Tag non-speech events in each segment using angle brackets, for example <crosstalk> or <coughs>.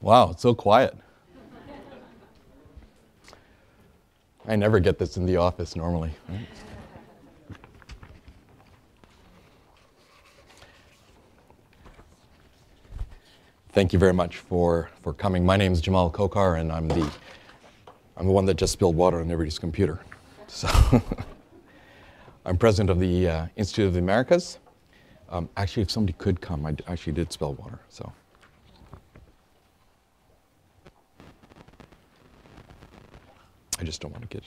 Wow, it's so quiet. I never get this in the office normally. Thank you very much for, for coming. My name is Jamal Khokhar, and I'm the, I'm the one that just spilled water on everybody's computer. So <laughs> I'm president of the uh, Institute of the Americas. Um, actually, if somebody could come, I actually did spill water. So. I just don't want to get.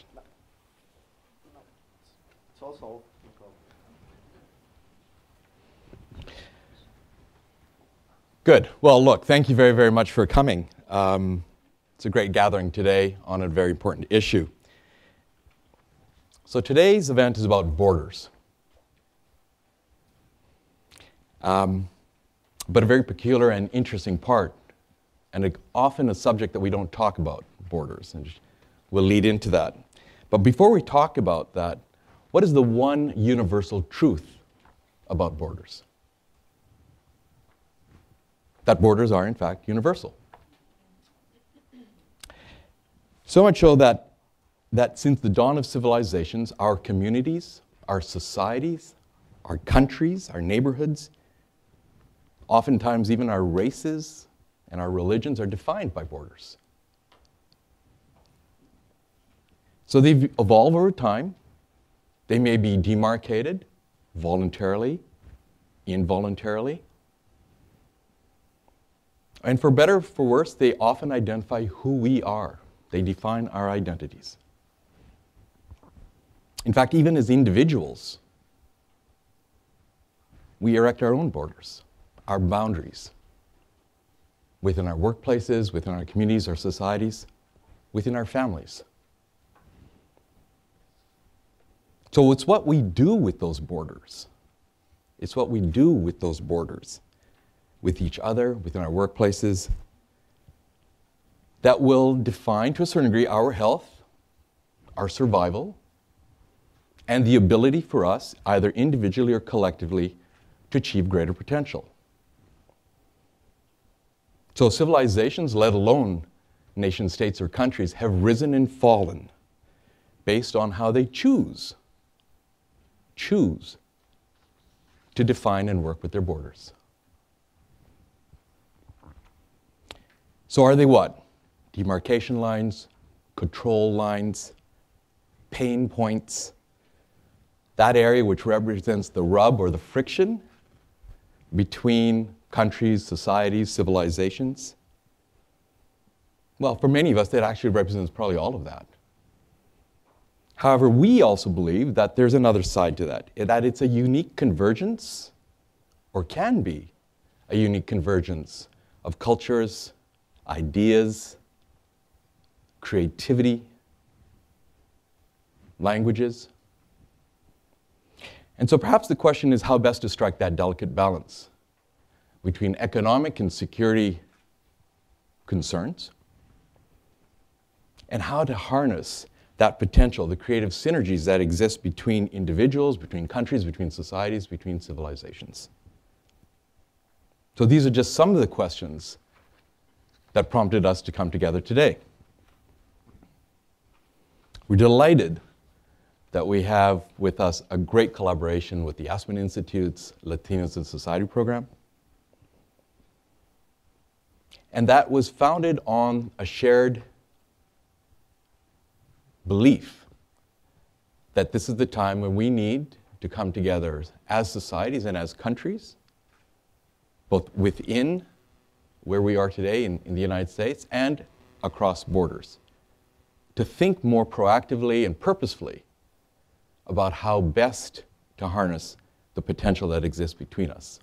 It's also Good. Well, look, thank you very, very much for coming. Um, it's a great gathering today on a very important issue. So, today's event is about borders, um, but a very peculiar and interesting part, and a, often a subject that we don't talk about borders, and we'll lead into that. But before we talk about that, what is the one universal truth about borders? that borders are, in fact, universal. So much so that, that since the dawn of civilizations, our communities, our societies, our countries, our neighborhoods, oftentimes even our races and our religions are defined by borders. So they've evolved over time. They may be demarcated voluntarily, involuntarily, and for better or for worse, they often identify who we are. They define our identities. In fact, even as individuals, we erect our own borders, our boundaries within our workplaces, within our communities, our societies, within our families. So it's what we do with those borders. It's what we do with those borders with each other, within our workplaces, that will define to a certain degree our health, our survival, and the ability for us, either individually or collectively, to achieve greater potential. So, civilizations, let alone nation states or countries, have risen and fallen based on how they choose, choose to define and work with their borders. So are they what? Demarcation lines, control lines, pain points, that area which represents the rub or the friction between countries, societies, civilizations. Well, for many of us, that actually represents probably all of that. However, we also believe that there's another side to that, that it's a unique convergence, or can be a unique convergence of cultures, ideas, creativity, languages. And so perhaps the question is how best to strike that delicate balance between economic and security concerns and how to harness that potential, the creative synergies that exist between individuals, between countries, between societies, between civilizations. So these are just some of the questions that prompted us to come together today. We're delighted that we have with us a great collaboration with the Aspen Institute's Latinos in Society program. And that was founded on a shared belief that this is the time when we need to come together as societies and as countries, both within where we are today in, in the United States and across borders. To think more proactively and purposefully about how best to harness the potential that exists between us.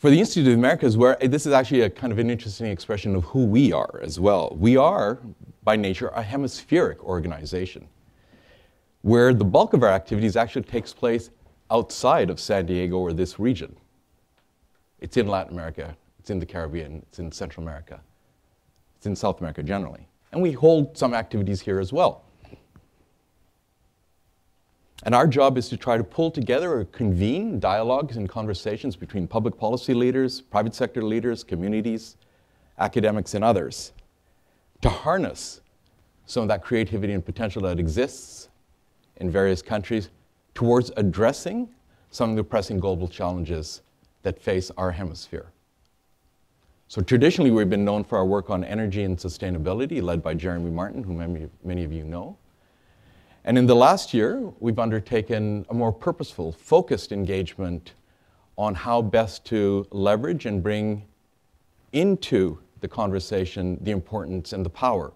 For the Institute of Americas, where this is actually a kind of an interesting expression of who we are as well. We are, by nature, a hemispheric organization, where the bulk of our activities actually takes place outside of San Diego or this region. It's in Latin America, it's in the Caribbean, it's in Central America, it's in South America generally. And we hold some activities here as well. And our job is to try to pull together or convene dialogues and conversations between public policy leaders, private sector leaders, communities, academics, and others to harness some of that creativity and potential that exists in various countries towards addressing some of the pressing global challenges that face our hemisphere. So traditionally, we've been known for our work on energy and sustainability, led by Jeremy Martin, whom many, many of you know. And in the last year, we've undertaken a more purposeful, focused engagement on how best to leverage and bring into the conversation the importance and the power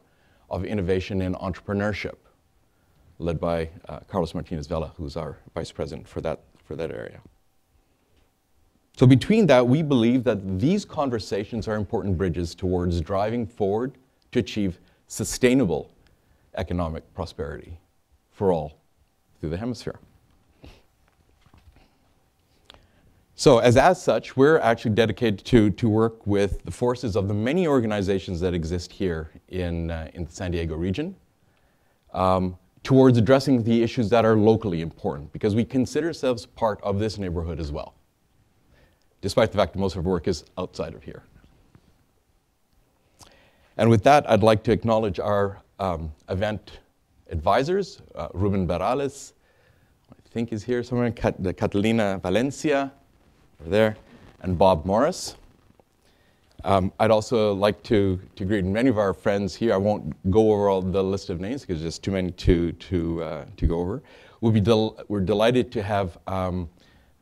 of innovation and entrepreneurship, led by uh, Carlos Martinez Vela, who's our vice president for that, for that area. So, between that, we believe that these conversations are important bridges towards driving forward to achieve sustainable economic prosperity for all through the hemisphere. So, as, as such, we're actually dedicated to, to work with the forces of the many organizations that exist here in, uh, in the San Diego region um, towards addressing the issues that are locally important because we consider ourselves part of this neighborhood as well despite the fact that most of our work is outside of here. And with that, I'd like to acknowledge our um, event advisors, uh, Ruben Barrales, I think is here somewhere, Cat- Catalina Valencia, over there, and Bob Morris. Um, I'd also like to, to greet many of our friends here. I won't go over all the list of names because there's too many to, to, uh, to go over. We'll be del- we're delighted to have um,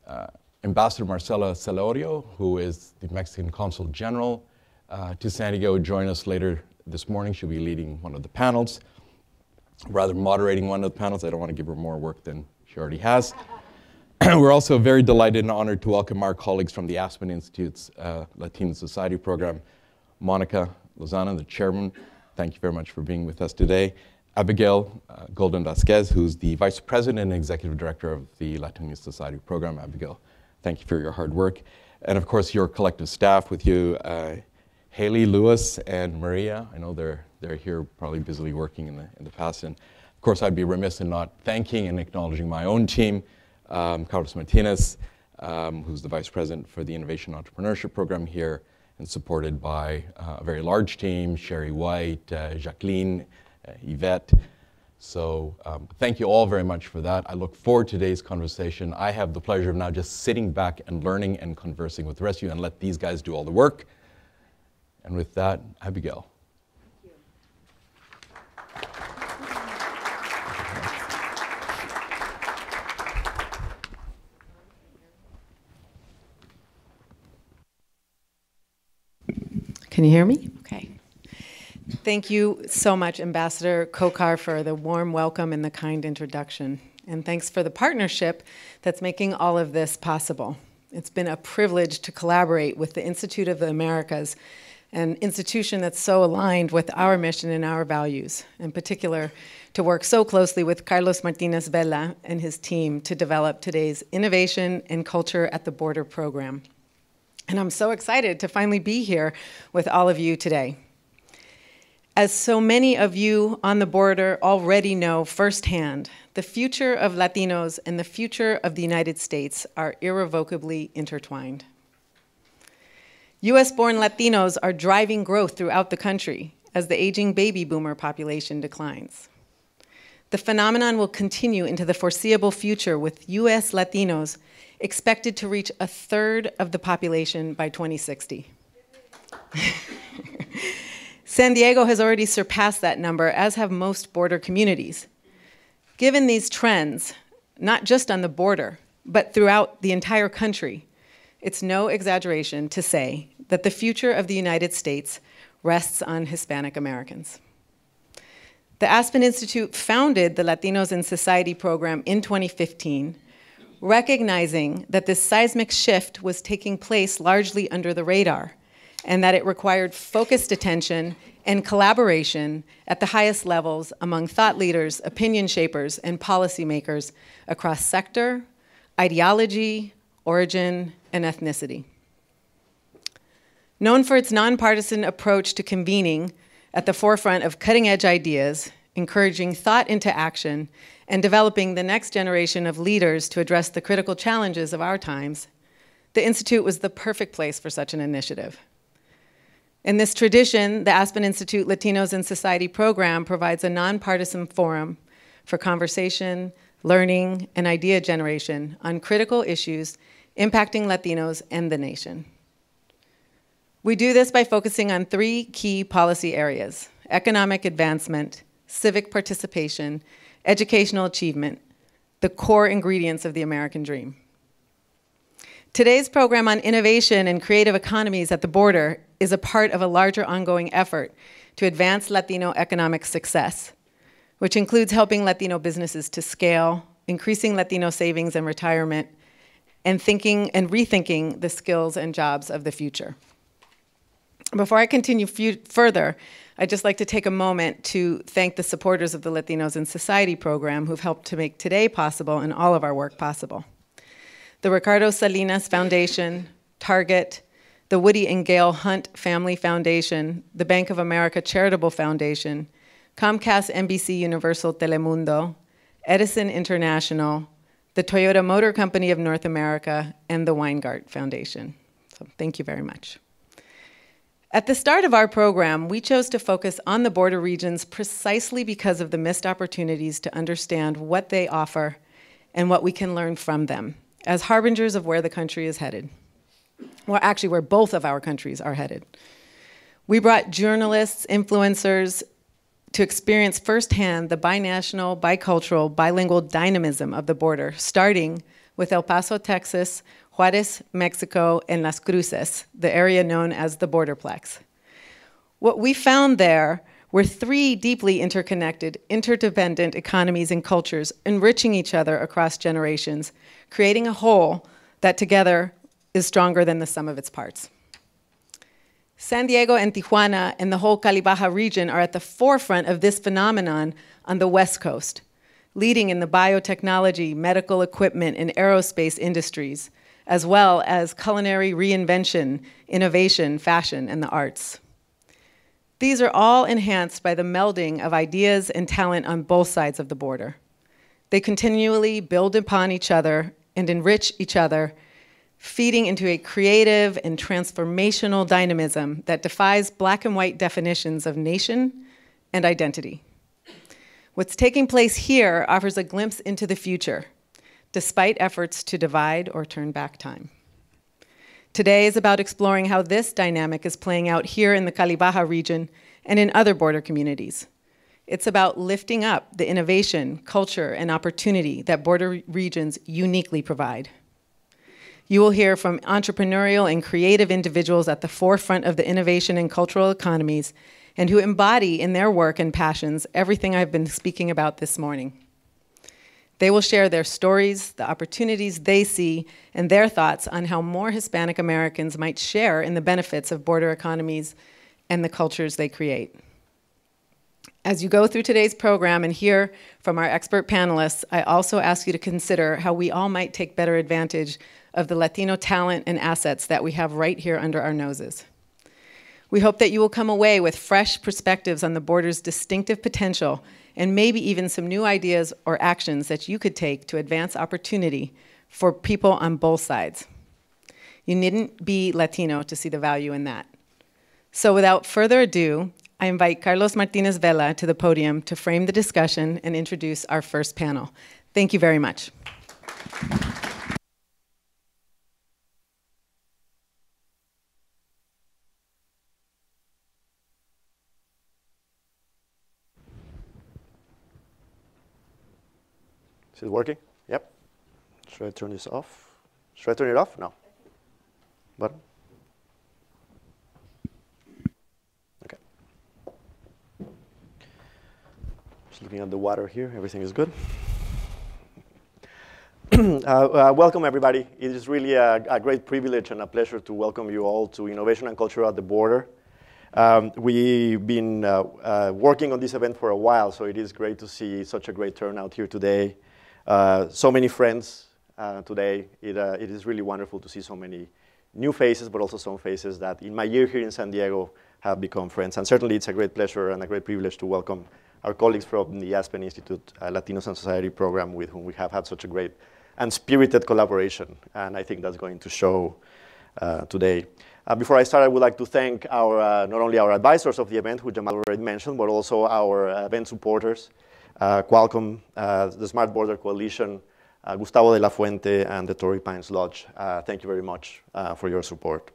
uh, Ambassador Marcela Celorio, who is the Mexican Consul General uh, to San Diego, join us later this morning. She'll be leading one of the panels, rather moderating one of the panels. I don't want to give her more work than she already has. <clears throat> We're also very delighted and honored to welcome our colleagues from the Aspen Institute's uh, Society program, Monica Lozano, the chairman. Thank you very much for being with us today. Abigail uh, Golden Vazquez, who's the vice president and executive director of the Latino Society program. Abigail, Thank you for your hard work. And of course, your collective staff with you, uh, Haley, Lewis, and Maria. I know they're, they're here probably busily working in the, in the past. And of course, I'd be remiss in not thanking and acknowledging my own team, um, Carlos Martinez, um, who's the vice president for the Innovation Entrepreneurship Program here, and supported by uh, a very large team Sherry White, uh, Jacqueline, uh, Yvette. So um, thank you all very much for that. I look forward to today's conversation. I have the pleasure of now just sitting back and learning and conversing with the rest of you and let these guys do all the work. And with that, Abigail. Thank you. Can you hear me? Okay. Thank you so much, Ambassador Khokhar, for the warm welcome and the kind introduction. And thanks for the partnership that's making all of this possible. It's been a privilege to collaborate with the Institute of the Americas, an institution that's so aligned with our mission and our values. In particular, to work so closely with Carlos Martinez Vela and his team to develop today's Innovation and Culture at the Border program. And I'm so excited to finally be here with all of you today. As so many of you on the border already know firsthand, the future of Latinos and the future of the United States are irrevocably intertwined. US born Latinos are driving growth throughout the country as the aging baby boomer population declines. The phenomenon will continue into the foreseeable future with US Latinos expected to reach a third of the population by 2060. <laughs> San Diego has already surpassed that number, as have most border communities. Given these trends, not just on the border, but throughout the entire country, it's no exaggeration to say that the future of the United States rests on Hispanic Americans. The Aspen Institute founded the Latinos in Society program in 2015, recognizing that this seismic shift was taking place largely under the radar and that it required focused attention and collaboration at the highest levels among thought leaders, opinion shapers, and policymakers across sector, ideology, origin, and ethnicity. Known for its nonpartisan approach to convening at the forefront of cutting edge ideas, encouraging thought into action, and developing the next generation of leaders to address the critical challenges of our times, the Institute was the perfect place for such an initiative. In this tradition, the Aspen Institute Latinos in Society program provides a nonpartisan forum for conversation, learning, and idea generation on critical issues impacting Latinos and the nation. We do this by focusing on three key policy areas economic advancement, civic participation, educational achievement, the core ingredients of the American dream. Today's program on innovation and creative economies at the border is a part of a larger ongoing effort to advance Latino economic success, which includes helping Latino businesses to scale, increasing Latino savings and retirement, and thinking and rethinking the skills and jobs of the future. Before I continue further, I'd just like to take a moment to thank the supporters of the Latinos in Society program who've helped to make today possible and all of our work possible. The Ricardo Salinas Foundation, Target, the Woody and Gail Hunt Family Foundation, the Bank of America Charitable Foundation, Comcast NBC Universal Telemundo, Edison International, the Toyota Motor Company of North America, and the Weingart Foundation. So thank you very much. At the start of our program, we chose to focus on the border regions precisely because of the missed opportunities to understand what they offer and what we can learn from them as harbingers of where the country is headed. Well, actually, where both of our countries are headed. We brought journalists, influencers, to experience firsthand the binational, bicultural, bilingual dynamism of the border, starting with El Paso, Texas, Juarez, Mexico, and Las Cruces, the area known as the Borderplex. What we found there were three deeply interconnected, interdependent economies and cultures enriching each other across generations, creating a whole that together is stronger than the sum of its parts. San Diego and Tijuana and the whole Cali Baja region are at the forefront of this phenomenon on the West Coast, leading in the biotechnology, medical equipment, and aerospace industries, as well as culinary reinvention, innovation, fashion, and the arts. These are all enhanced by the melding of ideas and talent on both sides of the border. They continually build upon each other and enrich each other feeding into a creative and transformational dynamism that defies black and white definitions of nation and identity. What's taking place here offers a glimpse into the future, despite efforts to divide or turn back time. Today is about exploring how this dynamic is playing out here in the Cali Baja region and in other border communities. It's about lifting up the innovation, culture, and opportunity that border regions uniquely provide. You will hear from entrepreneurial and creative individuals at the forefront of the innovation and cultural economies and who embody in their work and passions everything I've been speaking about this morning. They will share their stories, the opportunities they see, and their thoughts on how more Hispanic Americans might share in the benefits of border economies and the cultures they create. As you go through today's program and hear from our expert panelists, I also ask you to consider how we all might take better advantage of the Latino talent and assets that we have right here under our noses. We hope that you will come away with fresh perspectives on the border's distinctive potential and maybe even some new ideas or actions that you could take to advance opportunity for people on both sides. You needn't be Latino to see the value in that. So without further ado, I invite Carlos Martinez Vela to the podium to frame the discussion and introduce our first panel. Thank you very much. Is it working? Yep. Should I turn this off? Should I turn it off? No. Button? Okay. Just looking at the water here. Everything is good. <clears throat> uh, uh, welcome, everybody. It is really a, a, great privilege and a pleasure to welcome you all to Innovation and Culture at the Border. Um, we've been uh, uh working on this event for a while, so it is great to see such a great turnout here today. Uh, so many friends uh, today. It, uh, it is really wonderful to see so many new faces, but also some faces that in my year here in San Diego have become friends. And certainly it's a great pleasure and a great privilege to welcome our colleagues from the Aspen Institute uh, Latinos and Society program with whom we have had such a great and spirited collaboration. And I think that's going to show uh, today. Uh, before I start, I would like to thank our, uh, not only our advisors of the event, who Jamal already mentioned, but also our event supporters, Qualcomm, the Smart Border Coalition, Gustavo de la Fuente, and the Torrey Pines Lodge. thank you very much for your support.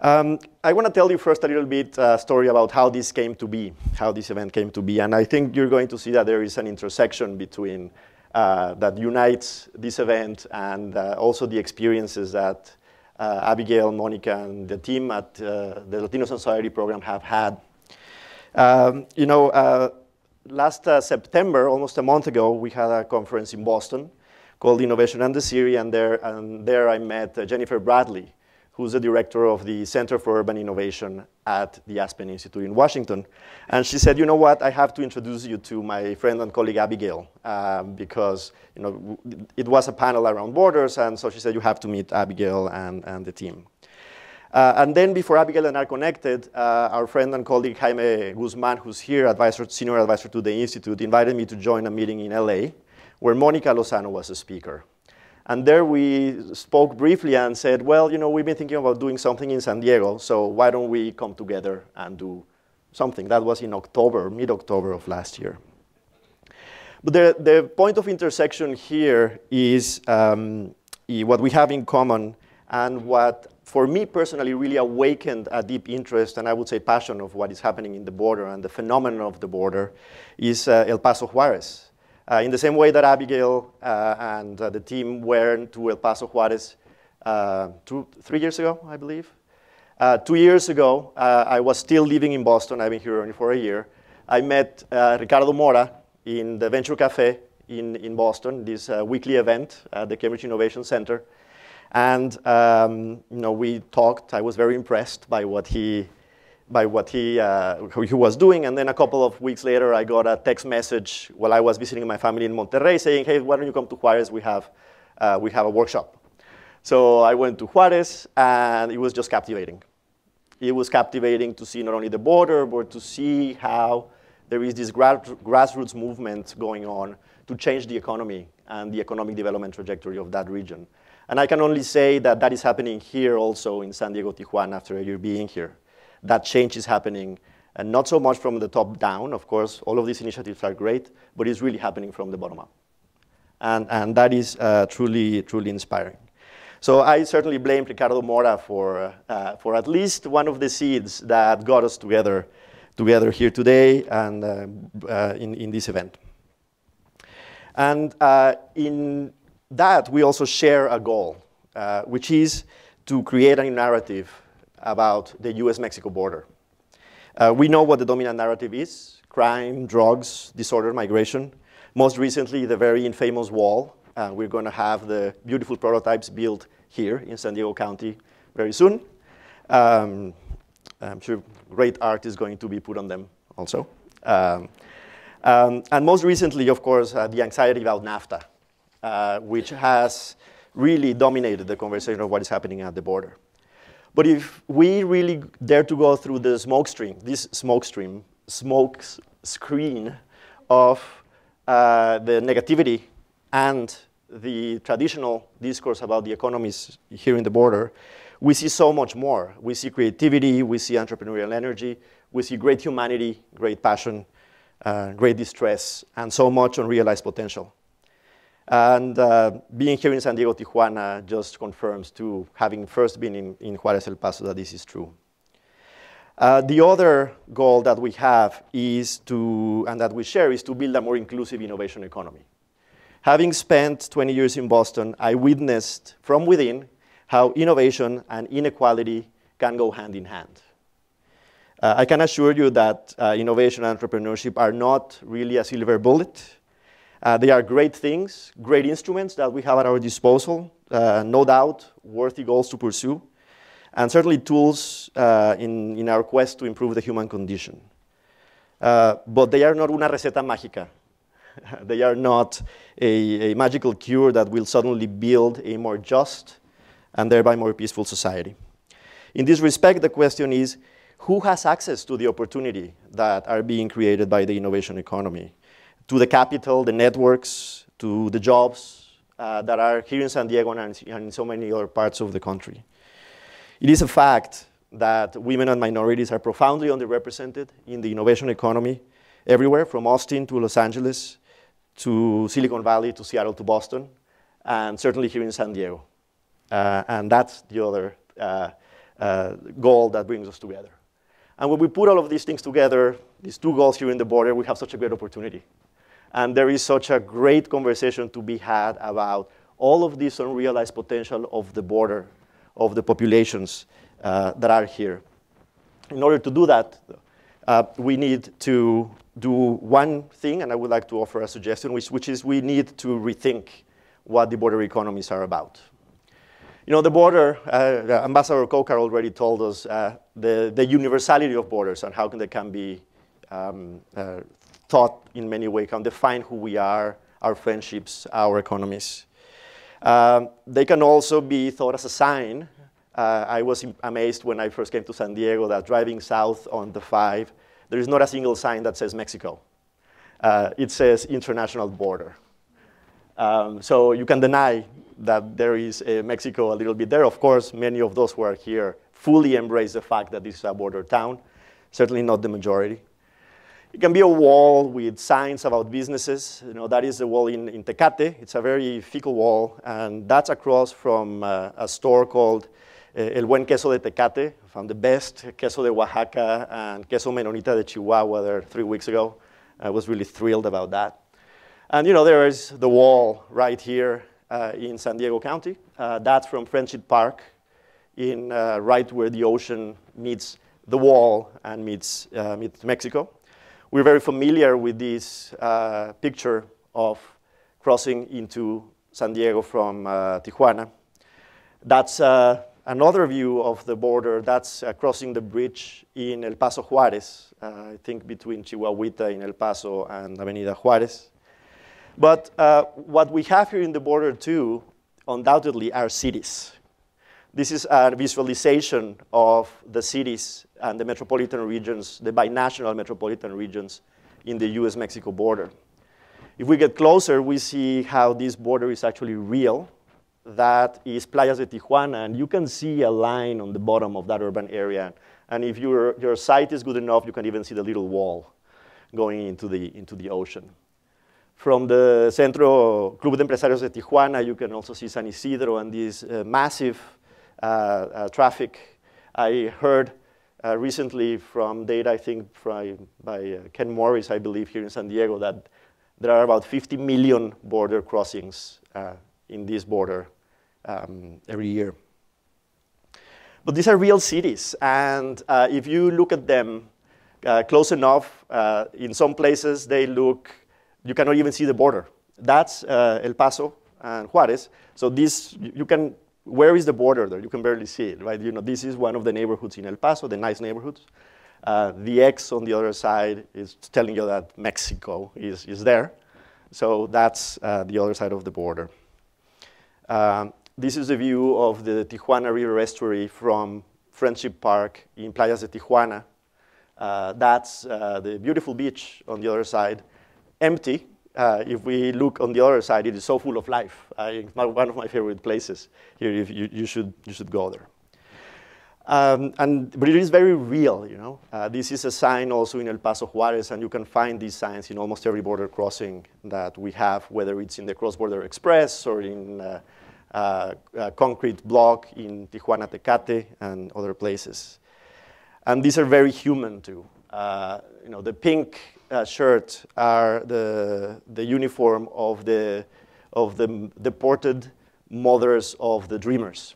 Um, I want to tell you first a little bit uh, story about how this came to be, how this event came to be. And I think you're going to see that there is an intersection between uh, that unites this event and uh, also the experiences that uh, Abigail, Monica, and the team at uh, the Latino Society program have had. Um, you know, uh, last September, almost a month ago, we had a conference in Boston called Innovation and the City, and there, and there I met Jennifer Bradley, who's the director of the Center for Urban Innovation at the Aspen Institute in Washington. And she said, you know what, I have to introduce you to my friend and colleague Abigail, um, because you know, it was a panel around borders, and so she said, you have to meet Abigail and, and the team. Uh, and then before Abigail and I connected, uh, our friend and colleague Jaime Guzman, who's here, advisor, senior advisor to the Institute, invited me to join a meeting in LA where Monica Lozano was a speaker. And there we spoke briefly and said, well, you know, we've been thinking about doing something in San Diego, so why don't we come together and do something? That was in October, mid-October of last year. But the, the point of intersection here is um, what we have in common and what, for me personally, really awakened a deep interest and I would say passion of what is happening in the border and the phenomenon of the border is uh, El Paso Juarez. Uh, in the same way that Abigail uh, and uh, the team went to El Paso Juarez two, three years ago, I believe. two years ago, I was still living in Boston. I've been here only for a year. I met Ricardo Mora in the Venture Cafe in, in Boston, this uh, weekly event at the Cambridge Innovation Center. And um, you know, we talked. I was very impressed by what he by what he, uh, he was doing. And then a couple of weeks later, I got a text message while I was visiting my family in Monterrey saying, hey, why don't you come to Juarez? We have, uh, we have a workshop. So I went to Juarez, and it was just captivating. It was captivating to see not only the border, but to see how there is this gra grassroots movement going on to change the economy and the economic development trajectory of that region. And I can only say that that is happening here also in San Diego, Tijuana, after a year being here that change is happening, and not so much from the top down, of course, all of these initiatives are great, but it's really happening from the bottom up. And, and that is uh, truly, truly inspiring. So I certainly blame Ricardo Mora for, uh, for at least one of the seeds that got us together, together here today and uh, uh in, in this event. And uh, in that, we also share a goal, uh, which is to create a narrative about the US-Mexico border. Uh, we know what the dominant narrative is, crime, drugs, disorder, migration. Most recently, the very infamous wall. Uh, we're going to have the beautiful prototypes built here in San Diego County very soon. Um, I'm sure great art is going to be put on them also. Um, um, and most recently, of course, uh, the anxiety about NAFTA, uh, which has really dominated the conversation of what is happening at the border. But if we really dare to go through the smoke stream, this smoke stream, smoke screen of uh, the negativity and the traditional discourse about the economies here in the border, we see so much more. We see creativity, we see entrepreneurial energy, we see great humanity, great passion, uh, great distress, and so much unrealized potential. And uh, being here in San Diego, Tijuana just confirms to having first been in, in Juarez, El Paso, that this is true. Uh, the other goal that we have is to, and that we share, is to build a more inclusive innovation economy. Having spent 20 years in Boston, I witnessed from within how innovation and inequality can go hand in hand. Uh, I can assure you that uh, innovation and entrepreneurship are not really a silver bullet. Uh, they are great things, great instruments that we have at our disposal, uh, no doubt worthy goals to pursue, and certainly tools uh, in, in our quest to improve the human condition. Uh, but they are not una receta mágica. <laughs> they are not a, a magical cure that will suddenly build a more just and thereby more peaceful society. In this respect, the question is, who has access to the opportunity that are being created by the innovation economy? To the capital, the networks, to the jobs uh, that are here in San Diego and in so many other parts of the country. It is a fact that women and minorities are profoundly underrepresented in the innovation economy everywhere, from Austin to Los Angeles to Silicon Valley to Seattle to Boston, and certainly here in San Diego. Uh, and that's the other uh, uh, goal that brings us together. And when we put all of these things together, these two goals here in the border, we have such a great opportunity. And there is such a great conversation to be had about all of this unrealized potential of the border, of the populations uh, that are here. In order to do that, uh, we need to do one thing, and I would like to offer a suggestion, which, which is we need to rethink what the border economies are about. You know, the border, uh, Ambassador Khokhar already told us uh, the, the universality of borders and how can they can be um, uh, thought in many ways, can define who we are, our friendships, our economies. Um, they can also be thought as a sign. Uh, I was amazed when I first came to San Diego that driving south on the 5, there is not a single sign that says Mexico. Uh, it says international border. Um, so you can deny that there is a Mexico a little bit there. Of course, many of those who are here fully embrace the fact that this is a border town, certainly not the majority. It can be a wall with signs about businesses. You know, that is the wall in, in Tecate. It's a very fickle wall, and that's across from uh, a store called uh, El Buen Queso de Tecate. I found the best queso de Oaxaca and queso menonita de Chihuahua there three weeks ago. I was really thrilled about that. And you know, there is the wall right here uh, in San Diego County. Uh, that's from Friendship Park, in uh, right where the ocean meets the wall and meets, uh, meets Mexico. We're very familiar with this uh, picture of crossing into San Diego from uh, Tijuana. That's uh, another view of the border. That's uh, crossing the bridge in El Paso Juarez, uh, I think between Chihuahuita in El Paso and Avenida Juarez. But uh, what we have here in the border too, undoubtedly, are cities. This is a visualization of the cities and the metropolitan regions, the binational metropolitan regions in the US-Mexico border. If we get closer, we see how this border is actually real. That is Playas de Tijuana, and you can see a line on the bottom of that urban area. And if your, your sight is good enough, you can even see the little wall going into the, into the ocean. From the Centro Club de Empresarios de Tijuana, you can also see San Isidro and this uh, massive traffic. I heard uh, recently from data, I think, from, by Ken Morris, I believe, here in San Diego, that there are about 50 million border crossings in this border um, every year. But these are real cities, and uh, if you look at them uh, close enough, uh, in some places they look, you cannot even see the border. That's El Paso and Juarez. So this, you can where is the border there? You can barely see it, right? You know, this is one of the neighborhoods in El Paso, the nice neighborhoods. Uh, the X on the other side is telling you that Mexico is, is there. So that's uh, the other side of the border. Um, this is a view of the Tijuana River Estuary from Friendship Park in Playas de Tijuana. Uh, that's uh, the beautiful beach on the other side, empty, uh, if we look on the other side, it is so full of life. it's one of my favorite places here. You, you, should, you should go there. Um, and, but it is very real, you know. Uh, this is a sign also in El Paso Juarez, and you can find these signs in almost every border crossing that we have, whether it's in the Cross-Border Express or in uh, uh, a concrete block in Tijuana Tecate and other places. And these are very human too. Uh, you know, the pink uh, shirt are the, the uniform of the, of the deported mothers of the dreamers.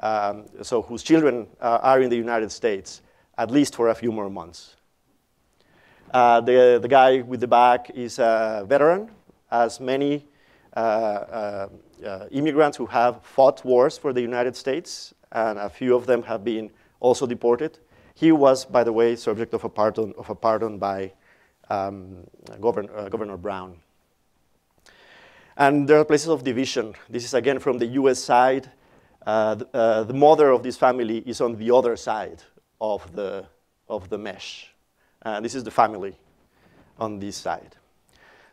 Um, so whose children uh, are in the United States, at least for a few more months. Uh, the, the guy with the bag is a veteran, as many uh, uh, uh, immigrants who have fought wars for the United States, and a few of them have been also deported. He was, by the way, subject of a pardon, of a pardon by um, Governor, uh, Governor Brown. And there are places of division. This is again from the US side. Uh, the, uh, the, mother of this family is on the other side of the, of the mesh. Uh, this is the family on this side.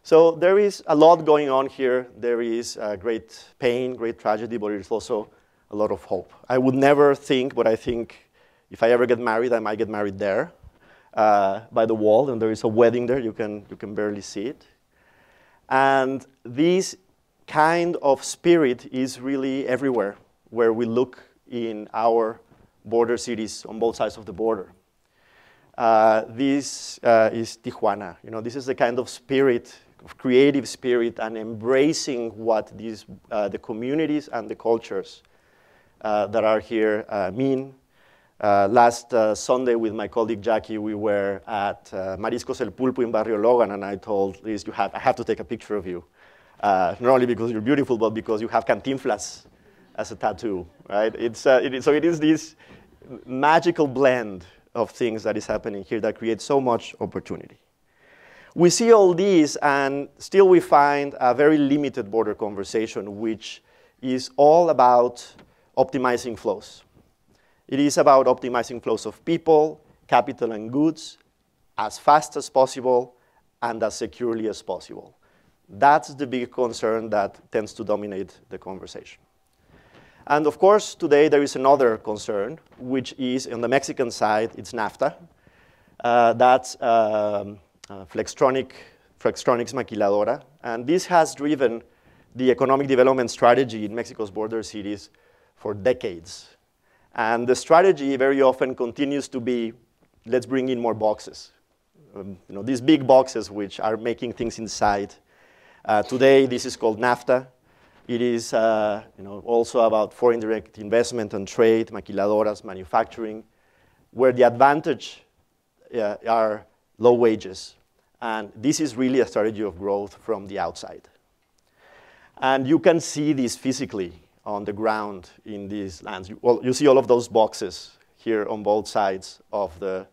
So there is a lot going on here. There is uh, great pain, great tragedy, but there's also a lot of hope. I would never think, but I think if I ever get married, I might get married there uh, by the wall, and there is a wedding there. You can, you can barely see it. And this kind of spirit is really everywhere where we look in our border cities on both sides of the border. Uh, this uh, is Tijuana. You know, this is the kind of spirit, of creative spirit, and embracing what these, uh, the communities and the cultures uh, that are here uh, mean. Uh, last uh, Sunday with my colleague Jackie, we were at uh, Mariscos El Pulpo in Barrio Logan, and I told Liz, you have, I have to take a picture of you. Uh, not only because you're beautiful, but because you have cantinflas as a tattoo, right? It's, it, so it is this magical blend of things that is happening here that creates so much opportunity. We see all these, and still we find a very limited border conversation, which is all about optimizing flows. It is about optimizing flows of people, capital, and goods as fast as possible and as securely as possible. That's the big concern that tends to dominate the conversation. And of course, today there is another concern, which is on the Mexican side, it's NAFTA. Uh, that's um, uh, Flextronic, Flextronics Maquiladora. And this has driven the economic development strategy in Mexico's border cities for decades. And the strategy very often continues to be, let's bring in more boxes. Um, you know, these big boxes which are making things inside. Uh, today, this is called NAFTA. It is uh, you know, also about foreign direct investment and trade, maquiladoras, manufacturing, where the advantage uh, are low wages. And this is really a strategy of growth from the outside. And you can see this physically on the ground in these lands. You, well, you see all of those boxes here on both sides of the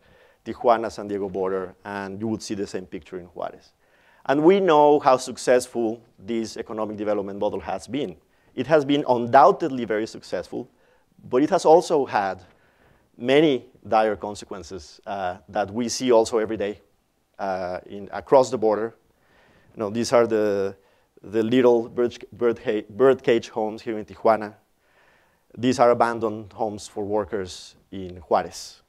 Tijuana-San Diego border, and you would see the same picture in Juarez. And we know how successful this economic development model has been. It has been undoubtedly very successful, but it has also had many dire consequences uh, that we see also every day uh, in, across the border. You know, these are the, the little bird, bird, bird cage homes here in Tijuana. These are abandoned homes for workers in Juarez,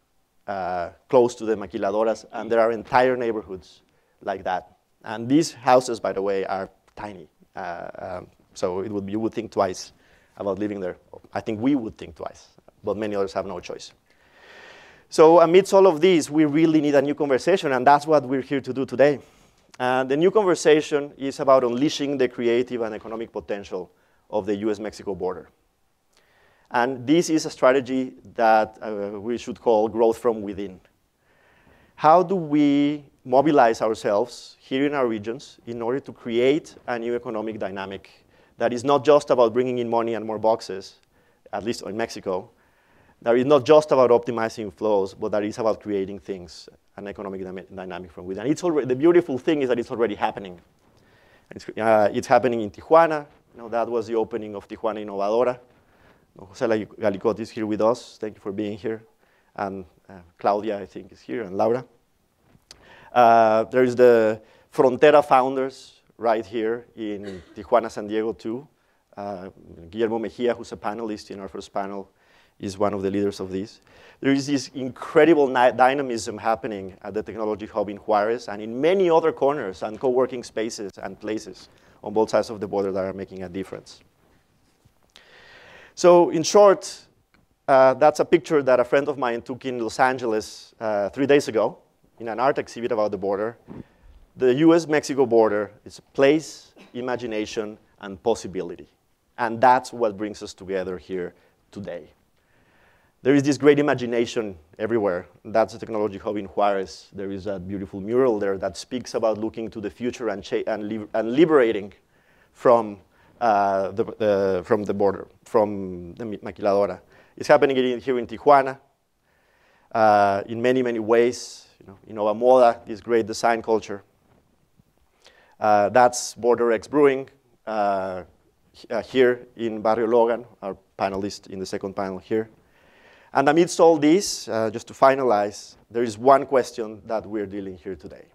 uh, close to the maquiladoras, and there are entire neighborhoods like that and these houses, by the way, are tiny. Uh, um, so it would, you would think twice about living there. I think we would think twice, but many others have no choice. So amidst all of these, we really need a new conversation, and that's what we're here to do today. And the new conversation is about unleashing the creative and economic potential of the US-Mexico border. And this is a strategy that uh, we should call growth from within. How do we mobilize ourselves here in our regions in order to create a new economic dynamic that is not just about bringing in money and more boxes, at least in Mexico, that is not just about optimizing flows, but that is about creating things, an economic dynamic from within. It's already, the beautiful thing is that it's already happening. It's, uh, it's happening in Tijuana. You know, that was the opening of Tijuana Innovadora. Jose Galicot is here with us. Thank you for being here. And uh, Claudia, I think, is here, and Laura. Uh, there's the Frontera founders right here in Tijuana, San Diego too. Uh, Guillermo Mejia, who's a panelist in our first panel, is one of the leaders of this. There is this incredible dynamism happening at the Technology Hub in Juarez and in many other corners and co-working spaces and places on both sides of the border that are making a difference. So in short, uh, that's a picture that a friend of mine took in Los Angeles uh, three days ago in an art exhibit about the border. The US-Mexico border is a place, imagination, and possibility. And that's what brings us together here today. There is this great imagination everywhere. That's the technology hub in Juarez. There is a beautiful mural there that speaks about looking to the future and, and, li and liberating from, uh, the, from the border, from the maquiladora. It's happening here in Tijuana uh, in many, many ways you know, in Moda, this great design culture. Uh, that's Border X Brewing uh, uh, here in Barrio Logan, our panelist in the second panel here. And amidst all this, uh, just to finalize, there is one question that we're dealing here today.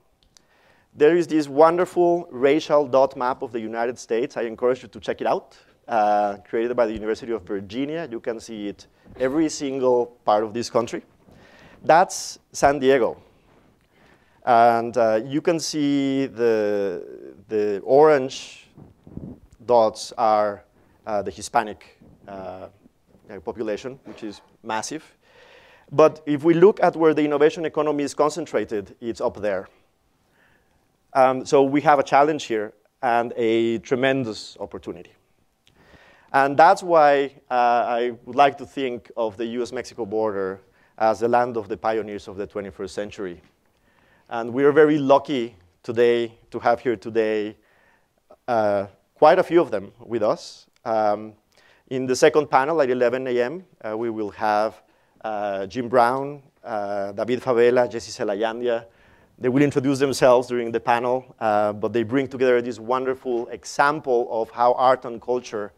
There is this wonderful racial dot map of the United States. I encourage you to check it out, uh, created by the University of Virginia. You can see it every single part of this country. That's San Diego. And uh, you can see the, the orange dots are uh, the Hispanic uh, population, which is massive. But if we look at where the innovation economy is concentrated, it's up there. Um, so we have a challenge here and a tremendous opportunity. And that's why uh, I would like to think of the US-Mexico border as the land of the pioneers of the 21st century. And we are very lucky today to have here today uh, quite a few of them with us. Um, in the second panel at 11 a.m., uh, we will have uh, Jim Brown, uh, David Favela, Jesse Selayandia. They will introduce themselves during the panel, uh, but they bring together this wonderful example of how art and culture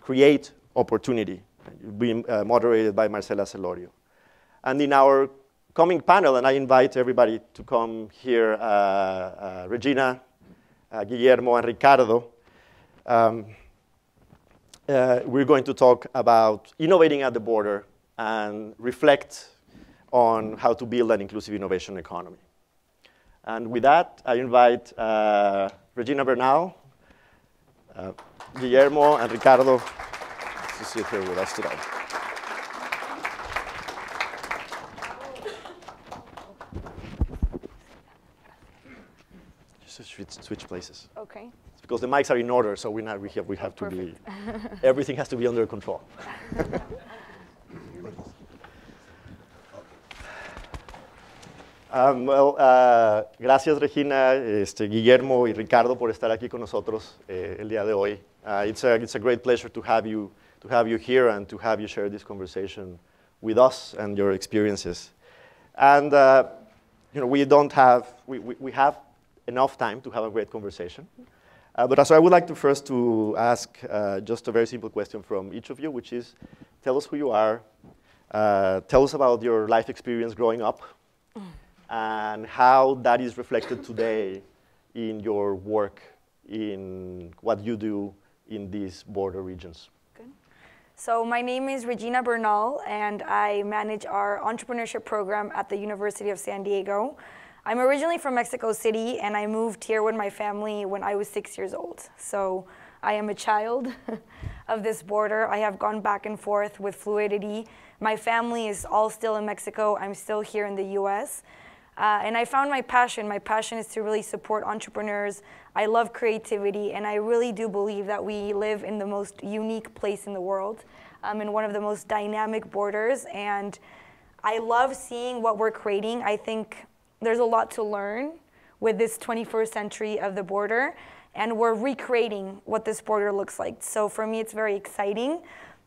create opportunity, being uh, moderated by Marcela Celorio. And in our coming panel, and I invite everybody to come here, uh, Regina, Guillermo, and Ricardo, um, uh, we're going to talk about innovating at the border and reflect on how to build an inclusive innovation economy. And with that, I invite uh, Regina Bernal, uh, Guillermo, and Ricardo to sit here with us today. Just switch, switch places. Okay because the mics are in order, so we not we have we have to be <laughs> everything has to be under control. <laughs> Um, well, uh, gracias Regina, este, Guillermo y Ricardo por estar aquí con nosotros eh, el día de hoy. Uh, it's, a, it's a great pleasure to have, you, to have you here and to have you share this conversation with us and your experiences. And uh, you know, we don't have, we, we, we have enough time to have a great conversation. Uh, but so I would like to first to ask uh, just a very simple question from each of you, which is, tell us who you are, uh, tell us about your life experience growing up, and how that is reflected today in your work, in what you do in these border regions. Good. So my name is Regina Bernal, and I manage our entrepreneurship program at the University of San Diego. I'm originally from Mexico City and I moved here with my family when I was six years old. So I am a child <laughs> of this border. I have gone back and forth with fluidity. My family is all still in Mexico. I'm still here in the US. Uh, and I found my passion. My passion is to really support entrepreneurs. I love creativity, and I really do believe that we live in the most unique place in the world, um, in one of the most dynamic borders. And I love seeing what we're creating. I think there's a lot to learn with this 21st century of the border, and we're recreating what this border looks like. So for me, it's very exciting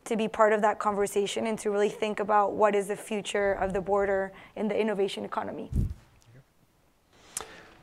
to be part of that conversation and to really think about what is the future of the border in the innovation economy.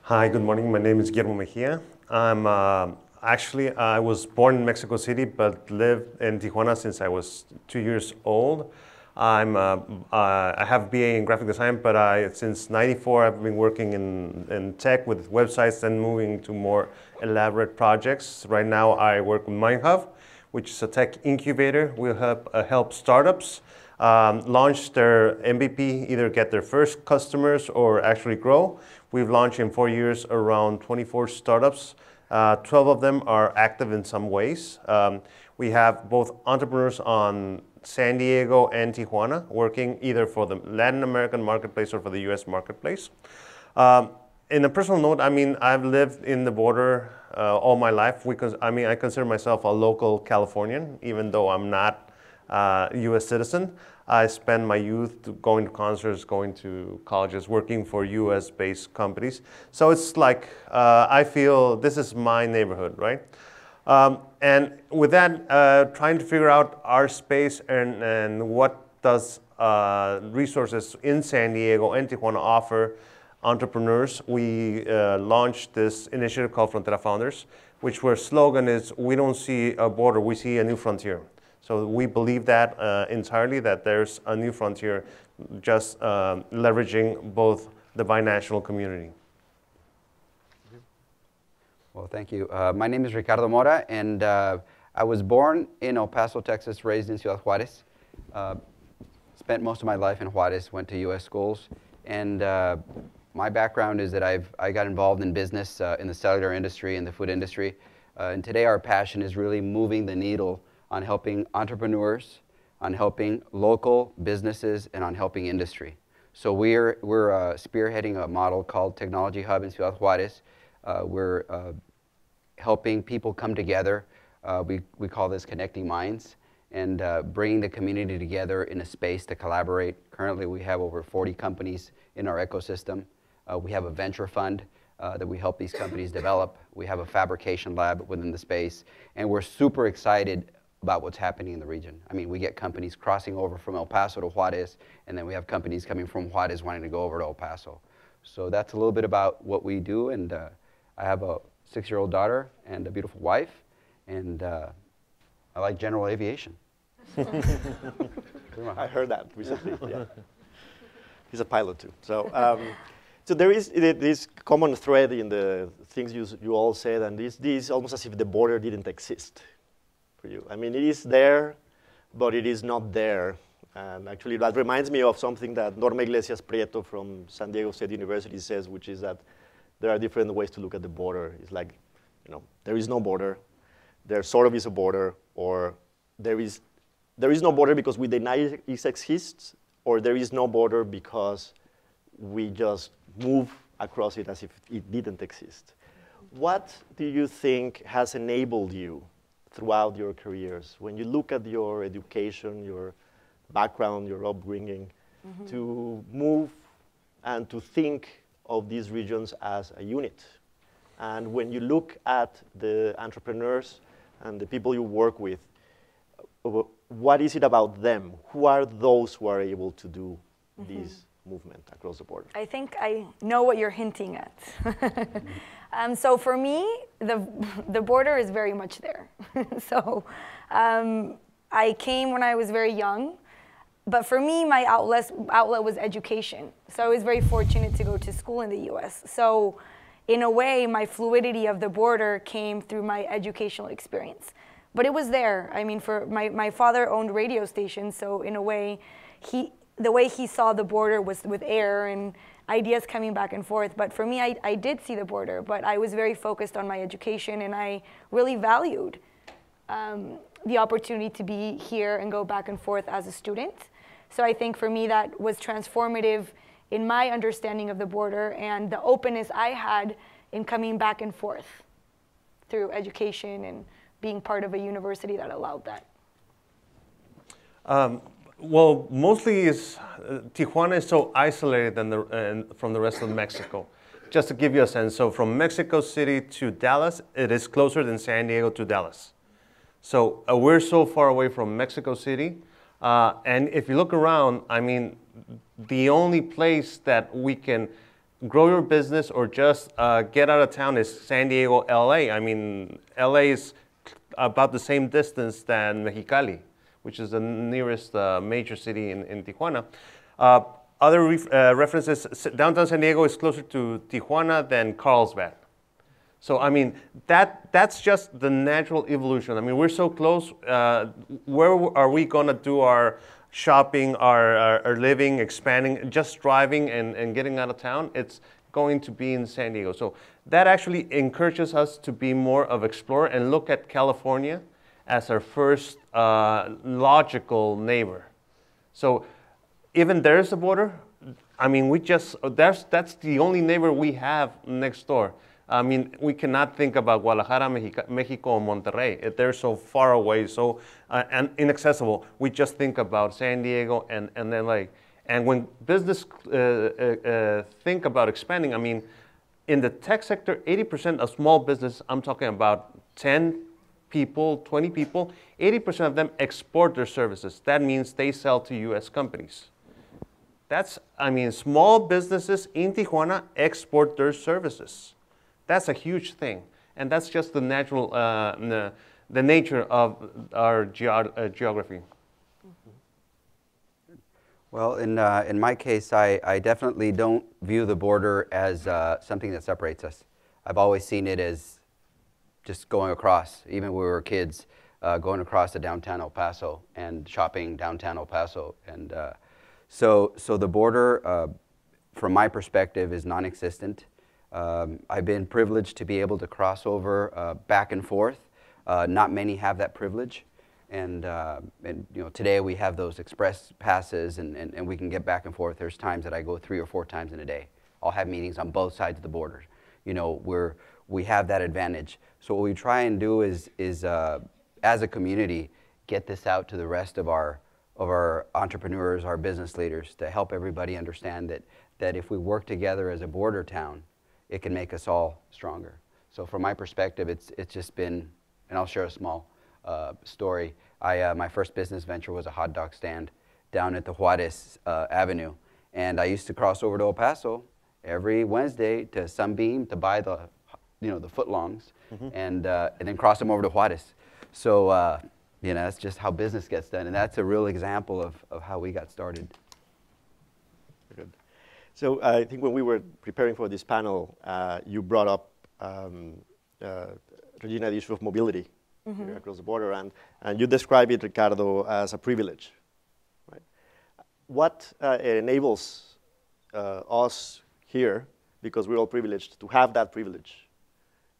Hi, good morning. My name is Guillermo Mejia. I'm uh, actually, I was born in Mexico City, but lived in Tijuana since I was two years old. I'm, uh, uh, I have BA in graphic design, but I, since 94 I've been working in, in tech with websites and moving to more elaborate projects. Right now I work with MindHub, which is a tech incubator. We help, uh, help startups um, launch their MVP, either get their first customers or actually grow. We've launched in four years around 24 startups. Uh, 12 of them are active in some ways. Um, we have both entrepreneurs on San Diego and Tijuana, working either for the Latin American marketplace or for the US marketplace. Um, in a personal note, I mean, I've lived in the border uh, all my life. We I mean, I consider myself a local Californian, even though I'm not uh, US citizen. I spend my youth going to concerts, going to colleges, working for US based companies. So it's like uh, I feel this is my neighborhood, right? Um, and with that, uh, trying to figure out our space and, and what does uh, resources in San Diego and Tijuana offer entrepreneurs, we uh, launched this initiative called Frontera Founders, which where slogan is, we don't see a border, we see a new frontier. So we believe that uh, entirely that there's a new frontier just uh, leveraging both the binational community. Well, thank you. Uh, my name is Ricardo Mora, and uh, I was born in El Paso, Texas, raised in Ciudad Juarez. Uh, spent most of my life in Juarez, went to U.S. schools, and uh, my background is that I've I got involved in business uh, in the cellular industry and the food industry. Uh, and today our passion is really moving the needle on helping entrepreneurs, on helping local businesses, and on helping industry. So we're, we're spearheading a model called Technology Hub in Ciudad Juarez. Uh, we're uh, helping people come together. Uh, we, we call this Connecting Minds and uh, bringing the community together in a space to collaborate. Currently, we have over 40 companies in our ecosystem. Uh, we have a venture fund uh, that we help these companies develop. We have a fabrication lab within the space, and we're super excited about what's happening in the region. I mean, we get companies crossing over from El Paso to Juarez, and then we have companies coming from Juarez wanting to go over to El Paso. So that's a little bit about what we do, and uh, I have a six-year-old daughter and a beautiful wife, and uh, I like general aviation. <laughs> I heard that recently. <laughs> Yeah. He's a pilot too. So. Um, so there is this common thread in the things you, you all said, and this, this almost as if the border didn't exist for you. I mean, it is there, but it is not there. And actually, that reminds me of something that Norma Iglesias Prieto from San Diego State University says, which is that there are different ways to look at the border. It's like, you know, there is no border, there sort of is a border, or there is, there is no border because we deny it exists, or there is no border because we just move across it as if it didn't exist. What do you think has enabled you throughout your careers, when you look at your education, your background, your upbringing, mm -hmm. to move and to think of these regions as a unit? And when you look at the entrepreneurs and the people you work with, what is it about them? Who are those who are able to do mm -hmm. these movement across the border? I think I know what you're hinting at. <laughs> um, so for me, the, the border is very much there. <laughs> so um, I came when I was very young, but for me, my outlet, outlet was education. So I was very fortunate to go to school in the US. So in a way, my fluidity of the border came through my educational experience. But it was there. I mean, for my, my father owned radio stations, so in a way, he, the way he saw the border was with air and ideas coming back and forth. But for me, I, I did see the border, but I was very focused on my education and I really valued um, the opportunity to be here and go back and forth as a student. So I think for me that was transformative in my understanding of the border and the openness I had in coming back and forth through education and being part of a university that allowed that. Um, well, mostly is uh, Tijuana is so isolated the, uh, from the rest of Mexico. Just to give you a sense, so from Mexico City to Dallas, it is closer than San Diego to Dallas. So uh, we're so far away from Mexico City. Uh, and if you look around, I mean, the only place that we can grow your business or just uh, get out of town is San Diego, LA. I mean, LA is about the same distance than Mexicali which is the nearest uh, major city in, in Tijuana. Uh, other uh, references, downtown San Diego is closer to Tijuana than Carlsbad. So, I mean, that, that's just the natural evolution. I mean, we're so close. Uh, where are we going to do our shopping, our, our, our, living, expanding, just driving and, and getting out of town? It's going to be in San Diego. So that actually encourages us to be more of explorer and look at California as our first uh, logical neighbor. So even there's a border, I mean, we just, that's, that's the only neighbor we have next door. I mean, we cannot think about Guadalajara, Mexico, or Monterrey. They're so far away, so uh, and inaccessible. We just think about San Diego and, and then like, and when business uh, uh, uh think about expanding, I mean, in the tech sector, 80% of small business, I'm talking about 10 people, 20 people, 80% of them export their services. That means they sell to US companies. That's, I mean, small businesses in Tijuana export their services. That's a huge thing. And that's just the natural, uh, the nature of our geo- uh, geography. Well, in, uh, in my case, I, I definitely don't view the border as uh, something that separates us. I've always seen it as just going across, even when we were kids, uh, going across to downtown El Paso and shopping downtown El Paso. And uh, so, so the border, uh, from my perspective, is non existent. Um, I've been privileged to be able to cross over uh, back and forth. Uh, not many have that privilege. And, uh, and you know, today we have those express passes and, and, and we can get back and forth. There's times that I go three or four times in a day. I'll have meetings on both sides of the border. You know, we're, we have that advantage. So what we try and do is, is uh, as a community, get this out to the rest of our, of our entrepreneurs, our business leaders, to help everybody understand that, that if we work together as a border town, it can make us all stronger. So from my perspective, it's, it's just been, and I'll share a small uh, story. I, uh, my first business venture was a hot dog stand down at the Juarez uh, Avenue. And I used to cross over to El Paso every Wednesday to Sunbeam to buy the, you know, the footlongs mm-hmm. and, uh, and then cross them over to Juarez. So, uh, you know, that's just how business gets done. And that's a real example of, of how we got started. So I think when we were preparing for this panel, uh, you brought up, um, Regina, the issue of mobility mm-hmm. across the border. And, and you describe it, Ricardo, as a privilege. Right? What uh, enables uh, us here, because we're all privileged, to have that privilege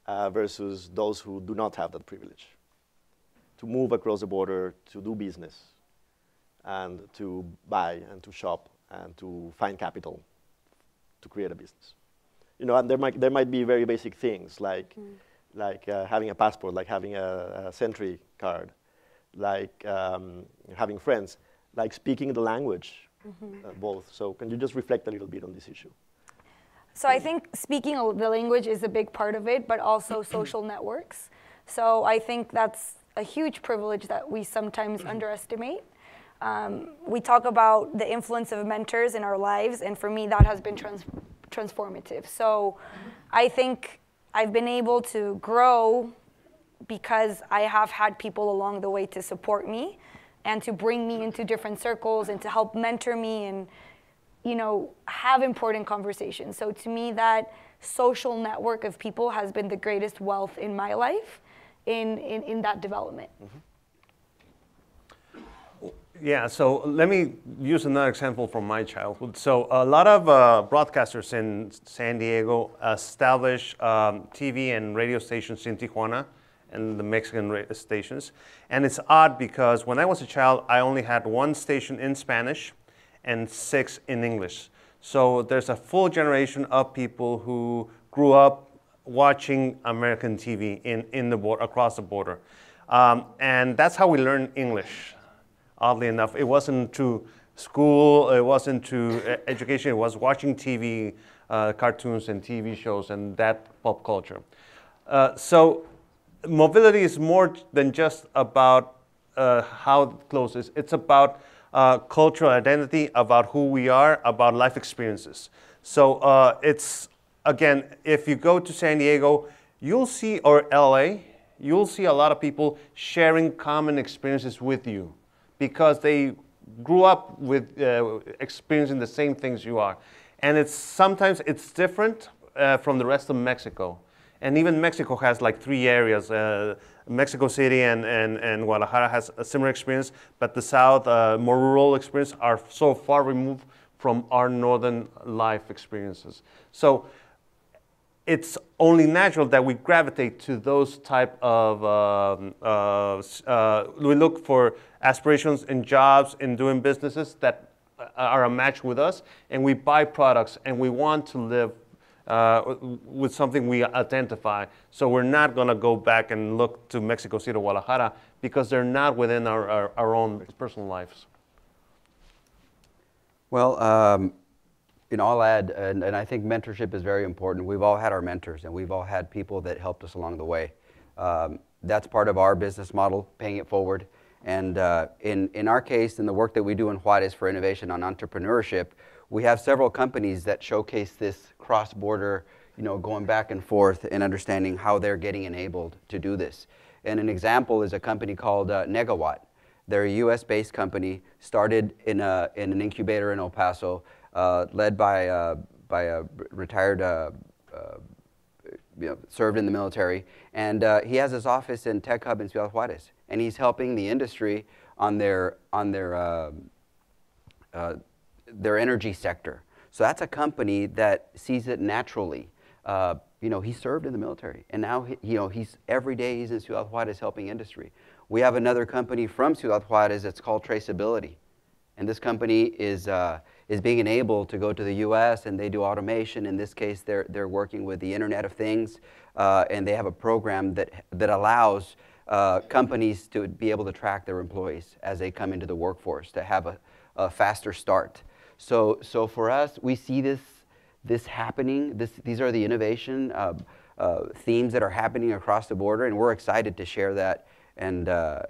uh, versus those who do not have that privilege? To move across the border, to do business, and to buy and to shop and to find capital to create a business. You know, and there might, there might be very basic things like mm like uh, having a passport, like having a, a SENTRI card, like um, having friends, like speaking the language, mm-hmm. uh, both. So can you just reflect a little bit on this issue? So I think speaking the language is a big part of it, but also <clears throat> social networks. So I think that's a huge privilege that we sometimes <clears throat> underestimate. Um, we talk about the influence of mentors in our lives, and for me, that has been trans- transformative. So I think I've been able to grow because I have had people along the way to support me and to bring me into different circles and to help mentor me and you know have important conversations. So to me that social network of people has been the greatest wealth in my life in in, in that development. Mm-hmm. Yeah, so let me use another example from my childhood. So a lot of uh, broadcasters in San Diego establish um, TV and radio stations in Tijuana and the Mexican stations. And it's odd because when I was a child, I only had one station in Spanish and six in English. So there's a full generation of people who grew up watching American TV in, in the across the border. Um, and that's how we learn English oddly enough. It wasn't to school, it wasn't to education, it was watching TV, uh, cartoons and TV shows and that pop culture. Uh, so mobility is more than just about uh, how close it is. It's about uh, cultural identity, about who we are, about life experiences. So uh, it's, again, if you go to San Diego, you'll see, or LA, you'll see a lot of people sharing common experiences with you because they grew up with uh, experiencing the same things you are. And it's sometimes it's different uh, from the rest of Mexico. And even Mexico has like three areas. Uh, Mexico City and, and, and Guadalajara has a similar experience, but the South, uh, more rural experience, are so far removed from our northern life experiences. So it's only natural that we gravitate to those type of um, uh, uh, we look for aspirations in jobs in doing businesses that are a match with us and we buy products and we want to live uh, with something we identify. So we're not going to go back and look to mexico city or guadalajara because they're not within our, our, our own personal lives. Well um you know, I'll add, and, and, I think mentorship is very important. We've all had our mentors, and we've all had people that helped us along the way. Um, that's part of our business model, paying it forward. And uh, in, in our case, in the work that we do in Juarez for innovation on entrepreneurship, we have several companies that showcase this cross-border, you know, going back and forth and understanding how they're getting enabled to do this. And an example is a company called uh, Negawatt. They're a US-based company, started in, a, in an incubator in El Paso, uh, led by, uh, by a retired, uh, uh, you know, served in the military. And uh, he has his office in Tech Hub in Ciudad Juarez. And he's helping the industry on their, on their, um, their energy sector. So that's a company that sees it naturally. Uh, you know, he served in the military, and now he, you know he's every day he's in Ciudad Juarez helping industry. We have another company from Ciudad Juarez that's called Traceability, and this company is uh, is being enabled to go to the U.S. and they do automation. In this case, they're they're working with the Internet of Things, uh, and they have a program that that allows uh, companies to be able to track their employees as they come into the workforce to have a, a faster start. So, so for us, we see this, this happening. This, these are the innovation uh, uh, themes that are happening across the border, and we're excited to share that. And, uh,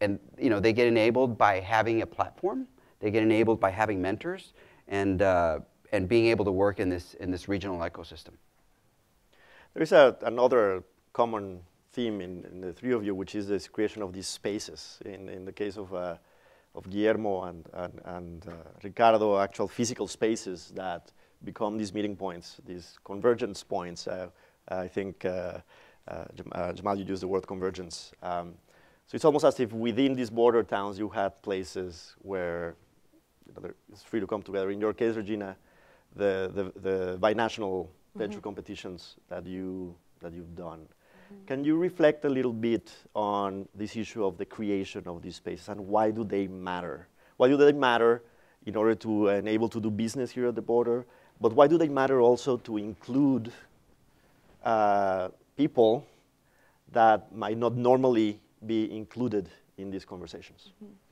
and you know, they get enabled by having a platform. They get enabled by having mentors and, uh, and being able to work in this, in this regional ecosystem. There is a, another common theme in, in, the three of you, which is this creation of these spaces. In, in the case of uh, of Guillermo and, and, and uh, Ricardo, actual physical spaces that become these meeting points, these convergence points. Uh, I think uh, uh, uh, Jamal, you used the word convergence. Um, so it's almost as if within these border towns you had places where it's free to come together. In your case, Regina, the, the, the binational mm -hmm. venture competitions that, you, that you've done. Can you reflect a little bit on this issue of the creation of these spaces and why do they matter? Why do they matter in order to enable to do business here at the border? But why do they matter also to include uh, people that might not normally be included in these conversations? Mm -hmm.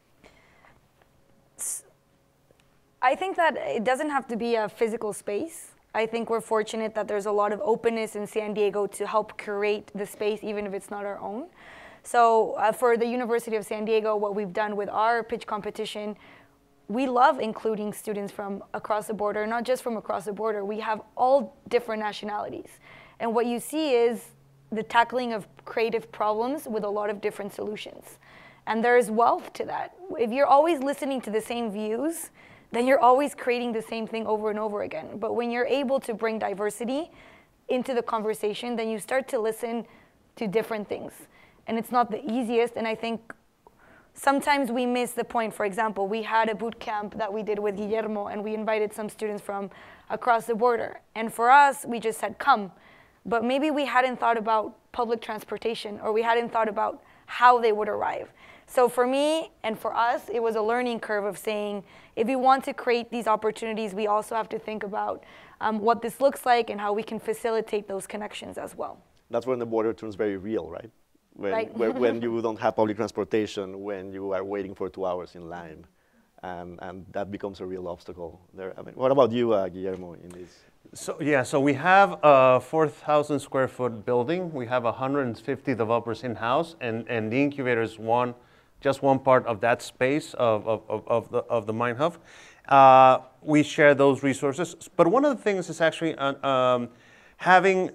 I think that it doesn't have to be a physical space. I think we're fortunate that there's a lot of openness in San Diego to help curate the space, even if it's not our own. So uh, for the University of San Diego, what we've done with our pitch competition, we love including students from across the border, not just from across the border. We have all different nationalities. And what you see is the tackling of creative problems with a lot of different solutions. And there's wealth to that. If you're always listening to the same views, then you're always creating the same thing over and over again. But when you're able to bring diversity into the conversation, then you start to listen to different things. And it's not the easiest, and I think sometimes we miss the point. For example, we had a boot camp that we did with Guillermo, and we invited some students from across the border. And for us, we just said, come. But maybe we hadn't thought about public transportation, or we hadn't thought about how they would arrive. So for me and for us, it was a learning curve of saying, if we want to create these opportunities, we also have to think about um, what this looks like and how we can facilitate those connections as well. That's when the border turns very real, right? When, right. when, when <laughs> you don't have public transportation, when you are waiting for two hours in line. And, and that becomes a real obstacle there. I mean, what about you, uh, Guillermo, in this? So yeah, so we have a 4,000 square foot building. We have 150 developers in house, and and the incubator is one just one part of that space of, of, of, of the, of the MindHub. Uh, we share those resources. But one of the things is actually uh, um, having,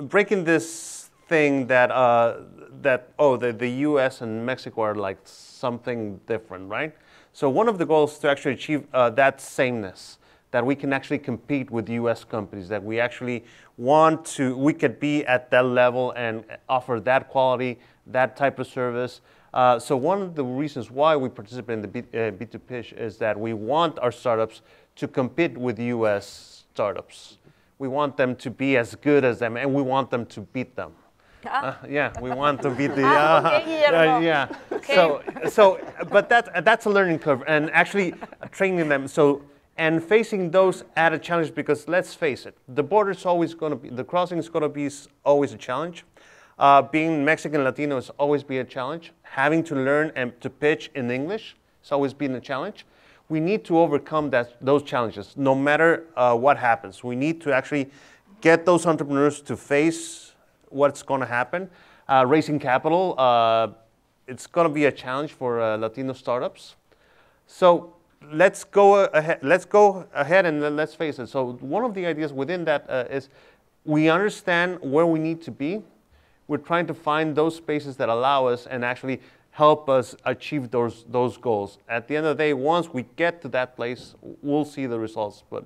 breaking this thing that, uh, that oh, the, the US and Mexico are like something different, right? So one of the goals is to actually achieve uh, that sameness, that we can actually compete with US companies, that we actually want to, we could be at that level and offer that quality, that type of service, uh, so one of the reasons why we participate in the B, uh, B2 pitch is that we want our startups to compete with US startups. We want them to be as good as them, and we want them to beat them. Ah. Uh, yeah, we want to beat <laughs> the. Ah, okay, uh, yeah. Okay. So, so, but that that's a learning curve, and actually training them. So, and facing those added challenges, because let's face it, the border is always going to be, the crossing is going to be always a challenge. Uh, being Mexican Latino has always been a challenge. Having to learn and to pitch in English has always been a challenge. We need to overcome that, those challenges, no matter uh, what happens. We need to actually get those entrepreneurs to face what's going to happen. Uh, raising capital, uh, it's going to be a challenge for uh, Latino startups. So let's go ahead. Let's go ahead and let's face it. So one of the ideas within that uh, is we understand where we need to be we're trying to find those spaces that allow us and actually help us achieve those, those goals. At the end of the day, once we get to that place, we'll see the results. But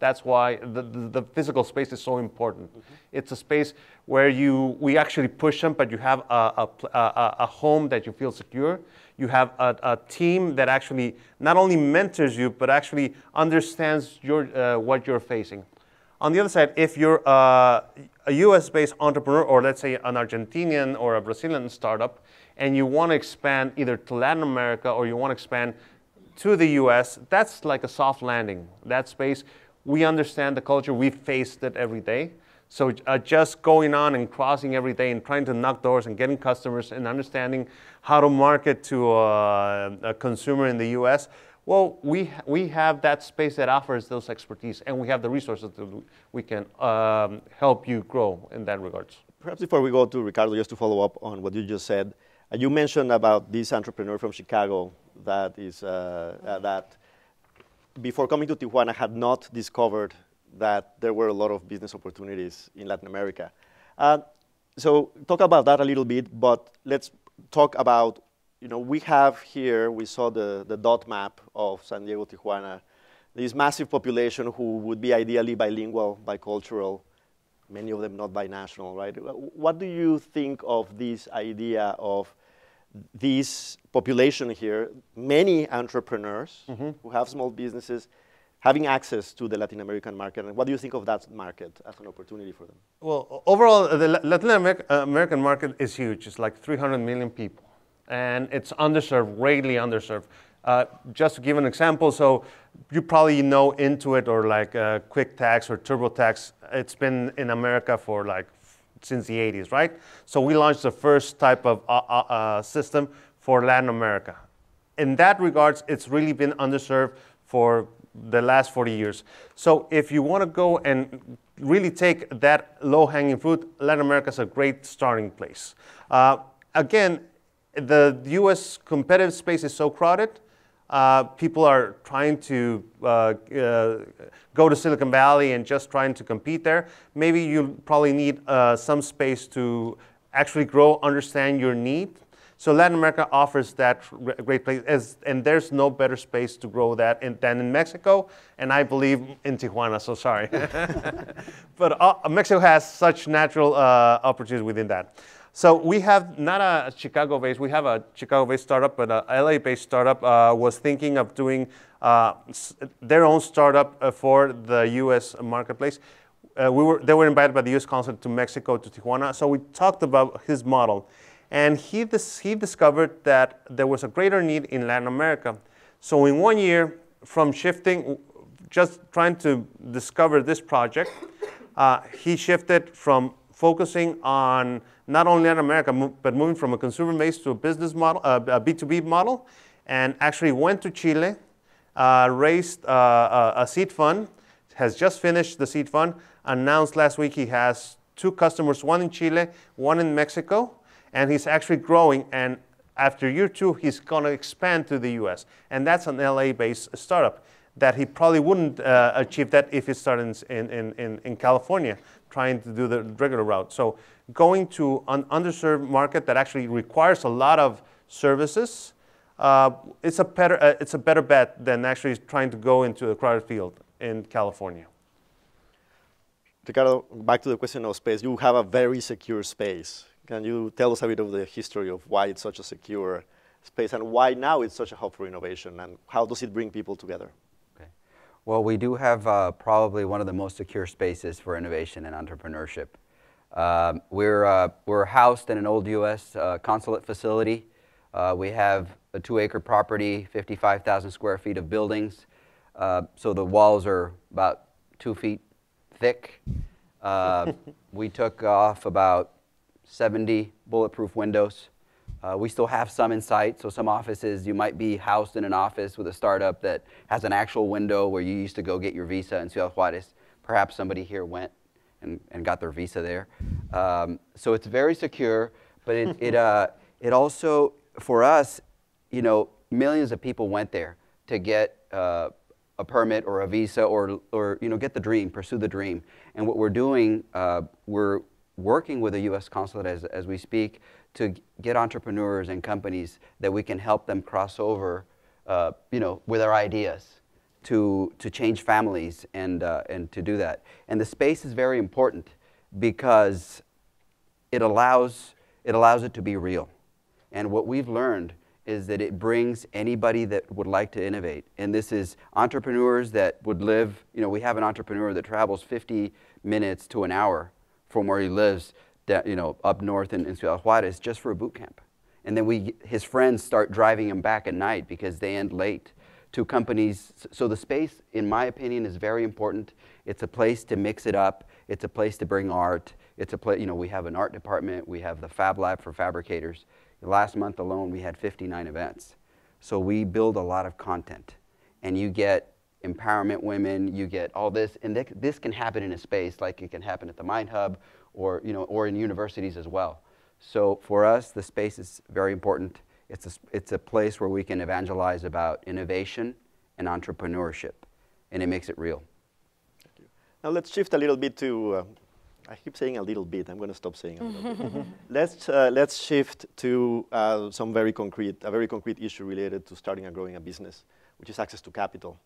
that's why the, the, the physical space is so important. Mm-hmm. It's a space where you, we actually push them, but you have a, a, a, a home that you feel secure. You have a, a, team that actually not only mentors you, but actually understands your, uh, what you're facing. On the other side, if you're uh, a US-based entrepreneur, or let's say an Argentinian or a Brazilian startup, and you want to expand either to Latin America or you want to expand to the US, that's like a soft landing. That space, we understand the culture, we faced it every day. So uh, just going on and crossing every day and trying to knock doors and getting customers and understanding how to market to a, a consumer in the US, well, we, we have that space that offers those expertise and we have the resources that we can um, help you grow in that regards. Perhaps before we go to Ricardo, just to follow up on what you just said, uh, you mentioned about this entrepreneur from Chicago that is uh, uh, that before coming to Tijuana had not discovered that there were a lot of business opportunities in Latin America. Uh, so talk about that a little bit, but let's talk about, you know, we have here, we saw the, the dot map of San Diego, Tijuana, this massive population who would be ideally bilingual, bicultural, many of them not binational, right? What do you think of this idea of this population here, many entrepreneurs mm-hmm. who have small businesses, having access to the Latin American market. And what do you think of that market as an opportunity for them? Well, overall, the Latin American market is huge. It's like 300 million people, and it's underserved, greatly underserved. Uh, just to give an example, so you probably know Intuit or like uh, QuickTax or TurboTax. It's been in America for like since the 80s, right? So we launched the first type of uh, uh, uh, system for Latin America. In that regards, it's really been underserved for the last 40 years. So if you want to go and really take that low-hanging fruit, Latin America is a great starting place. Uh, again, the U.S. competitive space is so crowded uh, people are trying to uh, uh, go to Silicon Valley and just trying to compete there. Maybe you probably need uh, some space to actually grow, understand your need. So Latin America offers that great place, as, and there's no better space to grow that in, than in Mexico, and I believe in Tijuana. So sorry, <laughs> but uh, Mexico has such natural uh, opportunities within that. So we have not a Chicago-based, we have a Chicago-based startup, but a LA-based startup uh, was thinking of doing uh, their own startup uh, for the U.S. marketplace. Uh, we were, they were invited by the U.S. consulate to Mexico, to Tijuana. So we talked about his model. And he, dis he discovered that there was a greater need in Latin America. So in one year, from shifting, just trying to discover this project, uh, he shifted from focusing on not only Latin America, but moving from a consumer base to a business model, uh, a B2B model, and actually went to Chile, uh, raised uh, a seed fund, has just finished the seed fund, announced last week he has two customers, one in Chile, one in Mexico, and he's actually growing. And after year two, he's going to expand to the US. And that's an LA based startup that he probably wouldn't uh, achieve that if he started in, in, in, in California trying to do the regular route. So going to an underserved market that actually requires a lot of services, uh, it's, a better, uh, it's a better bet than actually trying to go into a crowded field in California. Ricardo, back to the question of space. You have a very secure space. Can you tell us a bit of the history of why it's such a secure space and why now it's such a hub for innovation and how does it bring people together? Well, we do have uh, probably one of the most secure spaces for innovation and entrepreneurship. Um, we're, uh, we're housed in an old U.S. Uh, consulate facility. Uh, we have a two-acre property, 55,000 square feet of buildings. Uh, so the walls are about two feet thick. Uh, <laughs> we took off about 70 bulletproof windows. Uh, we still have some in sight, so some offices, you might be housed in an office with a startup that has an actual window where you used to go get your visa in Ciudad Juarez. Perhaps somebody here went and, and got their visa there. Um, so it's very secure, but it, it, <laughs> uh, it also, for us, you know, millions of people went there to get uh, a permit or a visa or, or, you know, get the dream, pursue the dream. And what we're doing, uh, we're working with the U.S. consulate as, as we speak to get entrepreneurs and companies that we can help them cross over, uh, you know, with our ideas to, to change families and, uh, and to do that. And the space is very important because it allows, it allows it to be real. And what we've learned is that it brings anybody that would like to innovate. And this is entrepreneurs that would live, you know, we have an entrepreneur that travels 50 minutes to an hour from where he lives, you know, up north in, in Ciudad Juarez just for a boot camp. And then we, his friends start driving him back at night because they end late to companies. So the space, in my opinion, is very important. It's a place to mix it up. It's a place to bring art. It's a place, you know, we have an art department. We have the Fab Lab for fabricators. Last month alone, we had 59 events. So we build a lot of content. And you get empowerment women, you get all this, and th this can happen in a space like it can happen at the Mind Hub or, you know, or in universities as well. So for us, the space is very important. It's a, it's a place where we can evangelize about innovation and entrepreneurship, and it makes it real. Thank you. Now let's shift a little bit to uh, I keep saying a little bit. I'm going to stop saying a little bit. <laughs> Let's uh, let's shift to uh, some very concrete, a very concrete issue related to starting and growing a business, which is access to capital,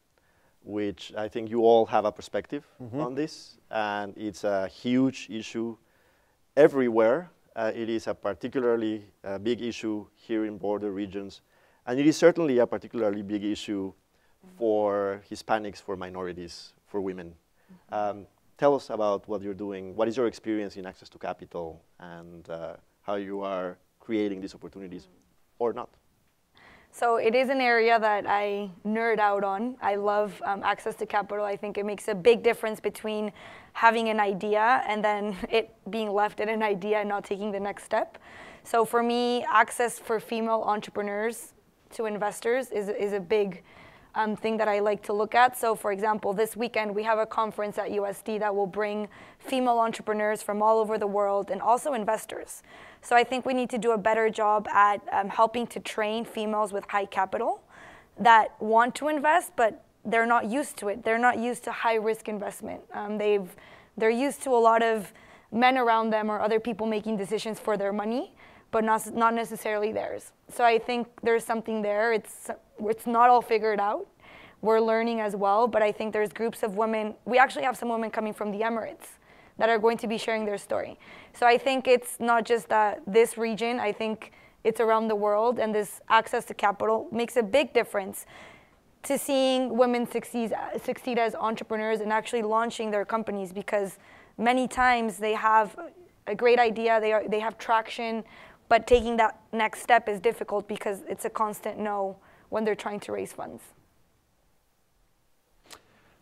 which I think you all have a perspective mm -hmm. on this, and it's a huge issue everywhere. Uh, it is a particularly uh, big issue here in border regions, and it is certainly a particularly big issue for Hispanics, for minorities, for women. Um, tell us about what you're doing. What is your experience in access to capital and uh, how you are creating these opportunities or not? So it is an area that I nerd out on. I love um, access to capital. I think it makes a big difference between having an idea and then <laughs> it being left at an idea and not taking the next step. So for me, access for female entrepreneurs to investors is, is a big um, thing that I like to look at. So for example, this weekend we have a conference at USD that will bring female entrepreneurs from all over the world and also investors. So I think we need to do a better job at um, helping to train females with high capital that want to invest, but they're not used to it. They're not used to high risk investment. Um, they've, they're used to a lot of men around them or other people making decisions for their money but not, not necessarily theirs. So I think there's something there. It's, it's not all figured out. We're learning as well, but I think there's groups of women. We actually have some women coming from the Emirates that are going to be sharing their story. So I think it's not just that this region, I think it's around the world, and this access to capital makes a big difference to seeing women succeed, succeed as entrepreneurs and actually launching their companies because many times they have a great idea, they, are, they have traction, but taking that next step is difficult because it's a constant no when they're trying to raise funds.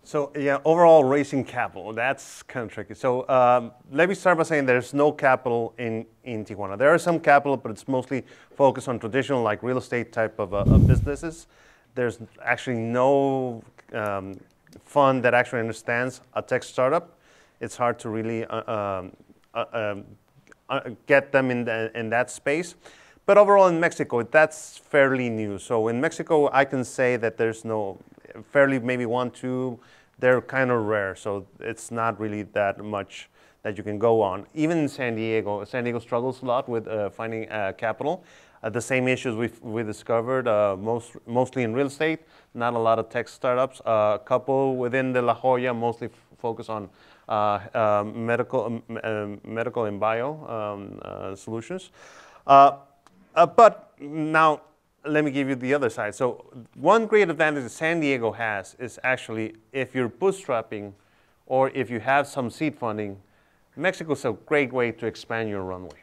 So yeah, overall raising capital, that's kind of tricky. So um, let me start by saying there's no capital in, in Tijuana. There is some capital, but it's mostly focused on traditional like real estate type of, uh, of businesses. There's actually no um, fund that actually understands a tech startup. It's hard to really uh, um, uh, um, get them in, the, in that space. But overall in Mexico, that's fairly new. So in Mexico, I can say that there's no, fairly maybe one, two, they're kind of rare. So it's not really that much that you can go on. Even in San Diego, San Diego struggles a lot with uh, finding uh, capital. Uh, the same issues we've, we discovered, uh, most, mostly in real estate, not a lot of tech startups. Uh, a couple within the La Jolla, mostly focus on uh, medical, um, um, medical and bio um, uh, solutions. Uh, but now, let me give you the other side. So one great advantage that San Diego has is actually if you're bootstrapping or if you have some seed funding, Mexico is a great way to expand your runway.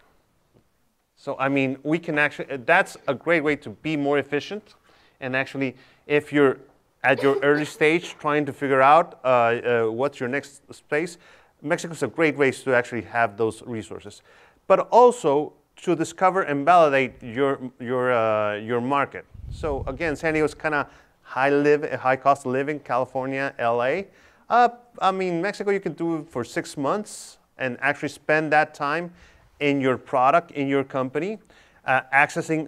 So I mean, we can actually, that's a great way to be more efficient. And actually, if you're at your early stage trying to figure out uh, uh, what's your next space, Mexico is a great place to actually have those resources. But also to discover and validate your, your, uh, your market. So again, San Diego is kind of high, live, high cost of living, California, LA. Uh, I mean, Mexico you can do it for six months and actually spend that time in your product, in your company, uh, accessing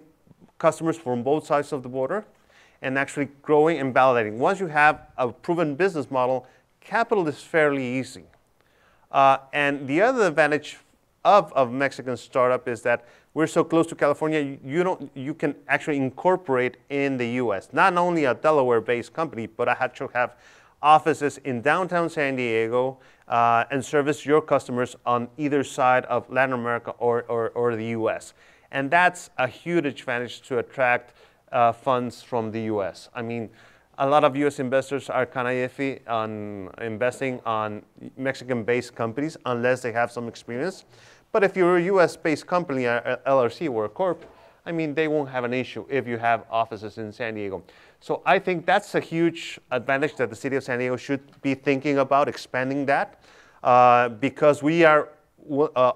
customers from both sides of the border, and actually growing and validating. Once you have a proven business model, capital is fairly easy. Uh, and the other advantage of a Mexican startup is that we're so close to California, you, don't, you can actually incorporate in the U.S. Not only a Delaware-based company, but I had to have offices in downtown San Diego uh, and service your customers on either side of Latin America or, or, or the US. And that's a huge advantage to attract uh, funds from the US. I mean, a lot of US investors are kind of iffy on investing on Mexican based companies unless they have some experience. But if you're a US based company, a LLC or a corp, I mean, they won't have an issue if you have offices in San Diego. So I think that's a huge advantage that the city of San Diego should be thinking about expanding that uh, because we are uh,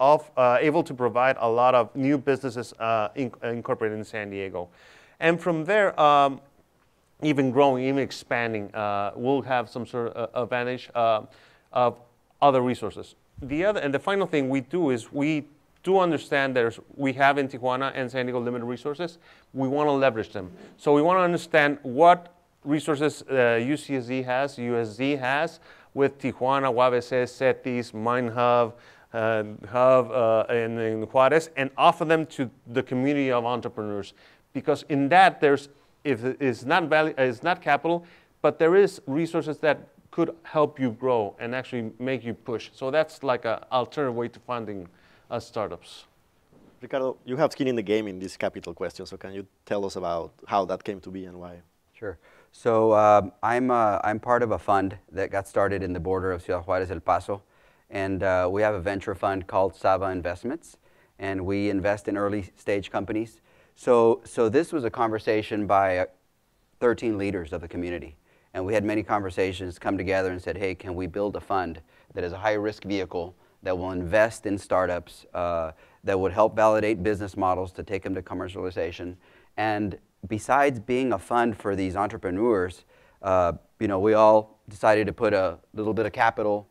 of, uh, able to provide a lot of new businesses uh, in, incorporated in San Diego. And from there, um, even growing, even expanding, uh, we'll have some sort of advantage uh, of other resources. The other, and the final thing we do is we do understand there's, we have in Tijuana and San Diego limited resources. We want to leverage them. So we want to understand what resources uh, UCSD has, USD has with Tijuana, UABC, CETYS, MindHub, uh, Hub uh, in, in Juarez, and offer them to the community of entrepreneurs. Because in that, there's, if it's not, value, it's not capital, but there is resources that could help you grow and actually make you push. So that's like an alternative way to funding as startups. Ricardo, you have skin in the game in this capital question, so can you tell us about how that came to be and why? Sure. So um, I'm, uh, I'm part of a fund that got started in the border of Ciudad Juarez, El Paso, and uh, we have a venture fund called Sava Investments, and we invest in early stage companies. So, so this was a conversation by uh, 13 leaders of the community, and we had many conversations come together and said, hey, can we build a fund that is a high risk vehicle that will invest in startups, uh, that would help validate business models to take them to commercialization. And besides being a fund for these entrepreneurs, uh, you know, we all decided to put a little bit of capital,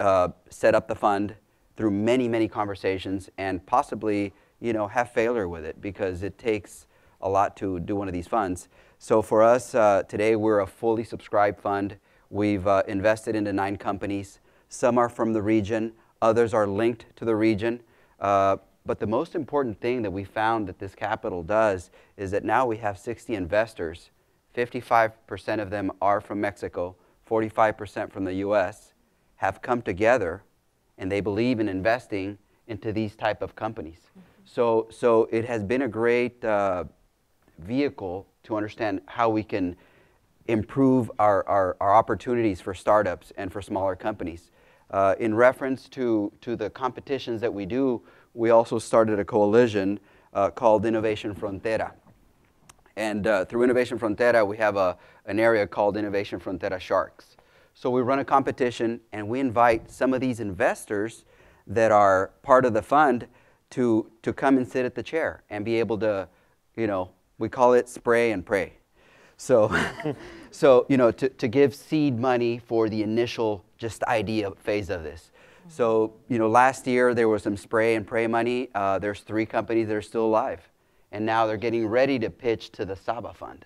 uh, set up the fund through many, many conversations, and possibly, you know, have failure with it because it takes a lot to do one of these funds. So for us, uh, today we're a fully subscribed fund. We've uh, invested into nine companies. Some are from the region, Others are linked to the region. Uh, but the most important thing that we found that this capital does is that now we have 60 investors. 55% of them are from Mexico, 45% from the US, have come together and they believe in investing into these type of companies. Mm -hmm. So, so it has been a great uh, vehicle to understand how we can improve our, our, our opportunities for startups and for smaller companies. Uh, in reference to, to the competitions that we do, we also started a coalition uh, called Innovation Frontera. And uh, through Innovation Frontera, we have a, an area called Innovation Frontera Sharks. So we run a competition and we invite some of these investors that are part of the fund to, to come and sit at the chair and be able to, you know, we call it spray and pray. So, <laughs> so you know, to, to give seed money for the initial just idea phase of this. So, you know, last year there was some spray and pray money. Uh, there's three companies that are still alive. And now they're getting ready to pitch to the Saba Fund,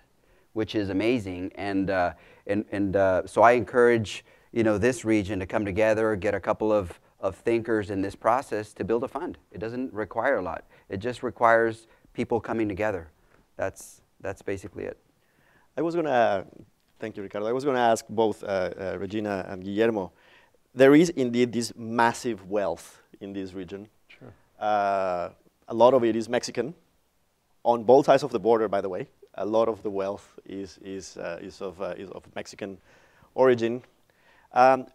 which is amazing. And, uh, and, and uh, so I encourage, you know, this region to come together, get a couple of, of thinkers in this process to build a fund. It doesn't require a lot. It just requires people coming together. That's, that's basically it. I was going to Thank you, Ricardo. I was going to ask both uh, uh, Regina and Guillermo. There is indeed this massive wealth in this region. Sure. Uh, a lot of it is Mexican, on both sides of the border, by the way. A lot of the wealth is, is, uh, is, of, uh, is of Mexican origin. Um,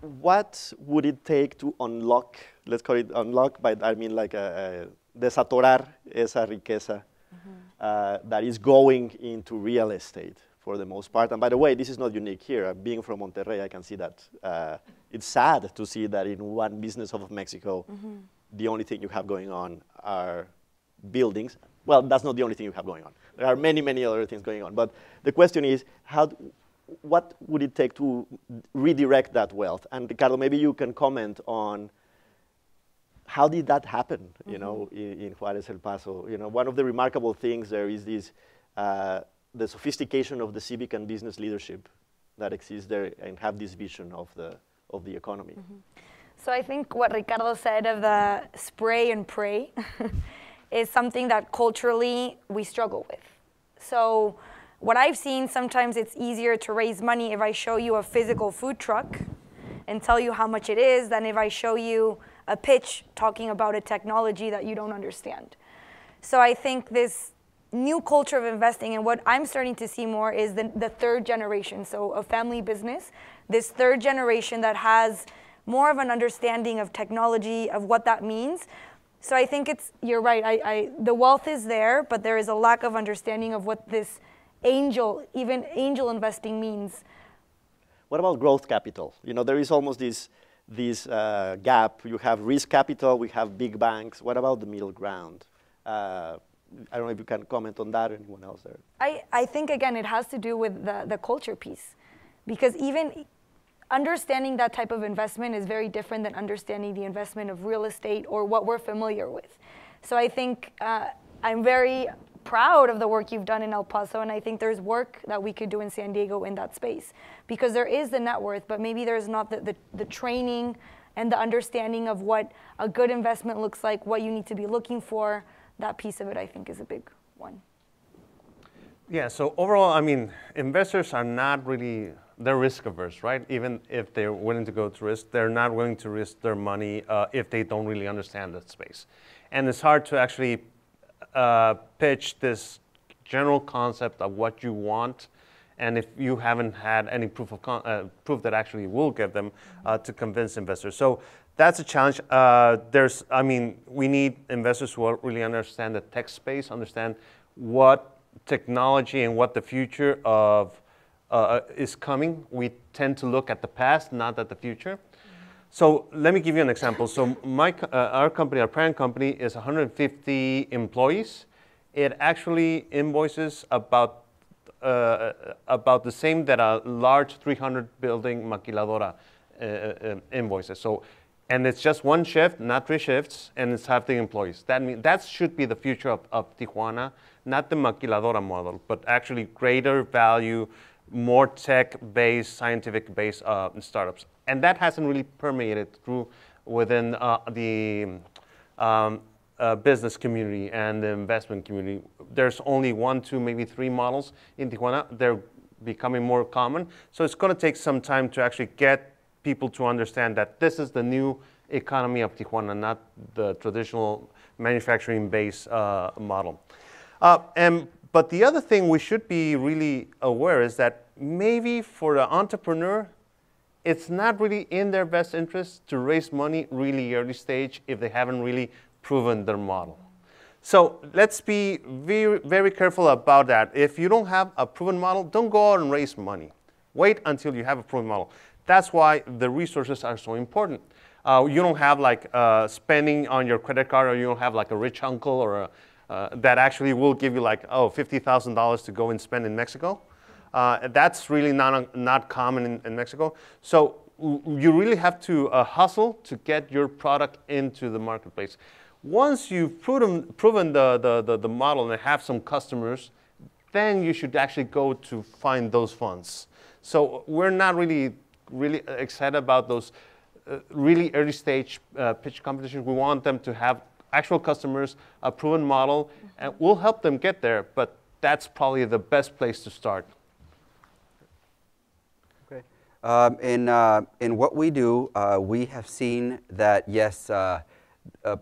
what would it take to unlock, let's call it unlock, but I mean like a, a desatorar esa riqueza mm -hmm. that is going into real estate? for the most part. And by the way, this is not unique here. Being from Monterrey, I can see that. Uh, it's sad to see that in one business of Mexico, mm -hmm. the only thing you have going on are buildings. Well, that's not the only thing you have going on. There are many, many other things going on. But the question is, how, what would it take to redirect that wealth? And Ricardo, maybe you can comment on how did that happen, you mm -hmm. know, in, in, Juarez El Paso? You know, one of the remarkable things there is this uh, the sophistication of the civic and business leadership that exists there and have this vision of the, of the economy. Mm -hmm. So I think what Ricardo said of the spray and pray <laughs> is something that culturally we struggle with. So what I've seen, sometimes it's easier to raise money if I show you a physical food truck and tell you how much it is than if I show you a pitch talking about a technology that you don't understand. So I think this new culture of investing and what I'm starting to see more is the, the third generation, so a family business, this third generation that has more of an understanding of technology, of what that means. So I think it's, you're right, I, I, the wealth is there, but there is a lack of understanding of what this angel, even angel investing means. What about growth capital? You know, there is almost this, this uh, gap. You have risk capital, we have big banks. What about the middle ground? Uh, I don't know if you can comment on that or anyone else there. I, I think, again, it has to do with the, the culture piece. Because even understanding that type of investment is very different than understanding the investment of real estate or what we're familiar with. So I think uh, I'm very proud of the work you've done in El Paso, and I think there's work that we could do in San Diego in that space because there is the net worth, but maybe there's not the, the, the training and the understanding of what a good investment looks like, what you need to be looking for. That piece of it, I think, is a big one. Yeah, so overall, I mean, investors are not really, they're risk averse, right? Even if they're willing to go to risk, they're not willing to risk their money uh, if they don't really understand that space. And it's hard to actually uh, pitch this general concept of what you want and if you haven't had any proof of uh, proof that actually will get them uh, to convince investors. So that's a challenge. Uh, there's, I mean, we need investors who really understand the tech space, understand what technology and what the future of uh, is coming. We tend to look at the past, not at the future. So let me give you an example. So my, uh, our company, our parent company, is 150 employees. It actually invoices about uh, about the same that a large 300 building maquiladora uh, uh, invoices. So, and it's just one shift, not three shifts, and it's half the employees. That mean that should be the future of, of Tijuana, not the maquiladora model, but actually greater value, more tech-based, scientific-based uh, startups and that hasn't really permeated through within uh, the um, uh, business community and the investment community. There's only one, two, maybe three models in Tijuana. They're becoming more common. So it's going to take some time to actually get people to understand that this is the new economy of Tijuana, not the traditional manufacturing-based uh, model. Uh, and, but the other thing we should be really aware is that maybe for the entrepreneur, it's not really in their best interest to raise money really early stage if they haven't really proven their model. So let's be very, very careful about that. If you don't have a proven model, don't go out and raise money. Wait until you have a proven model. That's why the resources are so important. Uh, you don't have like uh, spending on your credit card, or you don't have like a rich uncle or a, uh, that actually will give you like oh fifty thousand dollars to go and spend in Mexico. Uh, that's really not, not common in, in, Mexico. So you really have to uh, hustle to get your product into the marketplace. Once you've proven, proven the, the, the, the model and have some customers, then you should actually go to find those funds. So we're not really, really excited about those uh, really early stage uh, pitch competitions. We want them to have actual customers, a proven model, and we'll help them get there, but that's probably the best place to start. Um, in, uh, in what we do, uh, we have seen that, yes, uh, uh,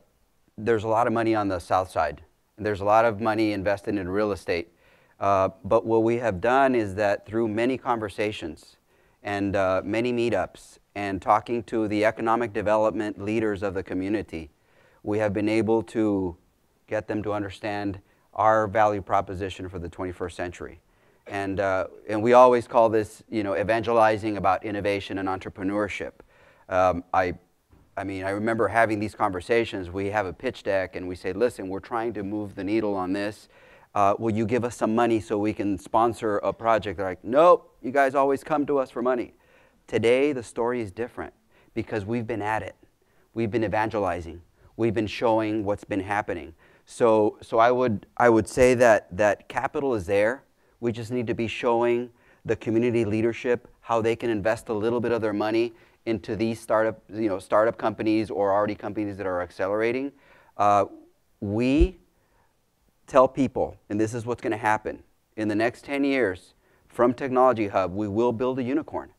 there's a lot of money on the south side. There's a lot of money invested in real estate. Uh, but what we have done is that through many conversations and uh, many meetups and talking to the economic development leaders of the community, we have been able to get them to understand our value proposition for the 21st century. And, uh, and we always call this, you know, evangelizing about innovation and entrepreneurship. Um, I, I mean, I remember having these conversations. We have a pitch deck and we say, listen, we're trying to move the needle on this. Uh, will you give us some money so we can sponsor a project? They're like, nope, you guys always come to us for money. Today, the story is different because we've been at it. We've been evangelizing. We've been showing what's been happening. So, so I, would, I would say that, that capital is there. We just need to be showing the community leadership how they can invest a little bit of their money into these startup, you know, startup companies or already companies that are accelerating. Uh, we tell people, and this is what's going to happen in the next 10 years, from Technology Hub, we will build a unicorn.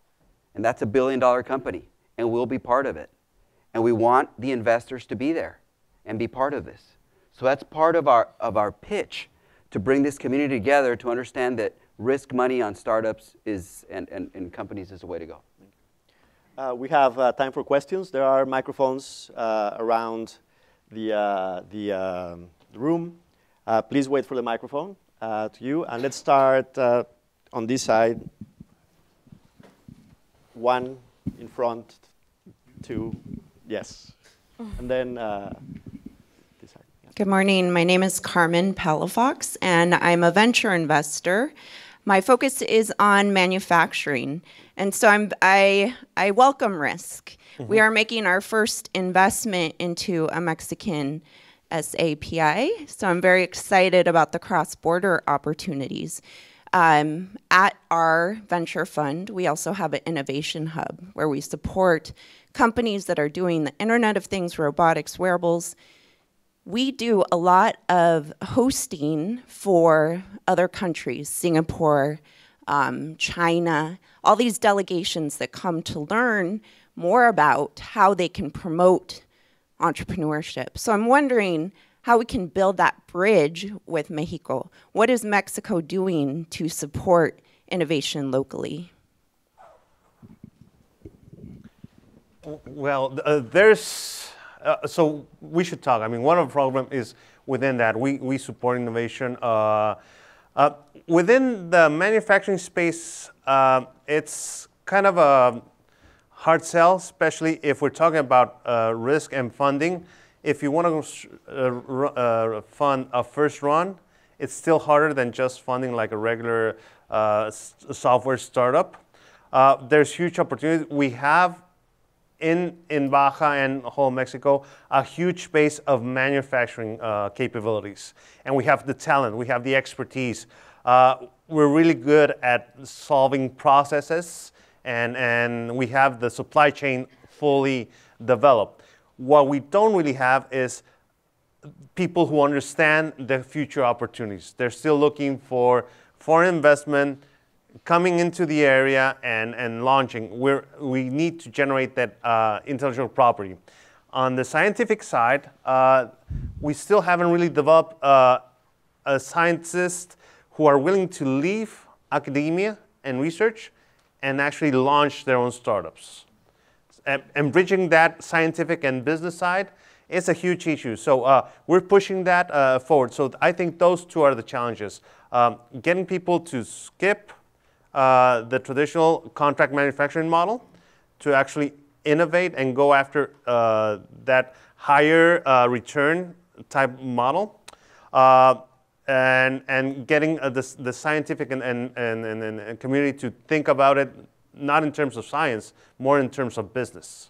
And that's a billion dollar company, and we'll be part of it. And we want the investors to be there and be part of this. So that's part of our, of our pitch to bring this community together to understand that risk money on startups is, and, and, and companies is the way to go. Uh, we have uh, time for questions. There are microphones uh, around the, uh, the, um, the, room. Uh, please wait for the microphone uh, to you. And let's start on this side. One in front, two, yes. And then this side. Yeah. Good morning. My name is Carmen Palafox, and I'm a venture investor. My focus is on manufacturing. And so I'm, I, I welcome risk. Mm-hmm. We are making our first investment into a Mexican SAPI. So I'm very excited about the cross border opportunities. Um, at our venture fund, we also have an innovation hub where we support companies that are doing the Internet of Things, robotics, wearables. We do a lot of hosting for other countries, Singapore, um, China, all these delegations that come to learn more about how they can promote entrepreneurship. So I'm wondering how we can build that bridge with Mexico. What is Mexico doing to support innovation locally? Well, uh, there's, uh, so we should talk. I mean, one of the problems is within that, we, we support innovation. Uh, uh, within the manufacturing space, uh, it's kind of a hard sell, especially if we're talking about uh, risk and funding. If you want to fund a first run, it's still harder than just funding like a regular software startup. there's huge opportunity. We have in, in Baja and whole Mexico a huge space of manufacturing uh, capabilities. And we have the talent, we have the expertise. Uh, we're really good at solving processes, and, and we have the supply chain fully developed. What we don't really have is people who understand the future opportunities. They're still looking for foreign investment, coming into the area and, and launching, we we need to generate that uh, intellectual property. On the scientific side, uh, we still haven't really developed uh, a scientist who are willing to leave academia and research and actually launch their own startups. And, and bridging that scientific and business side is a huge issue. So uh, we're pushing that uh, forward. So I think those two are the challenges. Um, getting people to skip uh, the traditional contract manufacturing model to actually innovate and go after uh, that higher uh, return type model. Uh, and, and getting uh, the, the scientific and, and, and, and, community to think about it not in terms of science, more in terms of business.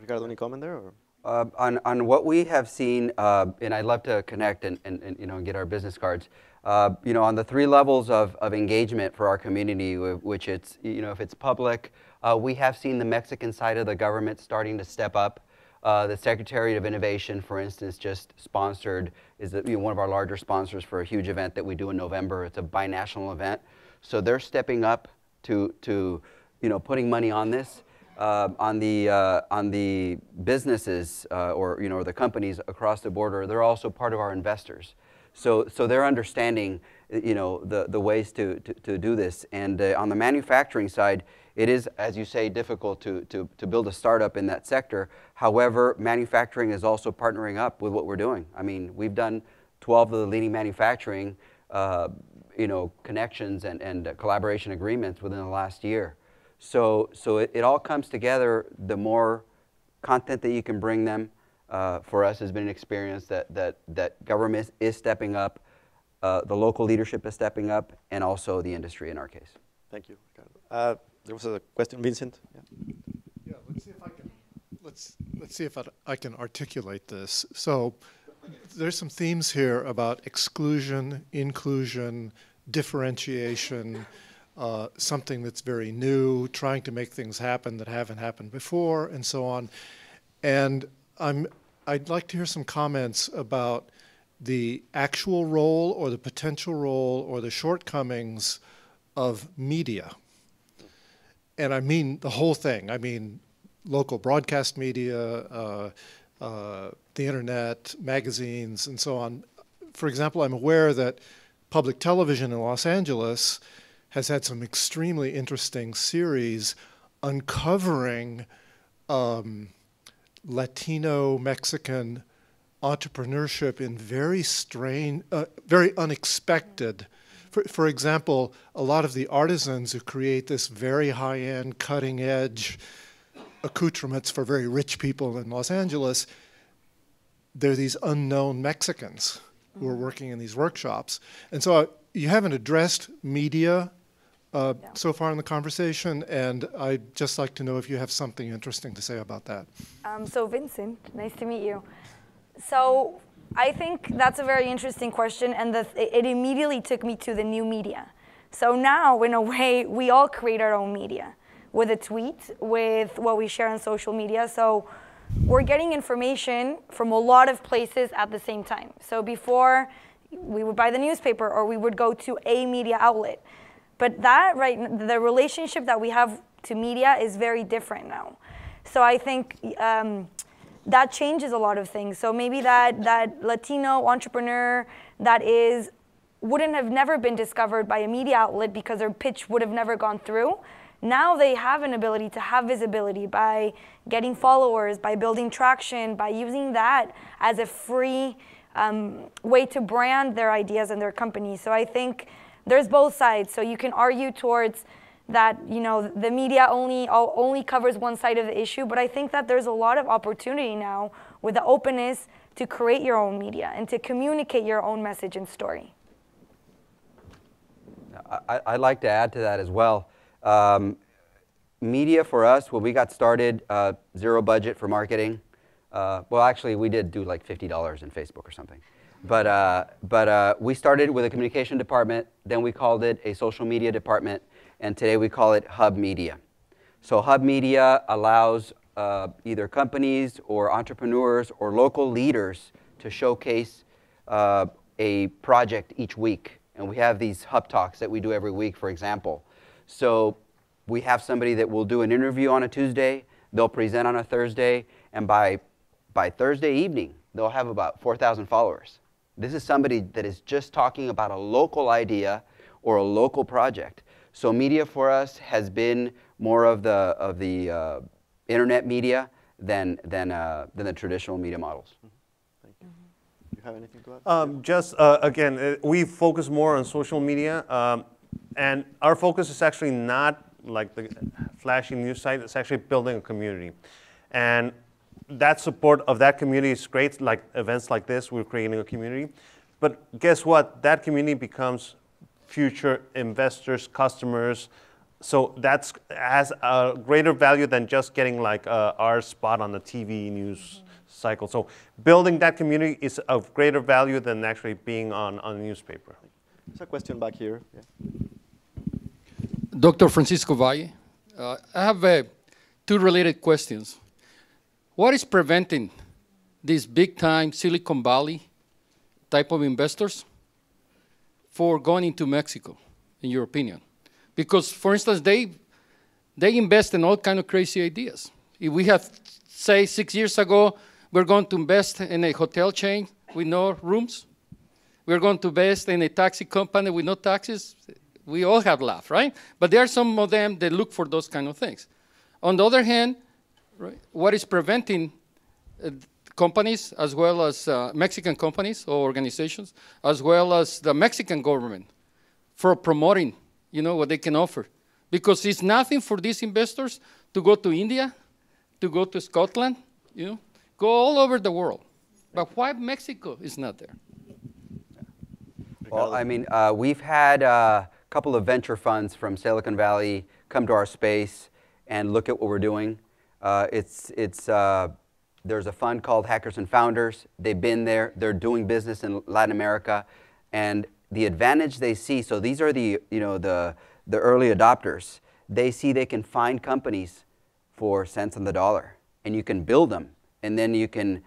Ricardo, any comment there? Or? Uh, on, on what we have seen, uh, and I'd love to connect and, and, and, you know, get our business cards. Uh, you know, on the three levels of, of engagement for our community, which it's, you know, if it's public, uh, we have seen the Mexican side of the government starting to step up. Uh, the Secretary of Innovation, for instance, just sponsored, is you know, one of our larger sponsors for a huge event that we do in November. It's a binational event. So they're stepping up to, to you know, putting money on this. Uh, on the uh, on the businesses uh, or you know or the companies across the border, they're also part of our investors. So, so they're understanding, you know, the, the ways to, to, to do this. And uh, on the manufacturing side, it is, as you say, difficult to, to, to build a startup in that sector. However, manufacturing is also partnering up with what we're doing. I mean, we've done 12 of the leading manufacturing, uh, you know, connections and, and uh, collaboration agreements within the last year. So, so it, it all comes together the more content that you can bring them, uh, for us has been an experience that, that, that government is stepping up, uh, the local leadership is stepping up, and also the industry in our case. Thank you. Uh, there was a question, Vincent. Yeah. yeah, let's see if I can let's let's see if I, I can articulate this. So there's some themes here about exclusion, inclusion, differentiation. uh, something that's very new, trying to make things happen that haven't happened before, and so on. And I'm, I'd like to hear some comments about the actual role or the potential role or the shortcomings of media. And I mean the whole thing. I mean local broadcast media, uh, uh, the internet, magazines, and so on. For example, I'm aware that public television in Los Angeles has had some extremely interesting series uncovering um, Latino Mexican entrepreneurship in very strange, uh, very unexpected. For, for example, a lot of the artisans who create this very high end, cutting edge accoutrements for very rich people in Los Angeles, they're these unknown Mexicans who are working in these workshops. And so uh, you haven't addressed media uh, Yeah. so far in the conversation, and I'd just like to know if you have something interesting to say about that. Um, so Vincent, nice to meet you. So I think that's a very interesting question, and the, it immediately took me to the new media. So now, in a way, we all create our own media with a tweet, with what we share on social media. So we're getting information from a lot of places at the same time. So before, we would buy the newspaper or we would go to a media outlet. But that, right, the relationship that we have to media is very different now. So I think um, that changes a lot of things. So maybe that that Latino entrepreneur that is wouldn't have never been discovered by a media outlet because their pitch would have never gone through. Now they have an ability to have visibility by getting followers, by building traction, by using that as a free um, way to brand their ideas and their company. So I think there's both sides. So you can argue towards that you know the media only only covers one side of the issue, but I think that there's a lot of opportunity now with the openness to create your own media and to communicate your own message and story. I, I'd like to add to that as well. Um, media for us, when we got started, uh, zero budget for marketing. Uh, well, actually, we did do like $50 in Facebook or something. But, uh, but uh, we started with a communication department, then we called it a social media department, and today we call it Hub Media. So Hub Media allows uh, either companies or entrepreneurs or local leaders to showcase uh, a project each week. And we have these Hub Talks that we do every week, for example. So we have somebody that will do an interview on a Tuesday, they'll present on a Thursday, and by, by Thursday evening, they'll have about 4,000 followers. This is somebody that is just talking about a local idea or a local project. So media for us has been more of the, of the uh, internet media than, than, uh, than the traditional media models. Thank you. Do you have anything to add? Um, just uh, again, uh, we focus more on social media, um, and our focus is actually not like the flashy news site. It's actually building a community, and that support of that community is great. Like events like this, we're creating a community. But guess what? That community becomes future investors, customers. So that's has a greater value than just getting like uh, our spot on the TV news cycle. So building that community is of greater value than actually being on, on a newspaper. There's a question back here. Yeah. Dr. Francisco Valle, uh, I have uh, two related questions. What is preventing these big time Silicon Valley type of investors for going into Mexico, in your opinion? Because, for instance, they, they invest in all kind of crazy ideas. If we have, say, six years ago, we're going to invest in a hotel chain with no rooms, we're going to invest in a taxi company with no taxes, we all have laughed, right? But there are some of them that look for those kind of things. On the other hand, right, what is preventing uh, companies as well as uh, Mexican companies or organizations, as well as the Mexican government, for promoting, you know, what they can offer? Because it's nothing for these investors to go to India, to go to Scotland, you know, go all over the world. But why Mexico is not there? Well, I mean, uh, we've had uh, a couple of venture funds from Silicon Valley come to our space and look at what we're doing. Uh, it's, it's, uh, there's a fund called Hackers and Founders. They've been there. They're doing business in Latin America, and the advantage they see. So these are the, you know, the, the early adopters, they see they can find companies for cents on the dollar, and you can build them, and then you can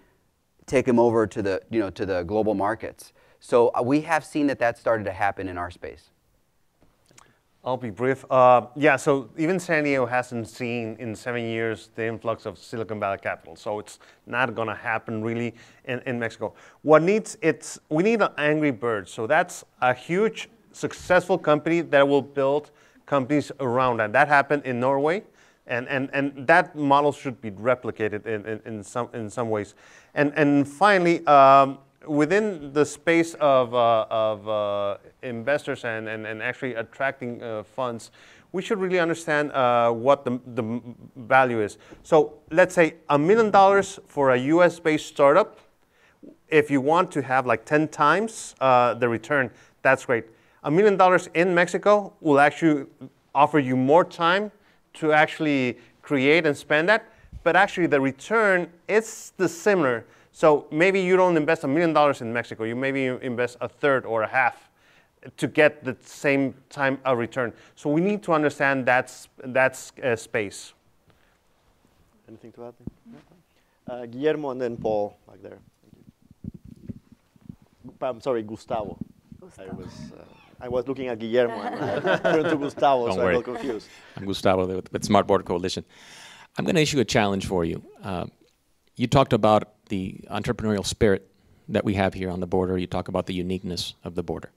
take them over to the, you know, to the global markets. So uh, we have seen that that started to happen in our space. I'll be brief. Uh, yeah, so even San Diego hasn't seen in seven years the influx of Silicon Valley capital, so it's not going to happen really in, in Mexico. What needs it's we need an angry bird. So that's a huge successful company that will build companies around that. That happened in Norway, and and, and that model should be replicated in, in, in some in some ways. And and finally. Um, within the space of, uh, of uh, investors and, and, and actually attracting uh, funds, we should really understand uh, what the, the value is. So let's say a million dollars for a US based startup. If you want to have like 10 times uh, the return, that's great. A million dollars in Mexico will actually offer you more time to actually create and spend that, but actually the return is the similar so maybe you don't invest a million dollars in Mexico. You maybe invest a third or a half to get the same time a return. So we need to understand that's that's uh, space. Anything to add? Uh, Guillermo and then Paul back there. I'm sorry, Gustavo. Gustavo. I was uh, I was looking at Guillermo and turned to Gustavo, Don't so worry. I got confused. I'm Gustavo with, with Smart Border Coalition. I'm going to issue a challenge for you. You talked about the entrepreneurial spirit that we have here on the border. You talk about the uniqueness of the border.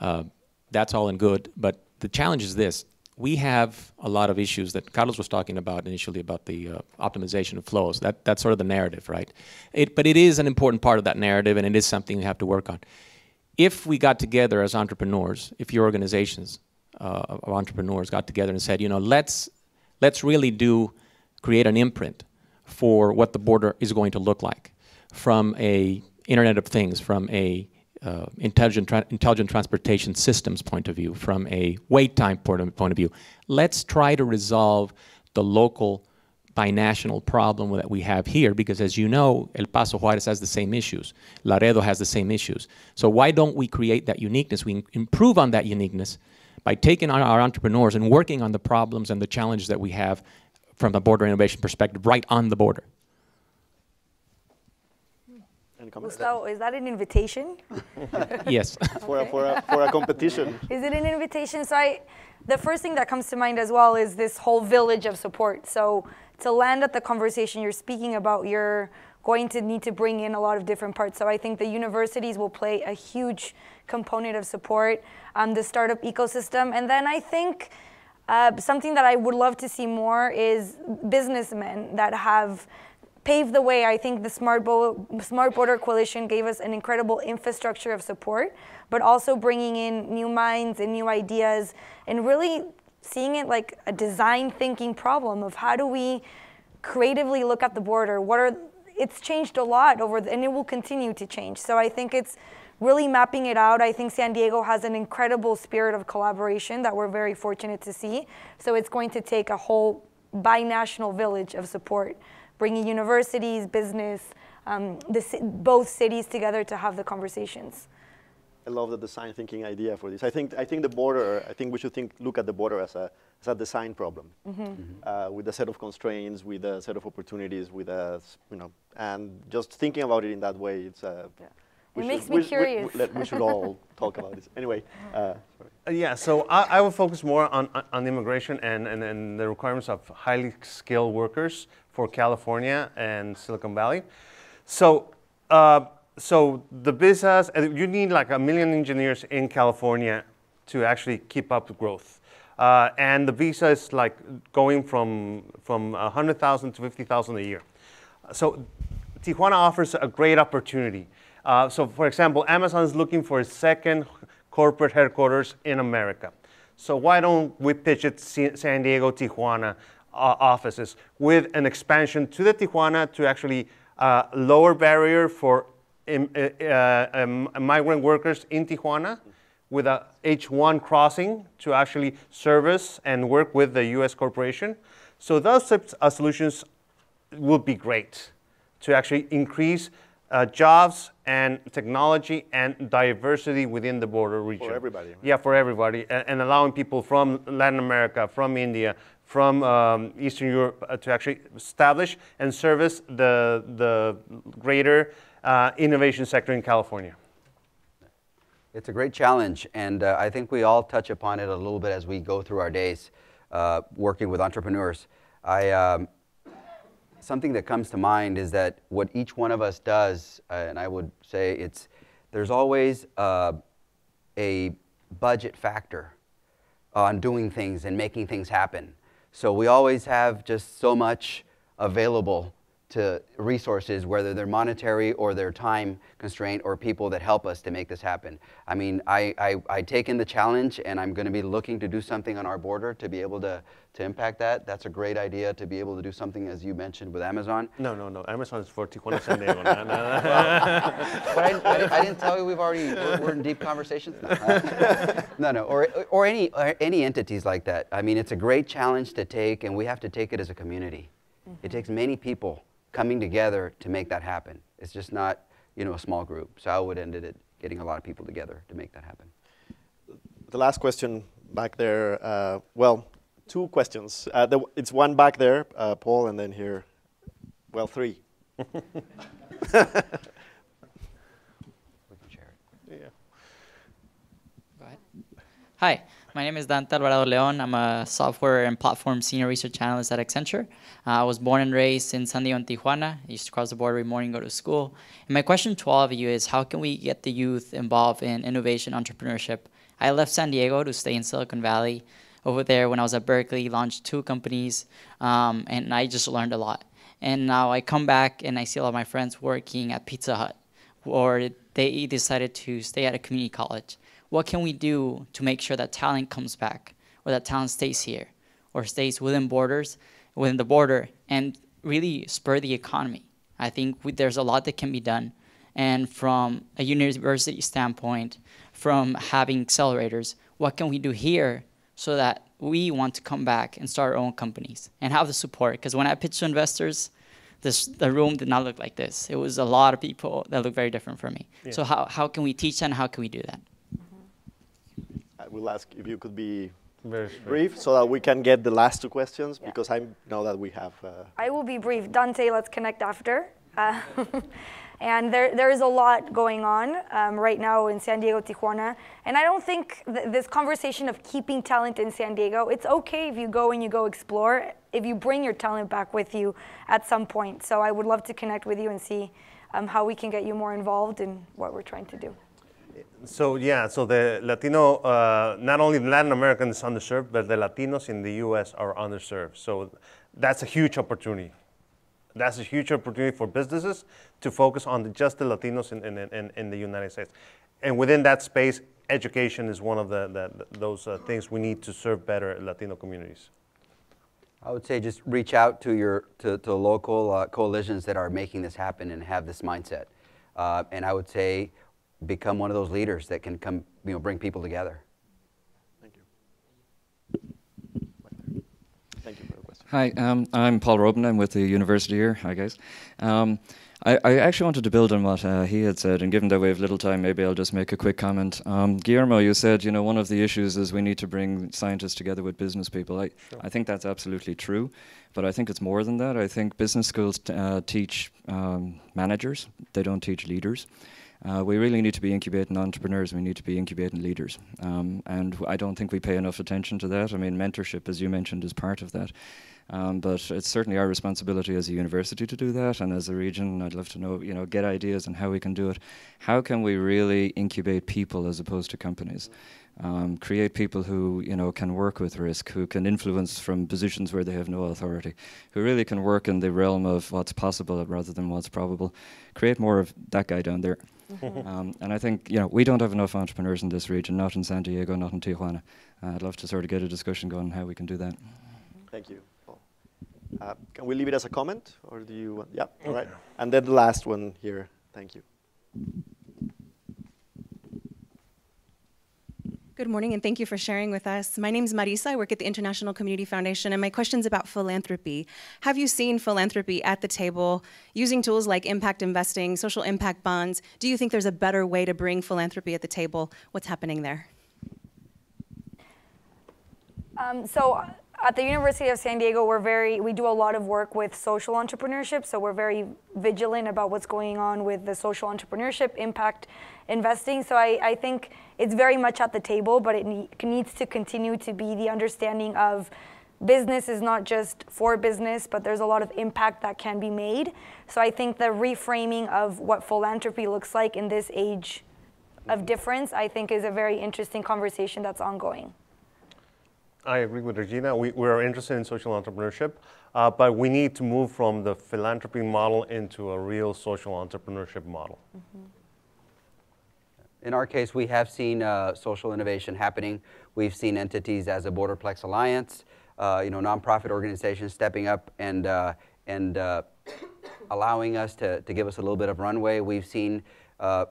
Uh, that's all in good, but the challenge is this. We have a lot of issues that Carlos was talking about initially about the uh, optimization of flows. That, that's sort of the narrative, right? It, but it is an important part of that narrative, and it is something we have to work on. If we got together as entrepreneurs, if your organizations uh, of entrepreneurs got together and said, you know, let's, let's really do, create an imprint for what the border is going to look like from a Internet of Things, from a uh, intelligent, tra intelligent transportation systems point of view, from a wait time point of, point of view. Let's try to resolve the local binational problem that we have here because as you know, El Paso Juarez has the same issues. Laredo has the same issues. So why don't we create that uniqueness? We improve on that uniqueness by taking on our entrepreneurs and working on the problems and the challenges that we have from a border innovation perspective right on the border. Gustavo, is that an invitation? <laughs> yes. <laughs> for, a, for, a, for a competition. Is it an invitation? So I, the first thing that comes to mind as well is this whole village of support. So to land at the conversation you're speaking about, you're going to need to bring in a lot of different parts. So I think the universities will play a huge component of support, um, the startup ecosystem, and then I think uh, something that I would love to see more is businessmen that have paved the way. I think the Smart, Bo- Smart Border Coalition gave us an incredible infrastructure of support, but also bringing in new minds and new ideas and really seeing it like a design thinking problem of how do we creatively look at the border? What are it's changed a lot over the, and it will continue to change. So I think it's really mapping it out. I think San Diego has an incredible spirit of collaboration that we're very fortunate to see. So it's going to take a whole binational village of support, bringing universities, business, um, the, both cities together to have the conversations. I love the design thinking idea for this. I think I think the border. I think we should think look at the border as a as a design problem, mm-hmm. Mm-hmm. Uh, with a set of constraints, with a set of opportunities, with a you know, and just thinking about it in that way, it's a. Yeah. We it should, makes me we, curious. We, we, we, should all talk about this. Anyway, uh, uh, yeah, so I, I will focus more on, on immigration and, and, and the requirements of highly skilled workers for California and Silicon Valley. So, uh, so the business, you need like a million engineers in California to actually keep up with growth. Uh, and the visa is like going from, from 100,000 to 50,000 a year. So Tijuana offers a great opportunity. Uh, so for example, Amazon is looking for a second corporate headquarters in America. So why don't we pitch it San Diego, Tijuana uh, offices with an expansion to the Tijuana to actually uh, lower barrier for um, um, migrant workers in Tijuana with a H1 crossing to actually service and work with the US corporation. So those types of solutions would be great to actually increase uh, jobs and technology and diversity within the border region. For everybody. Right? Yeah, for everybody, and, and, allowing people from Latin America, from India, from um, Eastern Europe uh, to actually establish and service the, the greater uh, innovation sector in California. It's a great challenge, and uh, I think we all touch upon it a little bit as we go through our days uh, working with entrepreneurs. I, um, something that comes to mind is that what each one of us does, uh, and I would say it's, there's always uh, a budget factor on doing things and making things happen. So we always have just so much available to resources, whether they're monetary or they're time constraint or people that help us to make this happen. I mean, I, I, I take in the challenge and I'm going to be looking to do something on our border to be able to, to impact that. That's a great idea to be able to do something, as you mentioned, with Amazon. No, no, no. Amazon is for Tijuana, San Diego. no, no, no. but I, I, I, didn't tell you we've already, we're, we're in deep conversations. <laughs> No, no, or, or, any, or any entities like that. I mean, it's a great challenge to take and we have to take it as a community. Mm -hmm. It takes many people coming together to make that happen. It's just not, you know, a small group. So I would end it getting a lot of people together to make that happen. The last question back there, uh, well, two questions. Uh, the, it's one back there, uh, Paul, and then here, well, three. <laughs> Yeah. Hi, my name is Dante Alvarado Leon. I'm a software and platform senior research analyst at Accenture. Uh, I was born and raised in San Diego and Tijuana. I used to cross the border every morning, go to school. And my question to all of you is how can we get the youth involved in innovation entrepreneurship? I left San Diego to stay in Silicon Valley. Over there, when I was at Berkeley, launched two companies, um, and I just learned a lot. And now I come back and I see a lot of my friends working at Pizza Hut, or they decided to stay at a community college what can we do to make sure that talent comes back or that talent stays here or stays within borders, within the border and really spur the economy. I think we, there's a lot that can be done. And from a university standpoint, from having accelerators, what can we do here so that we want to come back and start our own companies and have the support? Because when I pitched to investors, this, the room did not look like this. It was a lot of people that looked very different from me. Yeah. So how, how can we teach and how can we do that? I will ask if you could be very brief so that we can get the last two questions yeah. because I know that we have. Uh, I will be brief. Dante, let's connect after. Uh, <laughs> and there, there is a lot going on um, right now in San Diego, Tijuana. And I don't think th this conversation of keeping talent in San Diego, it's okay if you go and you go explore, if you bring your talent back with you at some point. So I would love to connect with you and see um, how we can get you more involved in what we're trying to do. So yeah, so the Latino, uh, not only Latin Americans underserved, but the Latinos in the U.S. are underserved. So that's a huge opportunity. That's a huge opportunity for businesses to focus on the, just the Latinos in, in, in, in, the United States. And within that space, education is one of the, the those uh, things we need to serve better Latino communities. I would say just reach out to your to, to local uh, coalitions that are making this happen and have this mindset. Uh, and I would say become one of those leaders that can come, you know, bring people together. Thank you. Thank you for the question. Hi, um, I'm Paul Robin. I'm with the university here. Hi, guys. Um, I, I, actually wanted to build on what uh, he had said, and given that we have little time, maybe I'll just make a quick comment. Um, Guillermo, you said, you know, one of the issues is we need to bring scientists together with business people. I, sure. I think that's absolutely true, but I think it's more than that. I think business schools uh, teach um, managers, they don't teach leaders. Uh, we really need to be incubating entrepreneurs. We need to be incubating leaders. Um, and I don't think we pay enough attention to that. I mean, mentorship, as you mentioned, is part of that. Um, but it's certainly our responsibility as a university to do that, and as a region, I'd love to know, you know, get ideas on how we can do it. How can we really incubate people as opposed to companies? Um, create people who you know can work with risk, who can influence from positions where they have no authority, who really can work in the realm of what's possible rather than what's probable. Create more of that guy down there. Mm-hmm. um, and I think you know we don't have enough entrepreneurs in this region, not in San Diego, not in Tijuana. Uh, I'd love to sort of get a discussion going on how we can do that. Thank you. Uh, can we leave it as a comment, or do you? Want, yeah. All right. And then the last one here. Thank you. Good morning, and thank you for sharing with us. My name is Marisa. I work at the International Community Foundation, and my question is about philanthropy. Have you seen philanthropy at the table using tools like impact investing, social impact bonds? Do you think there's a better way to bring philanthropy at the table? What's happening there? Um, so at the University of San Diego, we're very we do a lot of work with social entrepreneurship. So we're very vigilant about what's going on with the social entrepreneurship impact investing. So I, I think it's very much at the table, but it ne- needs to continue to be the understanding of business is not just for business, but there's a lot of impact that can be made. So I think the reframing of what philanthropy looks like in this age of difference, I think, is a very interesting conversation that's ongoing. I agree with Regina. We, we're interested in social entrepreneurship, uh, but we need to move from the philanthropy model into a real social entrepreneurship model. Mm-hmm. In our case, we have seen uh, social innovation happening. We've seen entities as a Borderplex Alliance, uh, you know, nonprofit organizations stepping up and, uh, and uh, <coughs> allowing us to, to give us a little bit of runway. We've seen uh,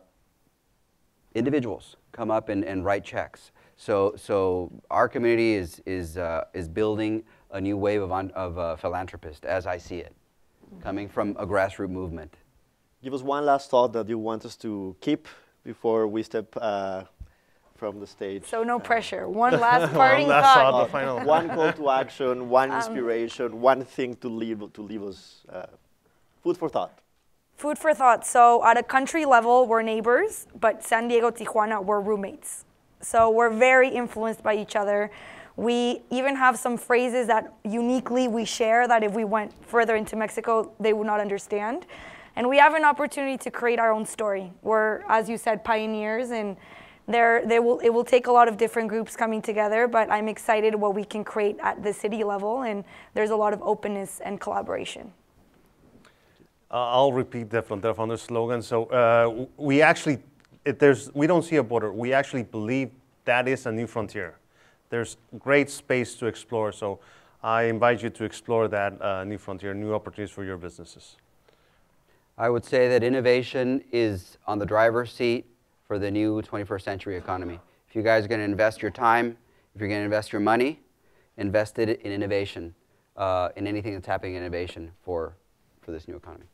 individuals come up and, and write checks. So, so our community is, is, uh, is building a new wave of, of uh, philanthropists, as I see it, coming from a grassroots movement. Give us one last thought that you want us to keep before we step uh, from the stage. So no pressure. One <laughs> last parting one thought. thought final. <laughs> one call to action, one um, inspiration, one thing to leave to leave us uh, food for thought. Food for thought. So at a country level, we're neighbors, but San Diego, Tijuana, we're roommates. So we're very influenced by each other. We even have some phrases that uniquely we share that if we went further into Mexico, they would not understand. And we have an opportunity to create our own story. We're, as you said, pioneers, and there, they will, it will take a lot of different groups coming together, but I'm excited what we can create at the city level, and there's a lot of openness and collaboration. Uh, I'll repeat the Frontera Founders slogan. So uh, we actually it, there's, we don't see a border. We actually believe that is a new frontier. There's great space to explore. So I invite you to explore that uh, new frontier, new opportunities for your businesses. I would say that innovation is on the driver's seat for the new 21st century economy. If you guys are going to invest your time, if you're going to invest your money, invest it in innovation, uh, in anything that's happening in innovation for, for this new economy.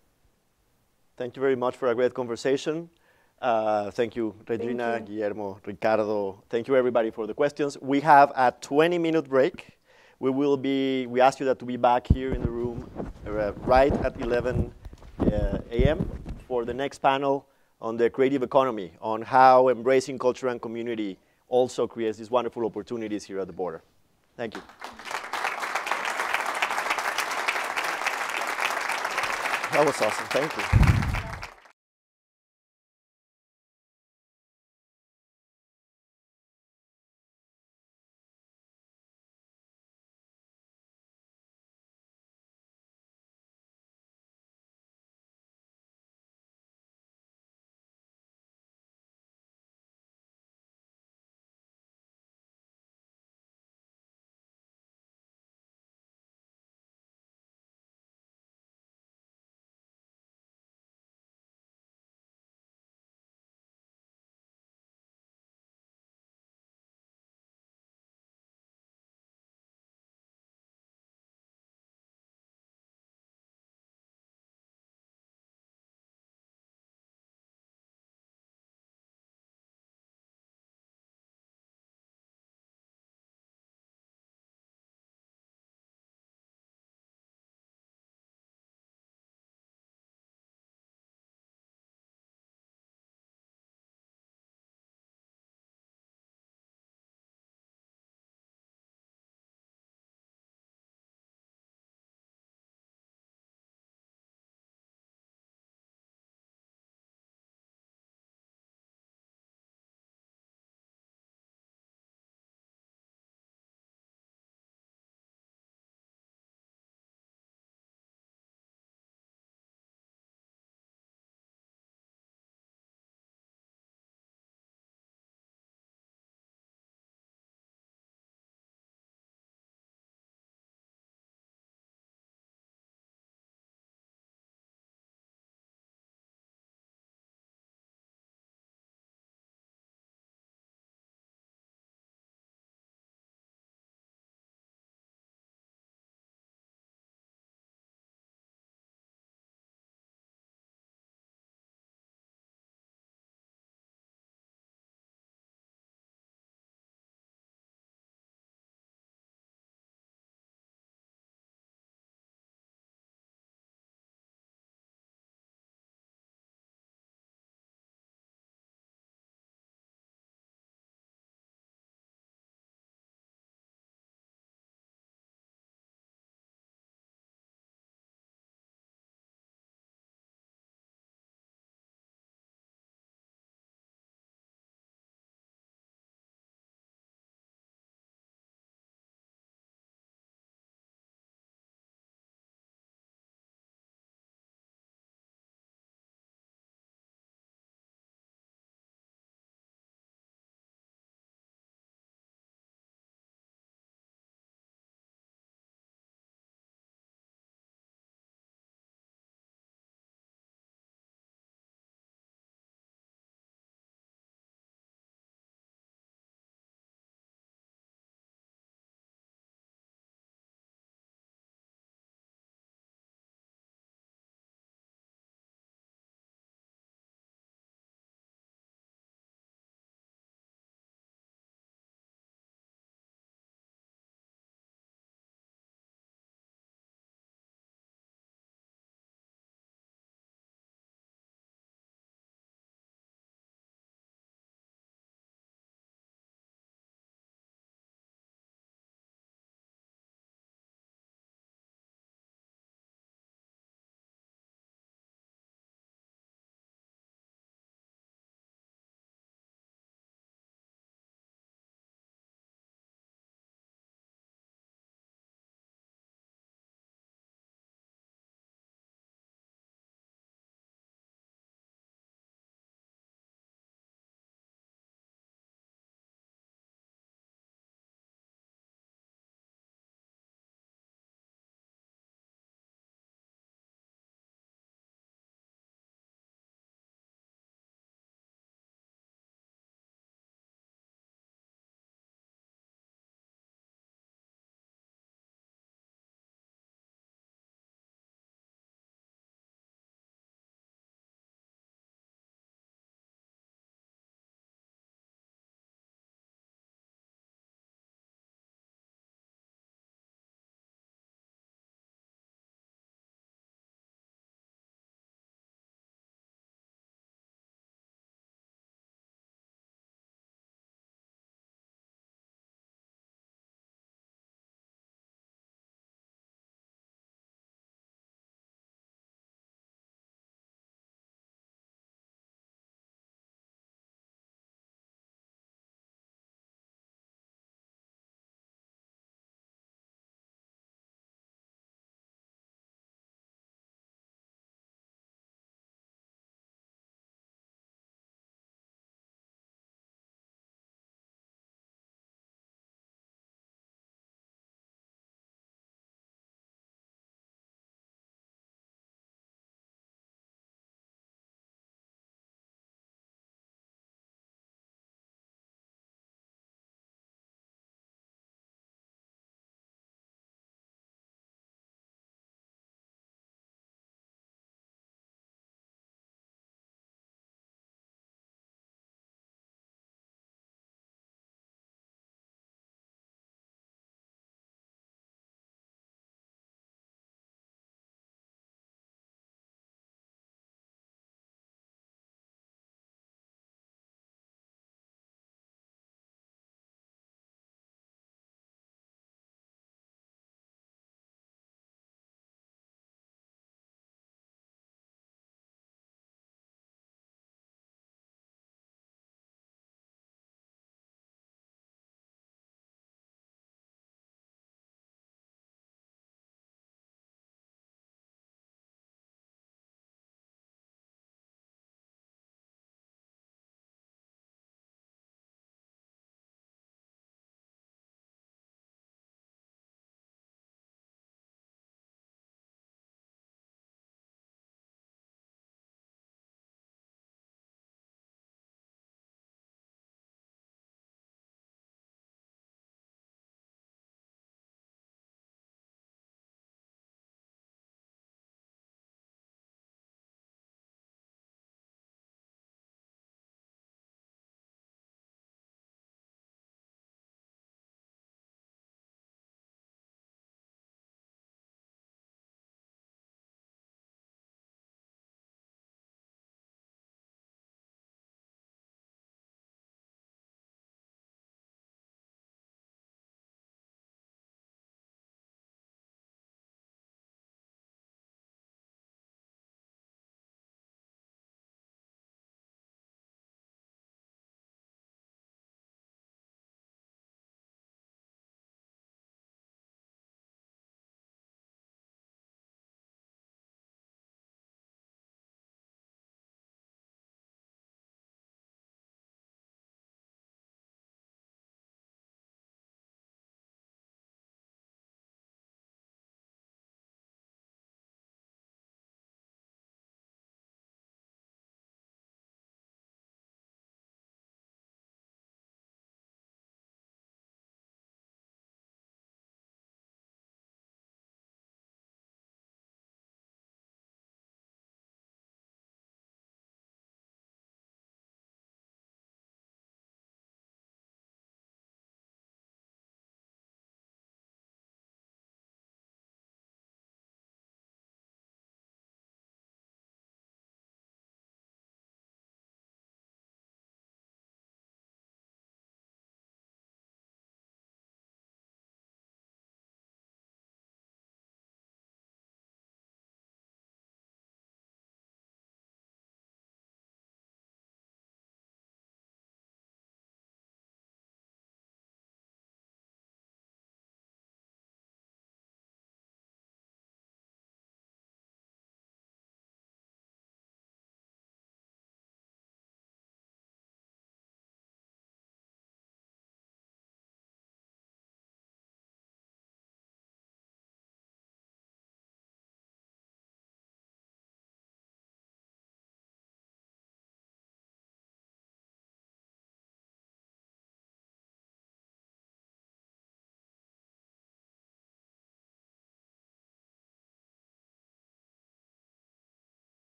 Thank you very much for a great conversation. Uh, thank you, Regina, thank you. Guillermo, Ricardo. Thank you, everybody, for the questions. We have a 20-minute break. We will be. We ask you that to be back here in the room uh, right at 11 uh, a.m. for the next panel on the creative economy, on how embracing culture and community also creates these wonderful opportunities here at the border. Thank you. That was awesome. Thank you.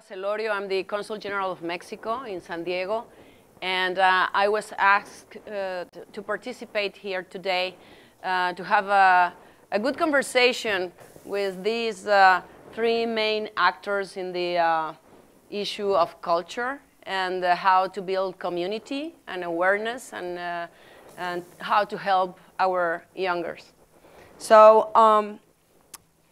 Celorio. I'm the Consul General of Mexico in San Diego. And uh, I was asked uh, to, participate here today uh, to have a, a, good conversation with these uh, three main actors in the uh, issue of culture and uh, how to build community and awareness and, and how to help our youngers. So um,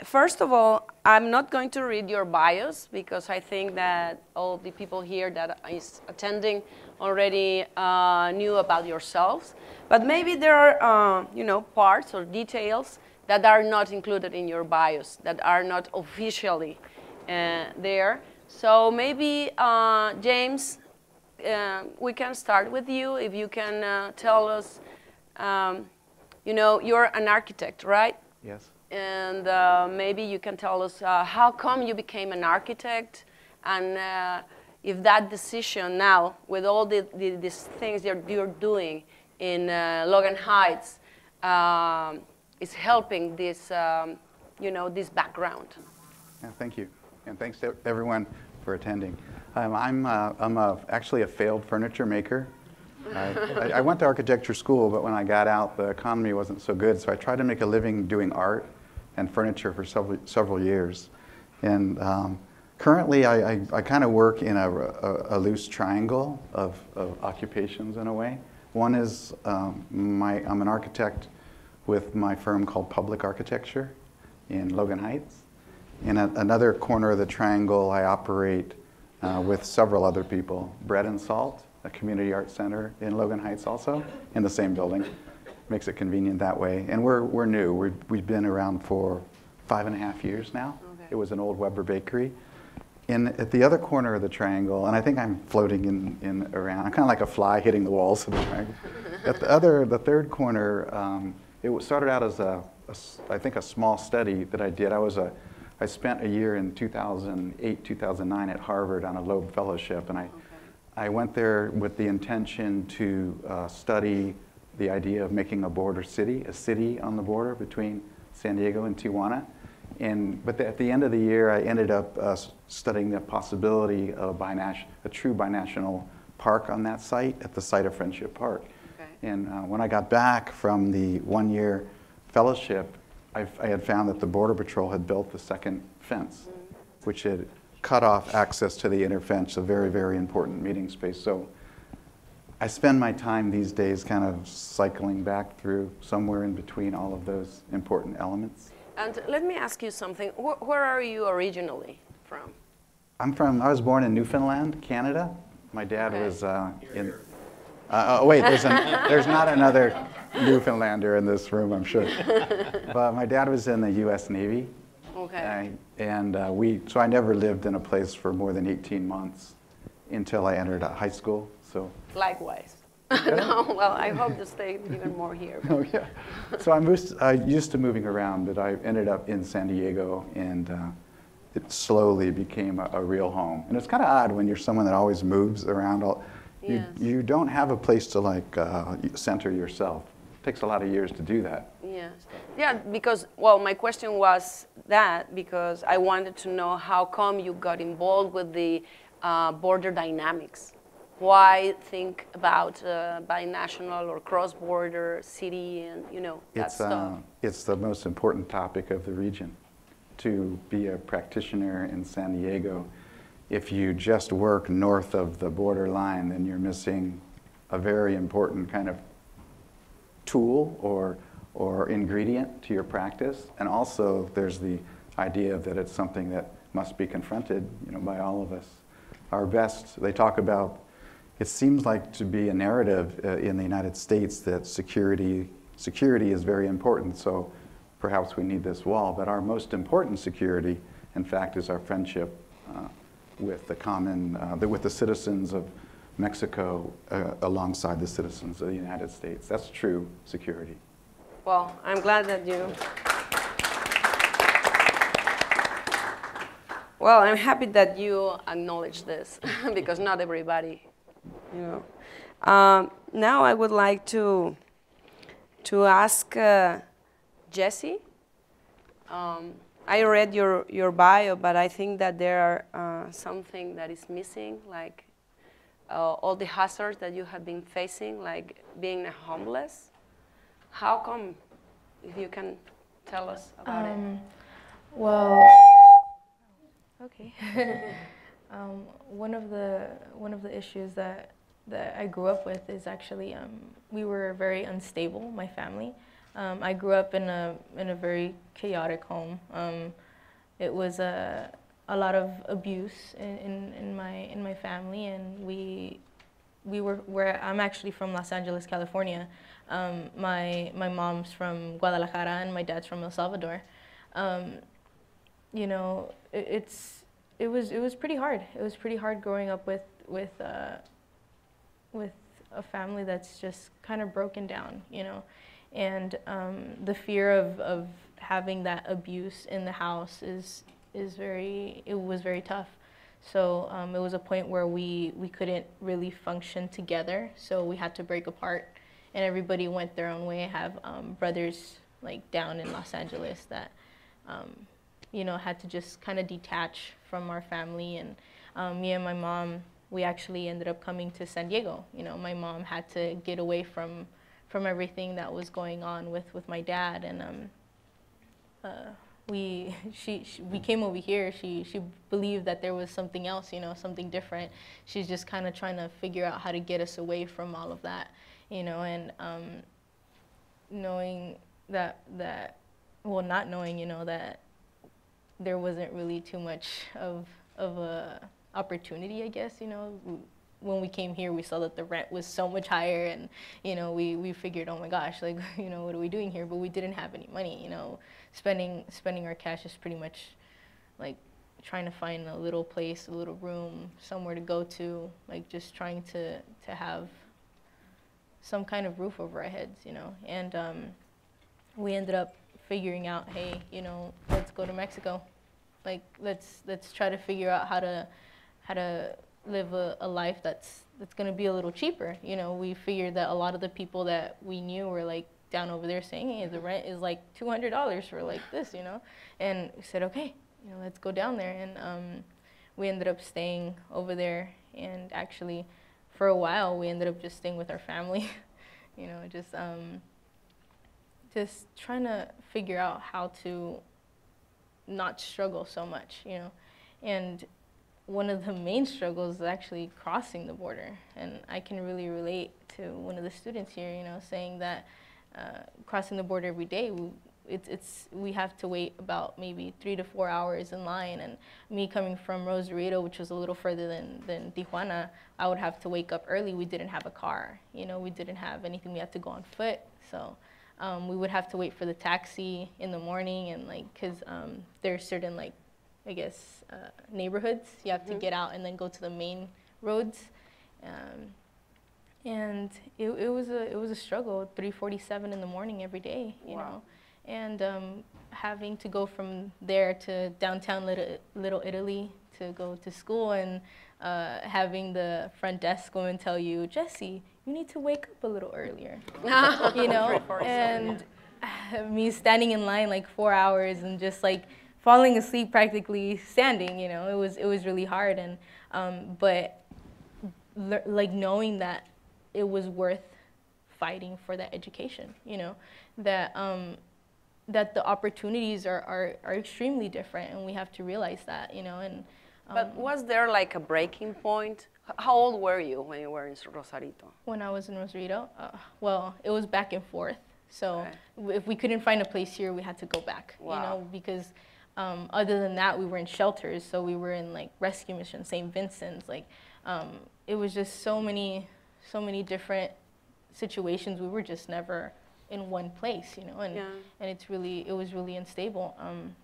first of all, I'm not going to read your bios because I think that all the people here that is attending already uh, knew about yourselves. But maybe there are, uh, you know, parts or details that are not included in your bios, that are not officially uh, there. So maybe, uh, James, uh, we can start with you. If you can uh, tell us, um, you know, you're an architect, right? Yes and uh, maybe you can tell us uh, how come you became an architect and uh, if that decision now with all the, the, these things you're, you're doing in uh, Logan Heights um, is helping this, um, you know, this background. Yeah, thank you. And thanks to everyone for attending. Um, I'm, uh, I'm a, actually a failed furniture maker. I, I, went to architecture school, but when I got out, the economy wasn't so good. So I tried to make a living doing art and furniture for several, several years. And um, currently, I, I, I kind of work in a, a, a loose triangle of, of, occupations in a way. One is um, my, I'm an architect with my firm called Public Architecture in Logan Heights. In a, another corner of the triangle, I operate uh, with several other people, Bread and Salt, a community art center in Logan Heights also, in the same building makes it convenient that way. And we're, we're new. we we've been around for five and a half years now. Okay. It was an old Weber bakery. In, at the other corner of the triangle, and I think I'm floating in, in around, I'm kind of like a fly hitting the walls of the triangle. at the other, the third corner, um, it started out as a, a, I think a small study that I did. I was a, I spent a year in 2008, 2009 at Harvard on a Loeb Fellowship, and I, okay. I went there with the intention to uh, study the idea of making a border city, a city on the border between San Diego and Tijuana. And, but the, at the end of the year, I ended up uh, studying the possibility of a true binational park on that site at the site of Friendship Park. Okay. And uh, when I got back from the one year fellowship, I, I, had found that the Border Patrol had built the second fence, mm which had cut off access to the inner fence, a very, very important meeting space. So I spend my time these days kind of cycling back through somewhere in between all of those important elements. And let me ask you something. Wh where are you originally from? I'm from, I was born in Newfoundland, Canada. My dad okay. was uh, in, uh, oh wait, there's, an, there's not another Newfoundlander in this room, I'm sure. <laughs> but my dad was in the U.S. Navy. Okay. and uh, we, so I never lived in a place for more than 18 months until I entered high school. So likewise. <laughs> no, well, I hope to stay even more here. <laughs> oh yeah. So I'm used, I used to moving around, but I ended up in San Diego, and uh, it slowly became a, a, real home. And it's kind of odd when you're someone that always moves around. All, you, yes. you don't have a place to like uh, center yourself. It takes a lot of years to do that. Yes. Yeah, because, well, my question was that because I wanted to know how come you got involved with the uh, border dynamics why think about uh, binational or cross-border city and you know that it's, stuff? Uh, it's the most important topic of the region. To be a practitioner in San Diego, if you just work north of the border line, then you're missing a very important kind of tool or, or ingredient to your practice. And also there's the idea that it's something that must be confronted you know, by all of us. Our best, they talk about it seems like to be a narrative uh, in the United States that security, security is very important, so perhaps we need this wall. But our most important security, in fact, is our friendship uh, with the common, uh, the, with the citizens of Mexico uh, alongside the citizens of the United States. That's true security. Well, I'm glad that you. Well, I'm happy that you acknowledge this <laughs> because not everybody you know. Um, now I would like to to ask uh, Jesse. Um, I read your, your bio, but I think that there are uh, something that is missing, like uh, all the hazards that you have been facing, like being homeless. How come? If you can tell us about um, it. Well, okay. <laughs> um, one of the one of the issues that that I grew up with is actually um, we were very unstable. My family. Um, I grew up in a in a very chaotic home. Um, it was a a lot of abuse in, in, in, my in my family, and we we were where I'm actually from Los Angeles, California. Um, my my mom's from Guadalajara, and my dad's from El Salvador. Um, you know, it, it's it was it was pretty hard. It was pretty hard growing up with with uh, with a family that's just kind of broken down. You know and um, the fear of, of having that abuse in the house is is very it was very tough so um, it was a point where we we couldn't really function together so we had to break apart and everybody went their own way i have um, brothers like down in los angeles that um, you know had to just kind of detach from our family and um, me and my mom we actually ended up coming to san diego you know my mom had to get away from from everything that was going on with, with my dad. And um, uh, we, she, she, we came over here. She, she believed that there was something else, you know, something different. She's just kind of trying to figure out how to get us away from all of that, you know, and um, knowing that, that, well, not knowing, you know, that there wasn't really too much of, of a opportunity, I guess, you know, when we came here, we saw that the rent was so much higher, and you know, we, we figured, oh my gosh, like <laughs> you know, what are we doing here? But we didn't have any money. You know, spending spending our cash is pretty much like trying to find a little place, a little room, somewhere to go to, like just trying to to have some kind of roof over our heads, you know. And um, we ended up figuring out, hey, you know, let's go to Mexico. Like let's let's try to figure out how to how to live a, a life that's that's going to be a little cheaper. You know, we figured that a lot of the people that we knew were like down over there saying, hey, the rent is like $200 for like this, you know? And we said, okay, you know, let's go down there. And um, we ended up staying over there. And actually, for a while, we ended up just staying with our family, <laughs> you know, just, um, just trying to figure out how to not struggle so much, you know? And one of the main struggles is actually crossing the border. And I can really relate to one of the students here, you know, saying that uh, crossing the border every day, we, it's, it's, we have to wait about maybe three to four hours in line. And me coming from Rosarito, which was a little further than, than Tijuana, I would have to wake up early. We didn't have a car. You know, we didn't have anything. We had to go on foot. So um, we would have to wait for the taxi in the morning and like, cause um, there's certain like I guess, uh, neighborhoods. You have mm -hmm. to mm-hmm. get out and then go to the main roads. Um, and it, it, was a, it was a struggle, 347 in the morning every day, you wow. know. And um, having to go from there to downtown Little, Little Italy to go to school and uh, having the front desk go and tell you, Jesse, you need to wake up a little earlier, <laughs> you know? and <laughs> me standing in line like four hours and just like falling asleep practically standing. You know, it was it was really hard, and um, but like knowing that it was worth fighting for that education. You know, that um, that the opportunities are, are are extremely different, and we have to realize that. You know, and but was there like a breaking point? How old were you when you were in Rosarito? When I was in Rosarito, uh, well, it was back and forth. So okay. if we couldn't find a place here, we had to go back. Wow. You know, because um, other than that, we were in shelters, so we were in like rescue missions, St. Vincent's. Like, um, it was just so many, so many different situations. We were just never in one place, you know, and yeah. and it's really, it was really unstable. Um,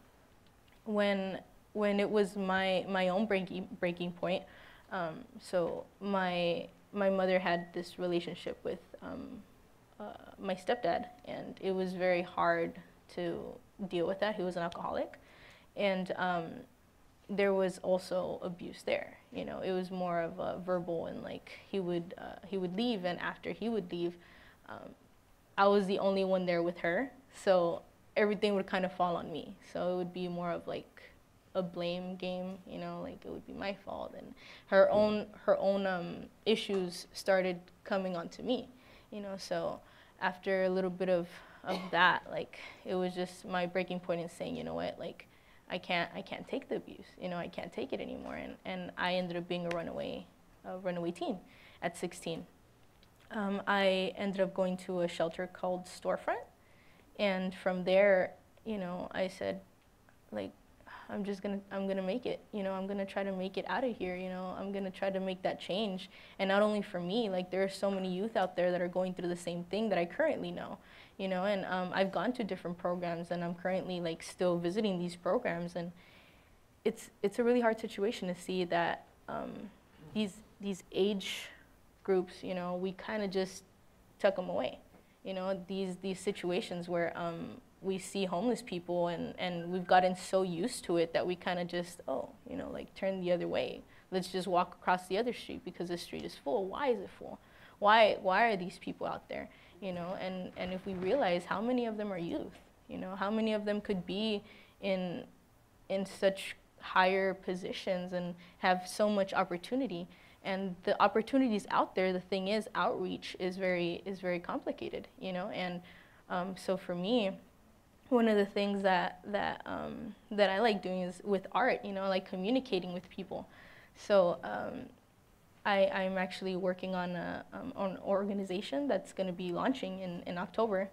when when it was my my own breaking breaking point, um, so my my mother had this relationship with um, uh, my stepdad, and it was very hard to deal with that. He was an alcoholic. And um, there was also abuse there. You know, it was more of a verbal and like he would uh, he would leave, and after he would leave, um, I was the only one there with her. So everything would kind of fall on me. So it would be more of like a blame game, you know, like it would be my fault. And her own her own um, issues started coming onto me, you know. So after a little bit of of <laughs> that, like it was just my breaking point in saying, you know what, like I can't I can't take the abuse, you know, I can't take it anymore. And and I ended up being a runaway a runaway teen at 16. Um, I ended up going to a shelter called Storefront, and from there, you know, I said, like, I'm just gonna, I'm gonna make it. You know, I'm gonna try to make it out of here. You know, I'm gonna try to make that change. And not only for me, like there are so many youth out there that are going through the same thing that I currently know. You know, and um, I've gone to different programs, and I'm currently like still visiting these programs, and it's it's a really hard situation to see that um, these these age groups, you know, we kind of just tuck them away. You know, these these situations where um, we see homeless people and, and we've gotten so used to it that we kind of just, oh, you know, like turn the other way. Let's just walk across the other street because the street is full. Why is it full? Why, why are these people out there? You know, and, and if we realize how many of them are youth, you know, how many of them could be in, in such higher positions and have so much opportunity, and the opportunities out there the thing is outreach is very is very complicated you know and um, so for me one of the things that that um, that I like doing is with art. You know, I like communicating with people. So um, I, I'm actually working on a, um, on an organization that's going to be launching in, in October,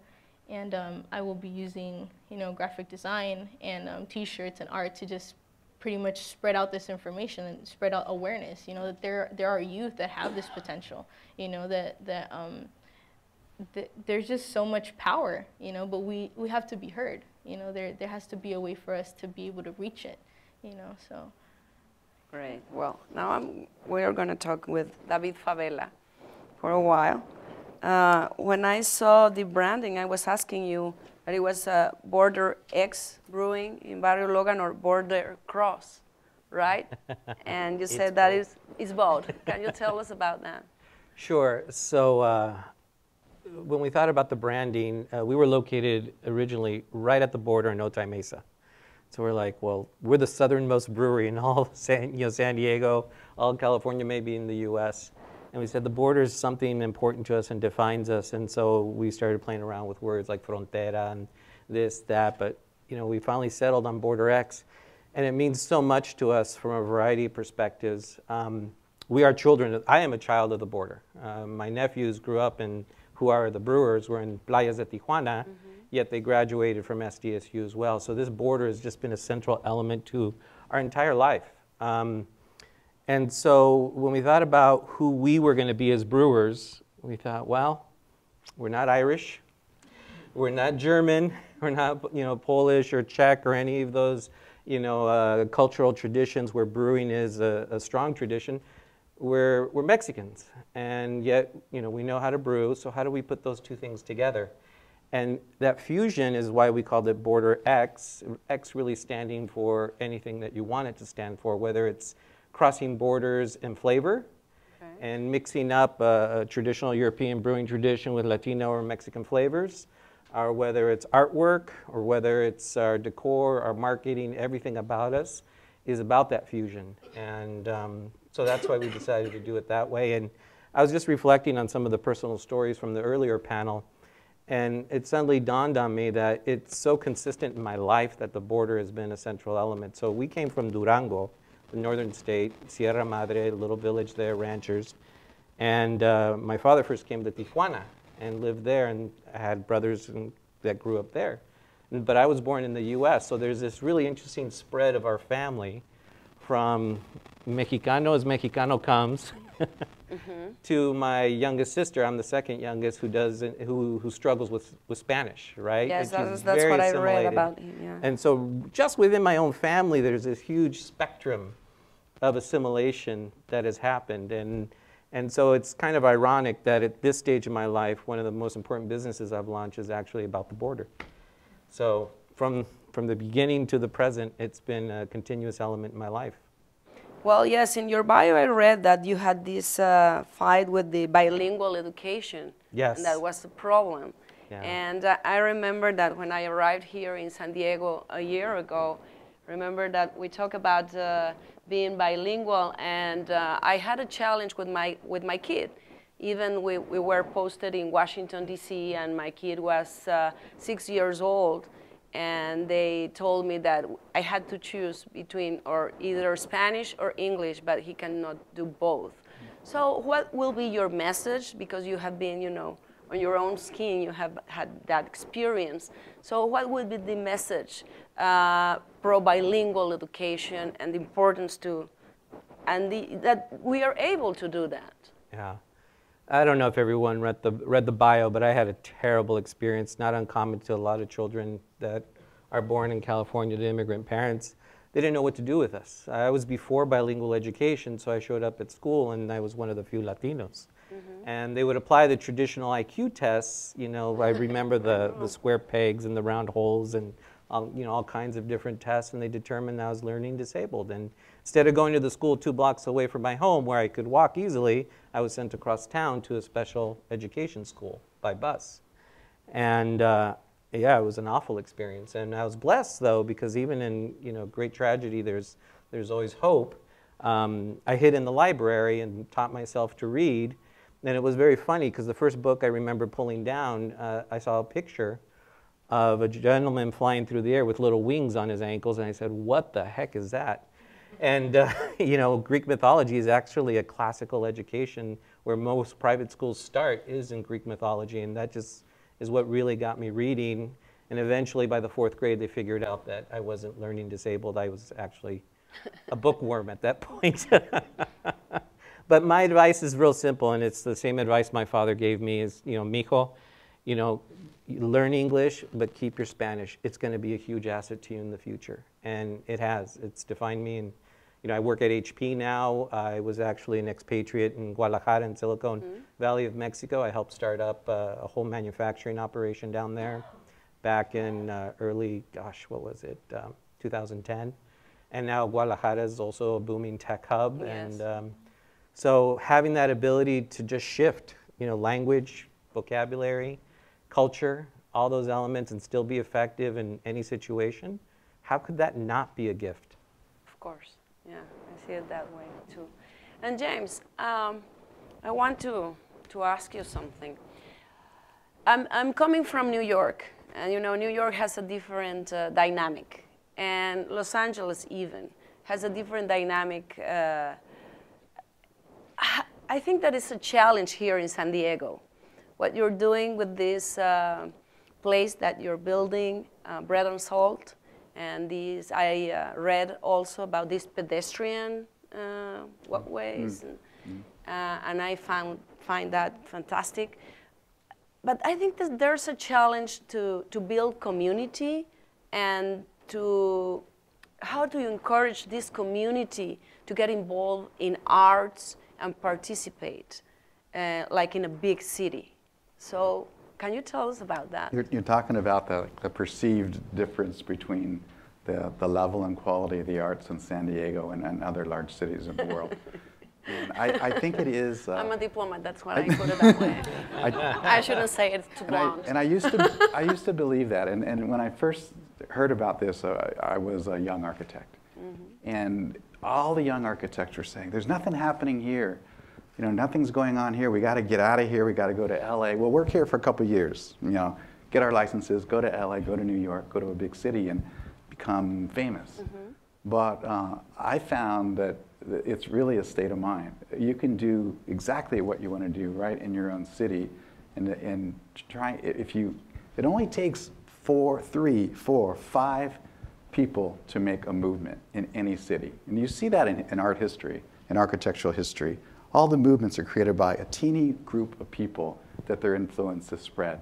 and um, I will be using you know graphic design and um, T-shirts and art to just pretty much spread out this information and spread out awareness. You know that there there are youth that have this potential. You know that that um, th there's just so much power, you know, but we, we have to be heard. You know, there, there has to be a way for us to be able to reach it, you know, so. Great. Well, now I'm, we are going to talk with David Favela for a while. Uh, when I saw the branding, I was asking you that it was a Border X Brewing in Barrio Logan or Border Cross, right? <laughs> and you said that is, is both. Can you tell us about that? Sure. So uh, when we thought about the branding, uh, we were located originally right at the border in Otay Mesa. So we're like, well, we're the southernmost brewery in all <laughs> San, you know, San Diego, all California, maybe in the U.S. And we said the border is something important to us and defines us. And so we started playing around with words like frontera and this, that. But you know, we finally settled on Border X, and it means so much to us from a variety of perspectives. Um, we are children. I am a child of the border. Uh, my nephews grew up in who are the brewers, were in Playas de Tijuana, mm -hmm. yet they graduated from SDSU as well. So this border has just been a central element to our entire life. Um, and so when we thought about who we were going to be as brewers, we thought, well, we're not Irish, we're not German, <laughs> we're not you know Polish or Czech or any of those you know uh, cultural traditions where brewing is a, a strong tradition we're, we're Mexicans, and yet you know, we know how to brew, so how do we put those two things together? And that fusion is why we called it Border X, X really standing for anything that you want it to stand for, whether it's crossing borders in flavor okay. and mixing up a, a, traditional European brewing tradition with Latino or Mexican flavors, or whether it's artwork, or whether it's our decor, our marketing, everything about us is about that fusion. And um, so that's why we decided to do it that way. And I was just reflecting on some of the personal stories from the earlier panel, and it suddenly dawned on me that it's so consistent in my life that the border has been a central element. So we came from Durango, the northern state, Sierra Madre, a little village there, ranchers. And uh, my father first came to Tijuana and lived there, and I had brothers that grew up there. But I was born in the U.S., so there's this really interesting spread of our family from Mexicano as Mexicano comes mm-hmm. <laughs> to my youngest sister. I'm the second youngest who does who who struggles with with Spanish, right? Yes, that's, that's what I read about him. Yeah. And so, just within my own family, there's this huge spectrum of assimilation that has happened, and and so it's kind of ironic that at this stage of my life, one of the most important businesses I've launched is actually about the border. So from from the beginning to the present, it's been a continuous element in my life. Well, yes, in your bio, I read that you had this uh, fight with the bilingual education. Yes. And that was the problem. Yeah. And uh, I remember that when I arrived here in San Diego a year ago, remember that we talked about uh, being bilingual, and uh, I had a challenge with my with my kid. Even we, we were posted in Washington D.C. and my kid was uh, six years old, and they told me that I had to choose between or either Spanish or English, but he cannot do both. So what will be your message? Because you have been, you know, on your own skin, you have had that experience. So what would be the message uh, pro bilingual education and the importance to, and the, that we are able to do that? Yeah. I don't know if everyone read the, read the bio, but I had a terrible experience, not uncommon to a lot of children that are born in California to immigrant parents. They didn't know what to do with us. I was before bilingual education, so I showed up at school and I was one of the few Latinos. Mm-hmm. And they would apply the traditional IQ tests. You know, I remember the, <laughs> the square pegs and the round holes and all, you know, all kinds of different tests, and they determined I was learning disabled. And instead of going to the school two blocks away from my home where I could walk easily, I was sent across town to a special education school by bus. And uh, yeah, it was an awful experience. And I was blessed though, because even in you know great tragedy, there's there's always hope. Um, I hid in the library and taught myself to read. And it was very funny because the first book I remember pulling down, uh, I saw a picture of a gentleman flying through the air with little wings on his ankles, and I said, "What the heck is that?" And uh, <laughs> you know, Greek mythology is actually a classical education where most private schools start is in Greek mythology, and that just is what really got me reading. And eventually, by the fourth grade, they figured out that I wasn't learning disabled. I was actually a bookworm at that <laughs> point. <laughs> but my advice is real simple, and it's the same advice my father gave me: is you know, mijo, you know, learn English, but keep your Spanish. It's going to be a huge asset to you in the future, and it has. It's defined me. And you know, I work at HP now. I was actually an expatriate in Guadalajara in Silicon mm-hmm. Valley of Mexico. I helped start up uh, a whole manufacturing operation down there back in uh, early, gosh, what was it, um, 2010. And now Guadalajara is also a booming tech hub. Yes. And um, so having that ability to just shift, you know, language, vocabulary, culture, all those elements and still be effective in any situation, how could that not be a gift? Of course, yeah, I see it that way too. And James, um, I want to, to ask you something. I'm, I'm coming from New York, and you know, New York has a different uh, dynamic, and Los Angeles even has a different dynamic. Uh, I think that is a challenge here in San Diego what you're doing with this uh, place that you're building, uh, Bread and Salt, and these, I uh, read also about these pedestrian uh, walkways, mm. and, mm. and, I found, find that fantastic. But I think that there's a challenge to, to build community and to how do you encourage this community to get involved in arts and participate, uh, like in a big city? So can you tell us about that? You're, you're talking about the, the, perceived difference between the, the level and quality of the arts in San Diego and, and other large cities in the world. <laughs> I, I, think it is. Uh, I'm a diplomat. That's why I, I put it that way. <laughs> I, I, shouldn't say it's too blonde. And, and I, used to, I used to believe that. And, and when I first heard about this, uh, I was a young architect, mm -hmm. and all the young architects were saying, "There's nothing happening here you know, nothing's going on here. We got to get out of here. We got to go to LA. We'll work here for a couple years, you know, get our licenses, go to LA, go to New York, go to a big city and become famous. Mm-hmm. But uh, I found that it's really a state of mind. You can do exactly what you want to do right in your own city and, and try, if you, it only takes four, three, four, five people to make a movement in any city. And you see that in, in art history, in architectural history. All the movements are created by a teeny group of people that their influence is spread.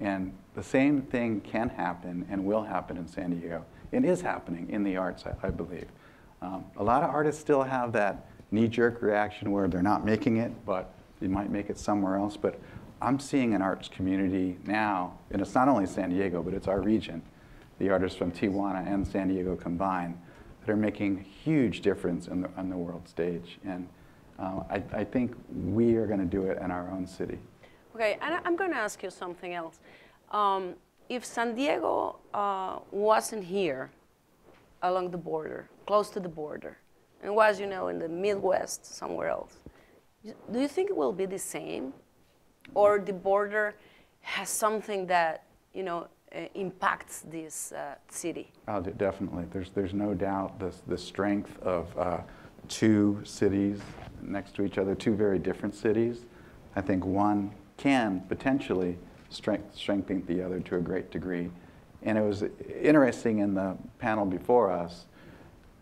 And the same thing can happen and will happen in San Diego. It is happening in the arts, I, I believe. Um, a lot of artists still have that knee-jerk reaction where they're not making it, but they might make it somewhere else. But I'm seeing an arts community now, and it's not only San Diego, but it's our region, the artists from Tijuana and San Diego combined, that are making a huge difference in the, on the world stage. And uh, I, I, think we are going to do it in our own city. Okay, and I'm going to ask you something else. Um, if San Diego uh, wasn't here along the border, close to the border, and was, you know, in the Midwest, somewhere else, do you think it will be the same? Or the border has something that, you know, uh, impacts this uh, city? Oh, definitely. There's, there's no doubt the, the strength of uh, two cities next to each other, two very different cities. I think one can potentially strength, strengthen the other to a great degree. And it was interesting in the panel before us,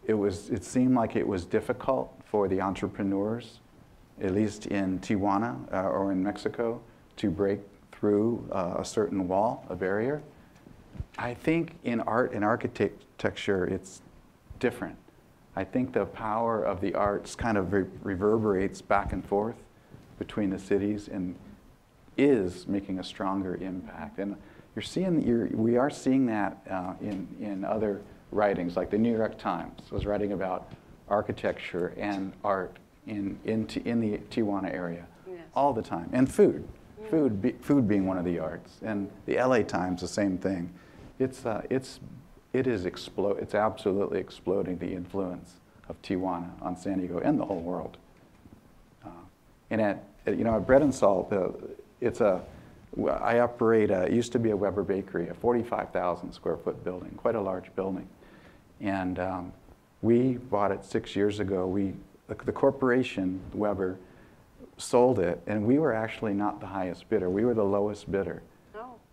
it, was, it seemed like it was difficult for the entrepreneurs, at least in Tijuana uh, or in Mexico, to break through uh, a certain wall, a barrier. I think in art and architecture, it's different. I think the power of the arts kind of re reverberates back and forth between the cities and is making a stronger impact. And you're seeing, you're, we are seeing that uh, in, in other writings, like the New York Times was writing about architecture and art in, in, in the Tijuana area yes. all the time, and food. Food, be, food being one of the arts, and the LA Times, the same thing. It's, uh, it's, it is explode, it's absolutely exploding the influence of Tijuana on San Diego and the whole world. Uh, and at, you know, at Bread and Salt, uh, it's a, I operate, a, it used to be a Weber bakery, a 45,000 square foot building, quite a large building. And um, we bought it six years ago. We, the, the corporation, Weber, sold it, and we were actually not the highest bidder. We were the lowest bidder.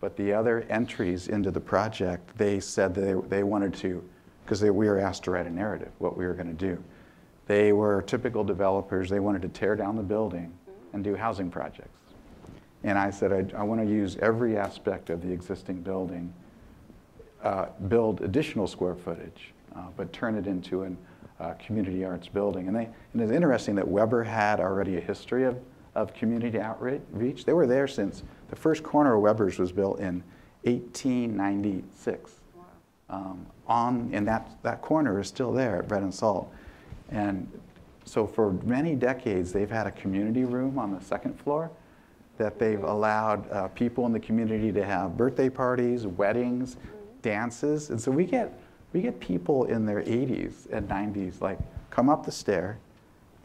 But the other entries into the project, they said they, they wanted to, because we were asked to write a narrative, what we were going to do. They were typical developers. They wanted to tear down the building and do housing projects. And I said, I, I want to use every aspect of the existing building, uh, build additional square footage, uh, but turn it into a uh, community arts building. And, they, and it's interesting that Weber had already a history of, of community outreach. They were there since the first corner of Weber's was built in 1896. Um, on, and that, that corner is still there at Bread and Salt. And so for many decades, they've had a community room on the second floor that they've allowed uh, people in the community to have birthday parties, weddings, dances. And so we get, we get people in their 80s and 90s like come up the stair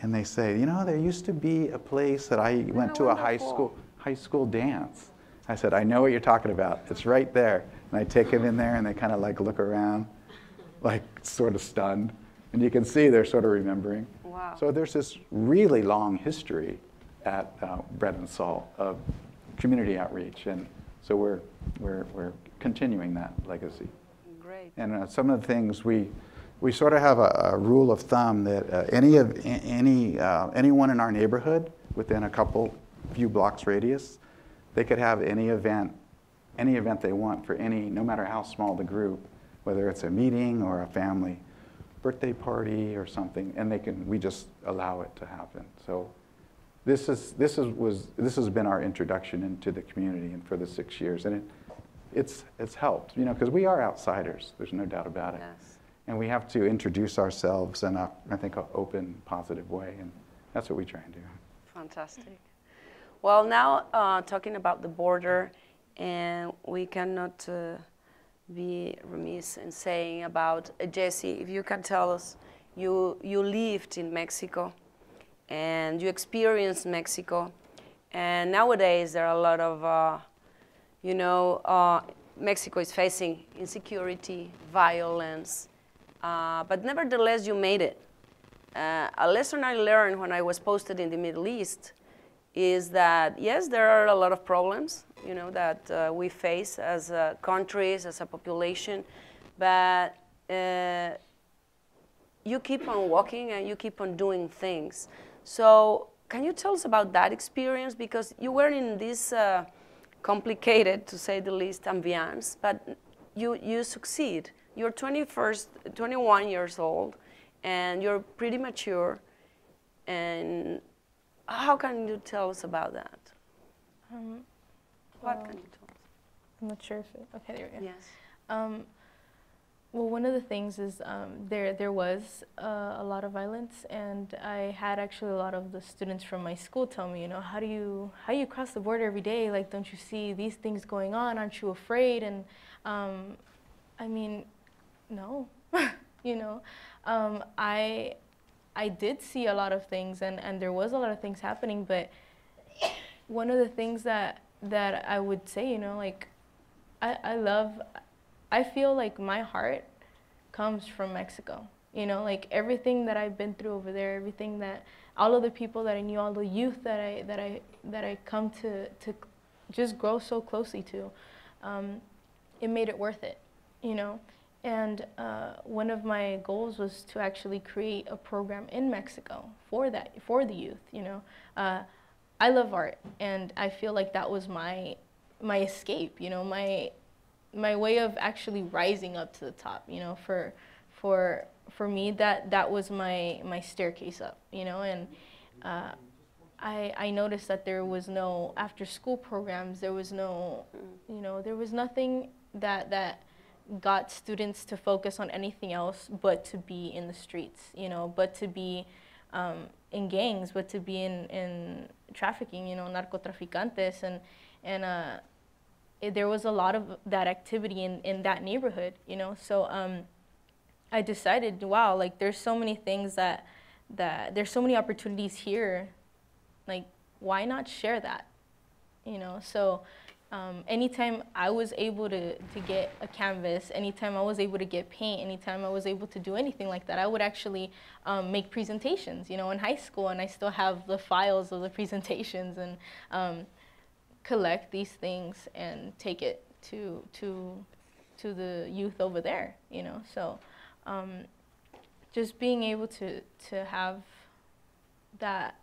and they say, you know, there used to be a place that I went to a high school, high school dance. I said, I know what you're talking about. It's right there. And I take them in there and they kind of like look around, like sort of stunned. And you can see they're sort of remembering. Wow. So there's this really long history at uh, Bread and Salt of community outreach. And so we're, we're, we're continuing that legacy. Great. And uh, some of the things we, we sort of have a, a rule of thumb that uh, any of any uh, anyone in our neighborhood within a couple few blocks radius, they could have any event, any event they want for any, no matter how small the group, whether it's a meeting or a family birthday party or something, and they can we just allow it to happen. So this is this is was this has been our introduction into the community and for the six years, and it it's it's helped, you know, because we are outsiders. There's no doubt about it, yes. and we have to introduce ourselves in a I think an open, positive way, and that's what we try and do. Fantastic. Well, now uh, talking about the border, and we cannot uh, be remiss in saying about uh, Jesse. If you can tell us, you you lived in Mexico and you experienced Mexico. And nowadays there are a lot of, uh, you know, uh, Mexico is facing insecurity, violence, uh, but nevertheless you made it. A lesson I learned when I was posted in the Middle East is that yes, there are a lot of problems, you know, that uh, we face as uh, countries, as a population, but you keep on walking and you keep on doing things. So can you tell us about that experience? Because you were in this uh, complicated, to say the least, ambiance, but you, you succeed. You're 21st, 21 years old, and you're pretty mature. And how can you tell us about that? Um, what can you tell us? I'm not sure if it, okay, there we go. Yes. Um, well, one of the things is um, there there was uh, a lot of violence, and I had actually a lot of the students from my school tell me, you know, how do you how do you cross the border every day? Like, don't you see these things going on? Aren't you afraid? And um, I mean, no, <laughs> you know, um, I I did see a lot of things, and and there was a lot of things happening, but one of the things that that I would say, you know, like I, I love I feel like my heart comes from Mexico. You know, like everything that I've been through over there, everything that all of the people that I knew, all the youth that I that I that I come to to just grow so closely to, um, it made it worth it. You know, and uh, one of my goals was to actually create a program in Mexico for that for the youth. You know, uh, I love art, and I feel like that was my my escape. You know, my my way of actually rising up to the top. You know, for for for me that that was my my staircase up. You know, and uh, I I noticed that there was no after school programs. There was no, you know, there was nothing that that got students to focus on anything else but to be in the streets. You know, but to be um, in gangs, but to be in, in trafficking, you know, narcotraficantes, and and uh, it, there was a lot of that activity in, in that neighborhood, you know. So um, I decided, wow, like there's so many things that that there's so many opportunities here, like why not share that, you know? So um, anytime I was able to, to get a canvas, anytime I was able to get paint, anytime I was able to do anything like that, I would actually um, make presentations, you know, in high school, and I still have the files of the <laughs> presentations and um, collect these things and take it to, to, to the youth over there, you know, so um, just being able to, to have that,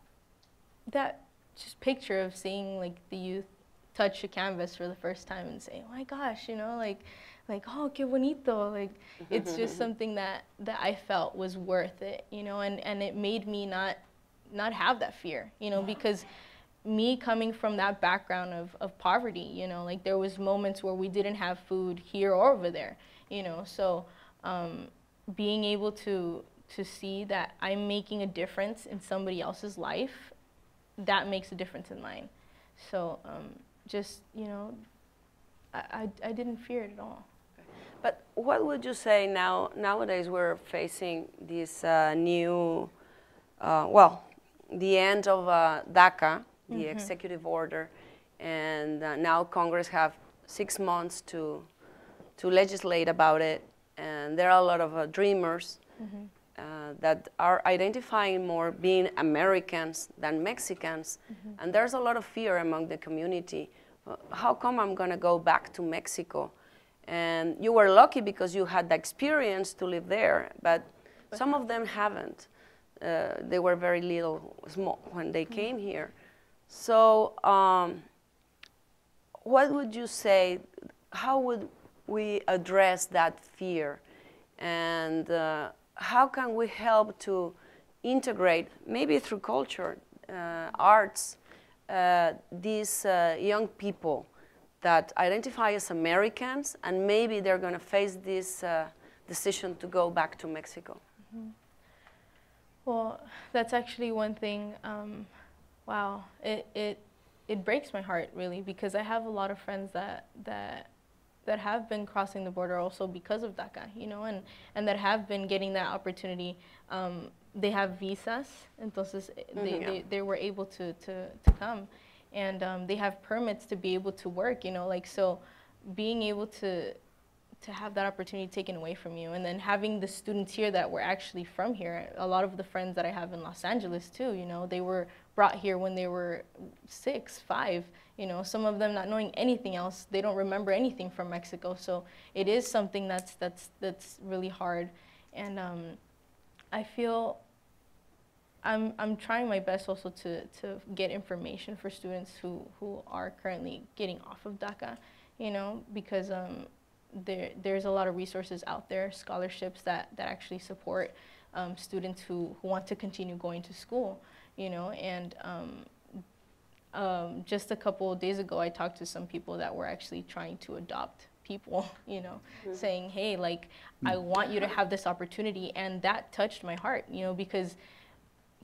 that just picture of seeing like the youth touch a canvas for the first time and say, "Oh my gosh," you know, like, like, "Oh, qué bonito!" Like, it's just something that that I felt was worth it, you know, and and it made me not not have that fear, you know, because me coming from that background of, of poverty, you know, like there was moments where we didn't have food here or over there, you know, so um, being able to to see that I'm making a difference in somebody else's life, that makes a difference in mine. So um, just, you know, I, I, I didn't fear it at all. But what would you say now? Nowadays, we're facing this uh, new, uh, well, the end of uh, DACA, the Mhm. executive order, and uh, now Congress have six months to to legislate about it. And there are a lot of uh, dreamers Mhm. Uh, that are identifying more being Americans than Mexicans, Mhm. and there's a lot of fear among the community. Uh, How come I'm going to go back to Mexico? And you were lucky because you had the experience to live there, but some of them haven't. Uh, they were very little, small when they came here. So, um, what would you say? How would we address that fear? And uh, how can we help to integrate, maybe through culture, uh, arts, uh, these uh, young people that identify as Americans and maybe they're going to face this uh, decision to go back to Mexico? Mhm. Well, that's actually one thing. Um, wow, it, it it breaks my heart really because I have a lot of friends that that that have been crossing the border also because of DACA, you know, and and that have been getting that opportunity. Um, they have visas, entonces eh, they, Mhm. they, they were able to, to, to come, and um, they have permits to be able to work, you know, like so, being able to to have that opportunity taken away from you. And then having the students here that were actually from here, a lot of the friends that I have in Los Angeles too, you know, they were brought here when they were six, five, you know, some of them not knowing anything else. They don't remember anything from Mexico. So it is something that's, that's, that's really hard. And um, I feel I'm, I'm trying my best also to, to get information for students who, who are currently getting off of DACA, you know, because um, there, there's a lot of resources out there, scholarships that, that actually support um, students who, who want to continue going to school, you know, and um, just a couple of days ago, I talked to some people that were actually trying to adopt people, <laughs> you know, mm-hmm. saying, hey, like, I want you to have this opportunity. And that touched my heart, you know, because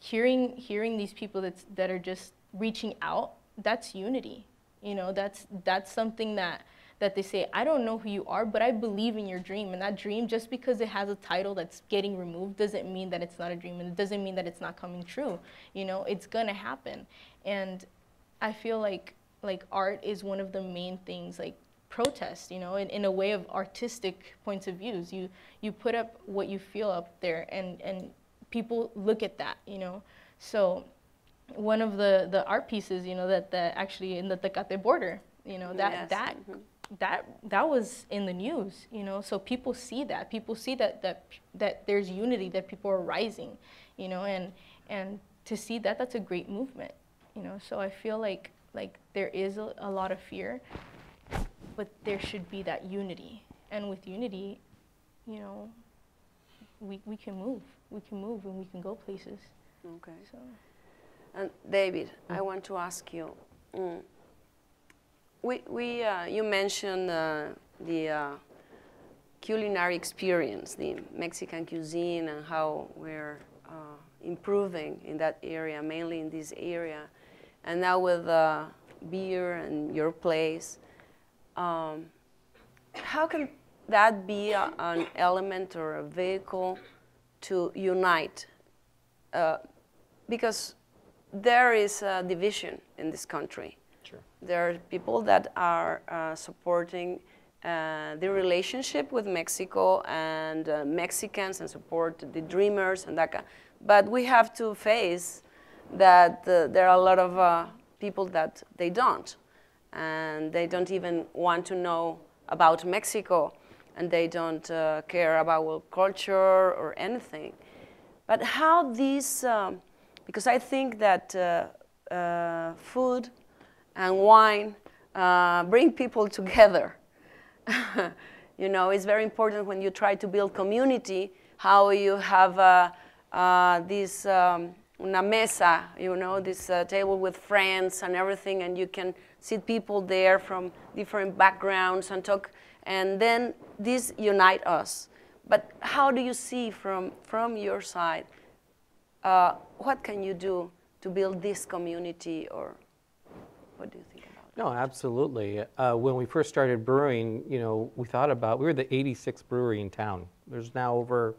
hearing, hearing these people that's, that are just reaching out, that's unity. You know, that's, that's something that, that they say, I don't know who you are, but I believe in your dream. And that dream, just because it has a title that's getting removed, doesn't mean that it's not a dream. And it doesn't mean that it's not coming true. You know, it's going to happen. And I feel like, like art is one of the main things, like protest, you know, in, in a way of artistic points of views. You, you put up what you feel up there and, and people look at that, you know. So one of the, the art pieces, you know, that, that actually in the Tecate border, you know, that, yes. that, mm -hmm. that, that was in the news, you know, so people see that. People see that, that, that there's unity, that people are rising, you know, and, and to see that, that's a great movement, you know. So I feel like, like there is a, a lot of fear, but there should be that unity. And with unity, you know, we, we can move. We can move and we can go places. Okay. So. And David, mm. I want to ask you. Mm, we, we, uh, you mentioned uh, the uh, culinary experience, the Mexican cuisine, and how we're uh, improving in that area, mainly in this area. And now with uh, beer and your place, um, how can that be a, an element or a vehicle to unite? Uh, because there is a division in this country. Sure. There are people that are uh, supporting uh, the relationship with Mexico and uh, Mexicans and support the dreamers and that kind. But we have to face that uh, there are a lot of uh, people that they don't and they don't even want to know about Mexico, and they don't uh, care about culture or anything. But how these, um, because I think that uh, uh, food and wine bring people together. <laughs> you know, it's very important when you try to build community, how you have uh, this um, una mesa, you know, this table with friends and everything, and you can see people there from different backgrounds and talk, and then this unite us. But how do you see from, from your side, uh, what can you do to build this community or what do you think about it? No, absolutely. Uh, when we first started brewing, you know, we thought about, we were the 86th brewery in town. There's now over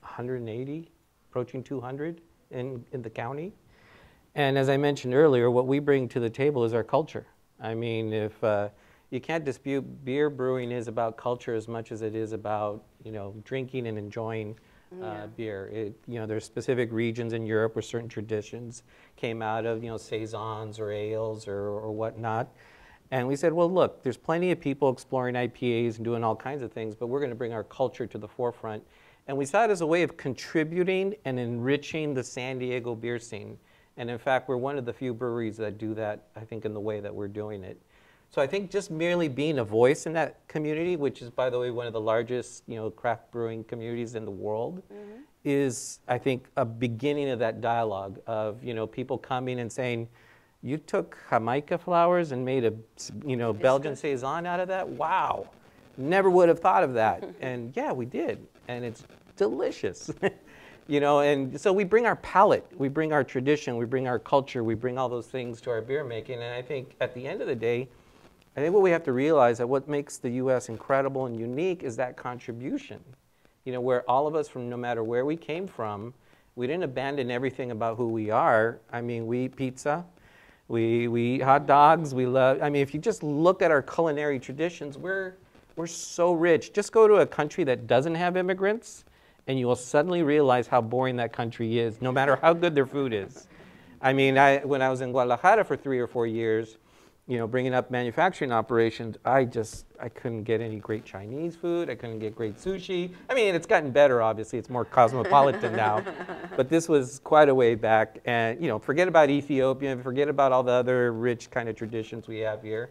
180, approaching 200 in, in the county. And as I mentioned earlier, what we bring to the table is our culture. I mean, if uh, you can't dispute beer brewing is about culture as much as it is about you know drinking and enjoying uh, yeah. beer. It, you know, there's specific regions in Europe where certain traditions came out of you know saisons or ales or, or whatnot. And we said, well, look, there's plenty of people exploring IPAs and doing all kinds of things, but we're going to bring our culture to the forefront. And we saw it as a way of contributing and enriching the San Diego beer scene. And in fact, we're one of the few breweries that do that, I think, in the way that we're doing it. So I think just merely being a voice in that community, which is, by the way, one of the largest, you know, craft brewing communities in the world, mm -hmm. is, I think, a beginning of that dialogue of, you know, people coming and saying, you took Jamaica flowers and made a, you know, Belgian Saison out of that? Wow. Never would have thought of that. <laughs> and yeah, we did. And it's delicious. <laughs> you know, and so we bring our palate, we bring our tradition, we bring our culture, we bring all those things to our beer making. And I think at the end of the day, I think what we have to realize that what makes the U.S. incredible and unique is that contribution. You know, where all of us from no matter where we came from, we didn't abandon everything about who we are. I mean, we eat pizza, we, we eat hot dogs, we love, I mean, if you just look at our culinary traditions, we're, we're so rich. Just go to a country that doesn't have immigrants, and you will suddenly realize how boring that country is, no matter how good their food is. I mean, I, when I was in Guadalajara for three or four years, you know, bringing up manufacturing operations, I just, I couldn't get any great Chinese food. I couldn't get great sushi. I mean, it's gotten better, obviously. It's more cosmopolitan now. <laughs> But this was quite a way back. And, you know, forget about Ethiopia, forget about all the other rich kind of traditions we have here.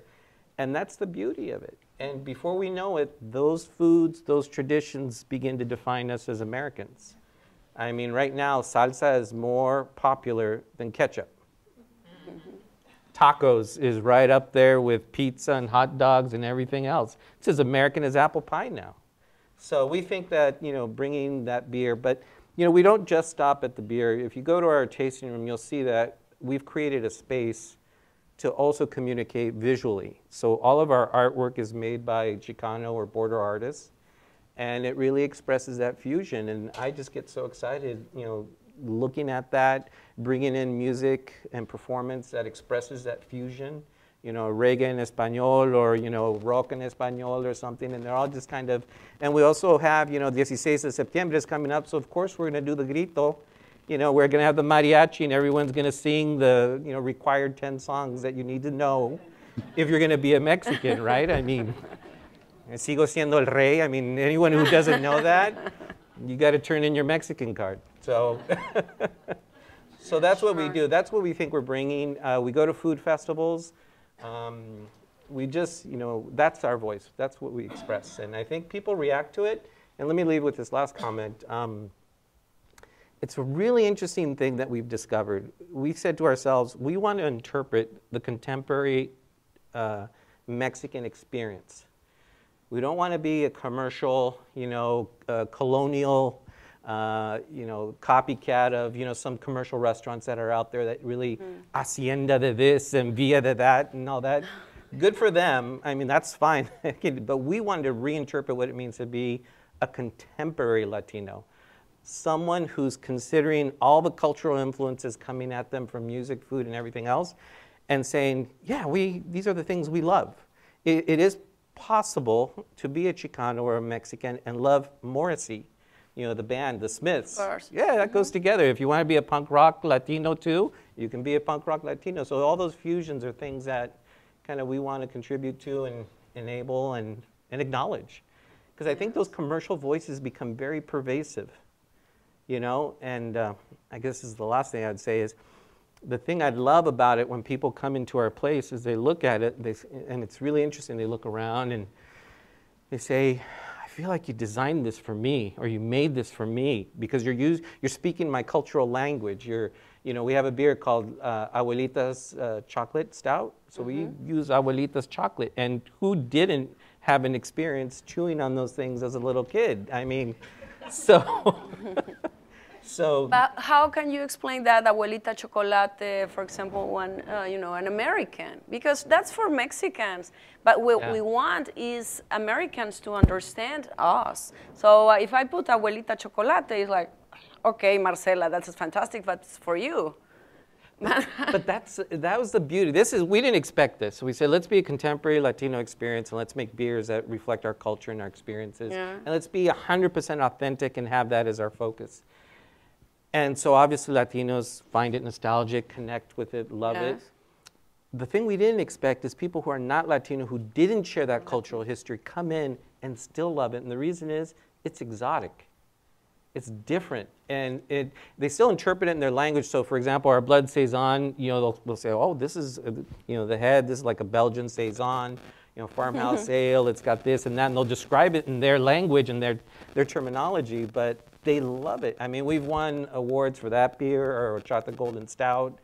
And that's the beauty of it. And before we know it, those foods, those traditions begin to define us as Americans. I mean, right now, salsa is more popular than ketchup. <laughs> tacos is right up there with pizza and hot dogs and everything else. It's as American as apple pie now. So we think that, you know, bringing that beer, but, you know, we don't just stop at the beer. If you go to our tasting room, you'll see that we've created a space to also communicate visually. So all of our artwork is made by Chicano or border artists, and it really expresses that fusion. And I just get so excited, you know, looking at that, bringing in music and performance that expresses that fusion, you know, reggae en español or, you know, rock en español or something, and they're all just kind of, and we also have, you know, 16 de septiembre is coming up, so of course we're going to do the grito, you know, we're going to have the mariachi and everyone's going to sing the, you know, required 10 songs that you need to know if you're going to be a Mexican, right? I mean, sigo siendo el rey. I mean, anyone who doesn't know that, you got to turn in your Mexican card. So, <laughs> so that's what we do. That's what we think we're bringing. Uh, we go to food festivals. Um, we just, you know, that's our voice. That's what we express. And I think people react to it. And let me leave with this last comment. Um, it's a really interesting thing that we've discovered. We said to ourselves, we want to interpret the contemporary uh, Mexican experience. We don't want to be a commercial, you know, uh, colonial, uh, you know, copycat of, you know, some commercial restaurants that are out there that really mm. hacienda de this and via de that and all that. Good for them. I mean, that's fine. <laughs> but we wanted to reinterpret what it means to be a contemporary Latino someone who's considering all the cultural influences coming at them from music, food, and everything else, and saying, yeah, we, these are the things we love. it, it is possible to be a Chicano or a Mexican and love Morrissey, you know, the band, the Smiths. Yeah, that goes mm-hmm. together. If you want to be a punk rock Latino too, you can be a punk rock Latino. So all those fusions are things that kind of we want to contribute to and enable and, and acknowledge. Because I think those commercial voices become very pervasive you know? And uh, I guess this is the last thing I'd say is the thing I'd love about it when people come into our place is they look at it, they, and it's really interesting. They look around and they say, I feel like you designed this for me, or you made this for me, because you're, use, you're speaking my cultural language. You're, you know, we have a beer called uh, Abuelita's uh, Chocolate Stout. So mm-hmm. we use Abuelita's chocolate. And who didn't have an experience chewing on those things as a little kid? I mean, <laughs> so <laughs> So, but how can you explain that abuelita chocolate, for example, when uh, you know an American? Because that's for Mexicans. But what yeah. we want is Americans to understand us. So uh, if I put abuelita chocolate, it's like, okay, Marcela, that's fantastic, but it's for you. <laughs> but that's that was the beauty. This is we didn't expect this. So we said let's be a contemporary Latino experience and let's make beers that reflect our culture and our experiences. Yeah. And let's be 100% authentic and have that as our focus. And so obviously Latinos find it nostalgic, connect with it, love yes. it. The thing we didn't expect is people who are not Latino, who didn't share that mm-hmm. cultural history, come in and still love it. And the reason is it's exotic. It's different. And it, they still interpret it in their language. So for example, our blood Saison, you know, they'll, they'll say, oh, this is, you know, the head, this is like a Belgian Saison, you know, farmhouse <laughs> ale, it's got this and that. And they'll describe it in their language and their, their terminology. But they love it. I mean, we've won awards for that beer or chocolate golden stout.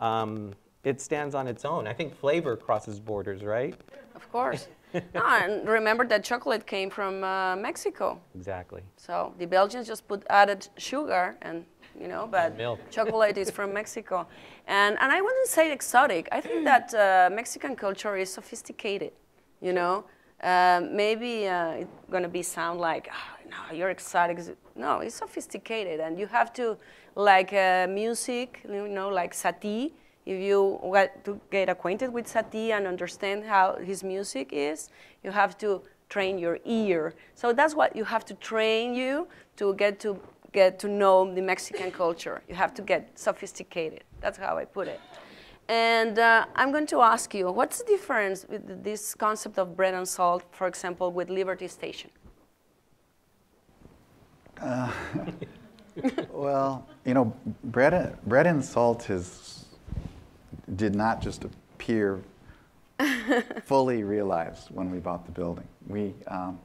Um, it stands on its own. I think flavor crosses borders, right? Of course. <laughs> no, and remember that chocolate came from uh, Mexico. Exactly. So the Belgians just put added sugar and you know, but <laughs> chocolate is from Mexico. And, and I wouldn't say exotic. I think that uh, Mexican culture is sophisticated, you know. Uh, maybe uh, it's going to be sound like, oh, no, you're exotic. No, it's sophisticated, and you have to, like uh, music, you know, like Satie. If you want to get acquainted with Satie and understand how his music is, you have to train your ear. So that's what you have to train you to get to get to know the Mexican culture. You have to get sophisticated. That's how I put it. And uh, I'm going to ask you, what's the difference with this concept of bread and salt, for example, with Liberty Station? Uh, <laughs> well, you know, bread, bread and salt has, did not just appear <laughs> fully realized when we bought the building. We, um,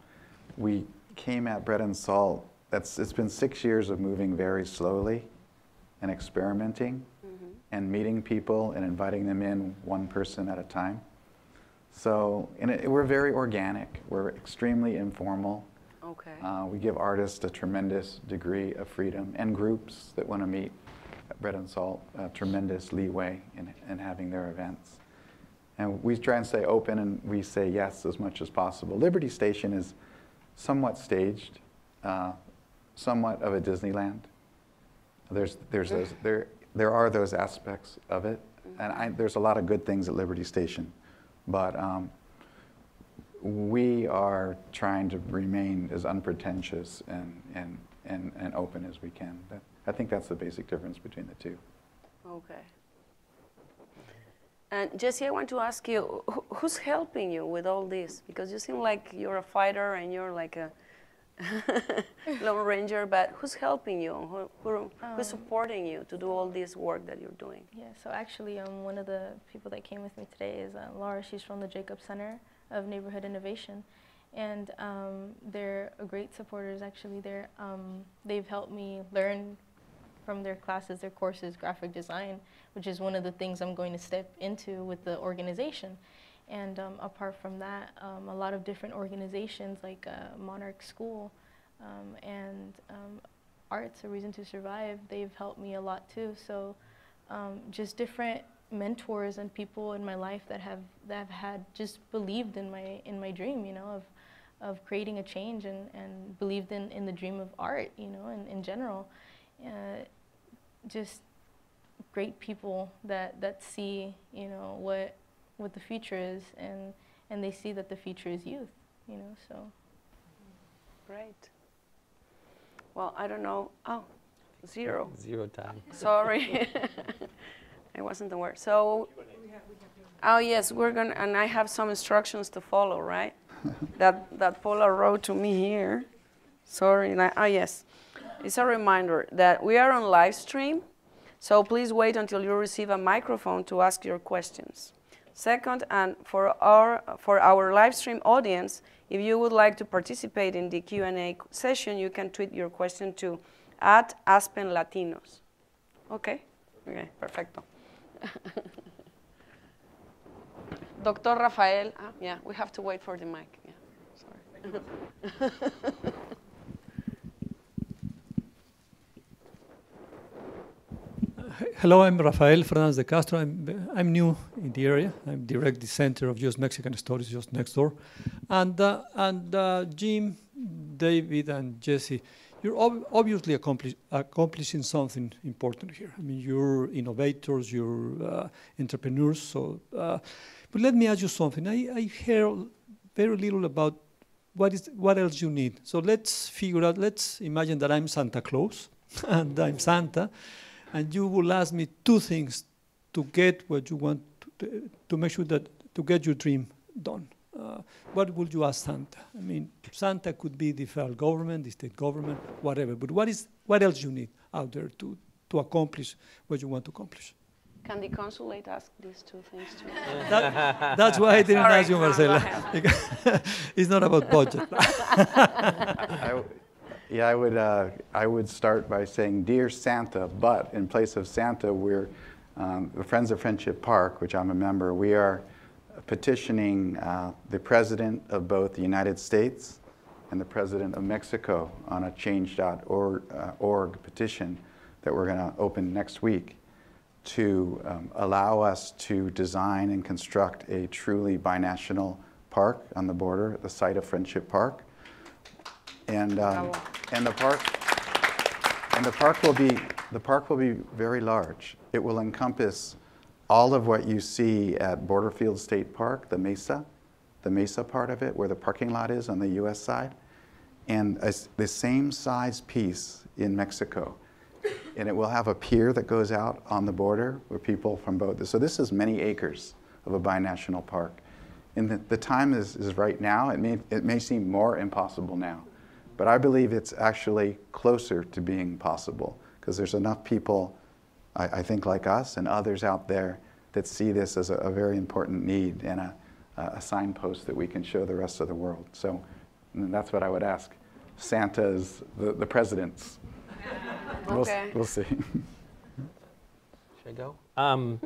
we came at bread and salt. That's, it's been six years of moving very slowly and experimenting. Mm -hmm. and meeting people and inviting them in one person at a time. So and it, we're very organic. We're extremely informal. Okay. Uh, we give artists a tremendous degree of freedom and groups that want to meet Bread and Salt a tremendous leeway in, in having their events. And we try and stay open and we say yes as much as possible. Liberty Station is somewhat staged, uh, somewhat of a Disneyland. There's, there's those, <laughs> there, there are those aspects of it. And I, there's a lot of good things at Liberty Station. But um, we are trying to remain as unpretentious and, and, and, and open as we can. That, I think that's the basic difference between the two. Okay. And Jesse, I want to ask you, who, who's helping you with all this? Because you seem like you're a fighter and you're like a <laughs> Lone Ranger, but who's helping you? Who, who, who's Um, supporting you to do all this work that you're doing? Yeah, so actually, um, one of the people that came with me today is uh, Laura. She's from the Jacob Center of Neighborhood Innovation, and um, they're great supporters. Actually, they're um, they've helped me learn from their classes, their courses, graphic design, which is one of the things I'm going to step into with the organization. And um, apart from that, um, a lot of different organizations like uh, Monarch School um, and um, Arts, A Reason to Survive, they've helped me a lot too. So just different mentors and people in my life that have that have had just believed in my in my dream, you know, of of creating a change and, and believed in, in the dream of art, you know, in, in general. Uh, just great people that, that see, you know, what what the future is and and they see that the future is youth, you know, so Great. Well, I don't know. Oh, zero. Zero time. Sorry. <laughs> I wasn't aware. So, oh yes, we're gonna, and I have some instructions to follow, right? <laughs> that that Paula wrote to me here. Sorry. I- Oh yes, it's a reminder that we are on live stream, so please wait until you receive a microphone to ask your questions. Second, and for our for our live stream audience, if you would like to participate in the Q&A session, you can tweet your question to at Aspen Latinos. Okay? Okay, perfecto. <laughs> Dr. Rafael, ah, yeah, we have to wait for the mic. Yeah, sorry. <laughs> Hello, I'm Rafael Fernandez de Castro. I'm, I'm new in the area. I'm direct the Center of U.S.-Mexican Studies, just next door. And, uh, and uh, Jim, David, and Jesse, you're ob- obviously accomplish- accomplishing something important here. I mean, you're innovators, you're uh, entrepreneurs. So, uh, but let me ask you something. I, I hear very little about what is what else you need. So let's figure out. Let's imagine that I'm Santa Claus, <laughs> and I'm Santa and you will ask me two things to get what you want to, to make sure that to get your dream done. Uh, what would you ask Santa? I mean, Santa could be the federal government, the state government, whatever. But what is what else you need out there to to accomplish what you want to accomplish? Can the consulate ask these two things too? <laughs> That- that's why I didn't Sorry, ask you, Marcela. <laughs> it's not about budget. <laughs> I w- yeah, I would, uh, I would start by saying, Dear Santa, but in place of Santa, we're um, the Friends of Friendship Park, which I'm a member, we are petitioning uh, the President of both the United States and the President of Mexico on a change.org uh, org petition that we're going to open next week to um, allow us to design and construct a truly binational park on the border at the site of Friendship Park. And, um, and the park, and the park will be, the park will be very large. It will encompass all of what you see at Border Field State Park, the Mesa, the Mesa part of it, where the parking lot is on the US side, and a the same size piece in Mexico. And it will have a pier that goes out on the border where people from both, so this is many acres of a binational park. And the, the time is, is right now. It may, it may seem more impossible now, but I believe it's actually closer to being possible because there's enough people, I, I think, like us and others out there that see this as a, a very important need and a, a signpost that we can show the rest of the world. So that's what I would ask. Santa's, the, the presidents. <laughs> We'll Okay. We'll, see. <laughs> Should I go? Um,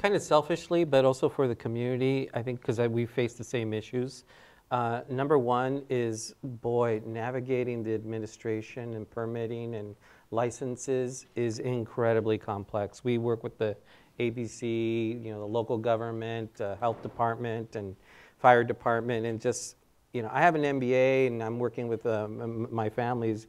kind of selfishly, but also for the community, I think because we face the same issues. Uh, number one is, boy, navigating the administration and permitting and licenses is incredibly complex. We work with the ABC, you know, the local government, uh, health department, and fire department, and just, you know, I have an MBA and I'm working with um, my families,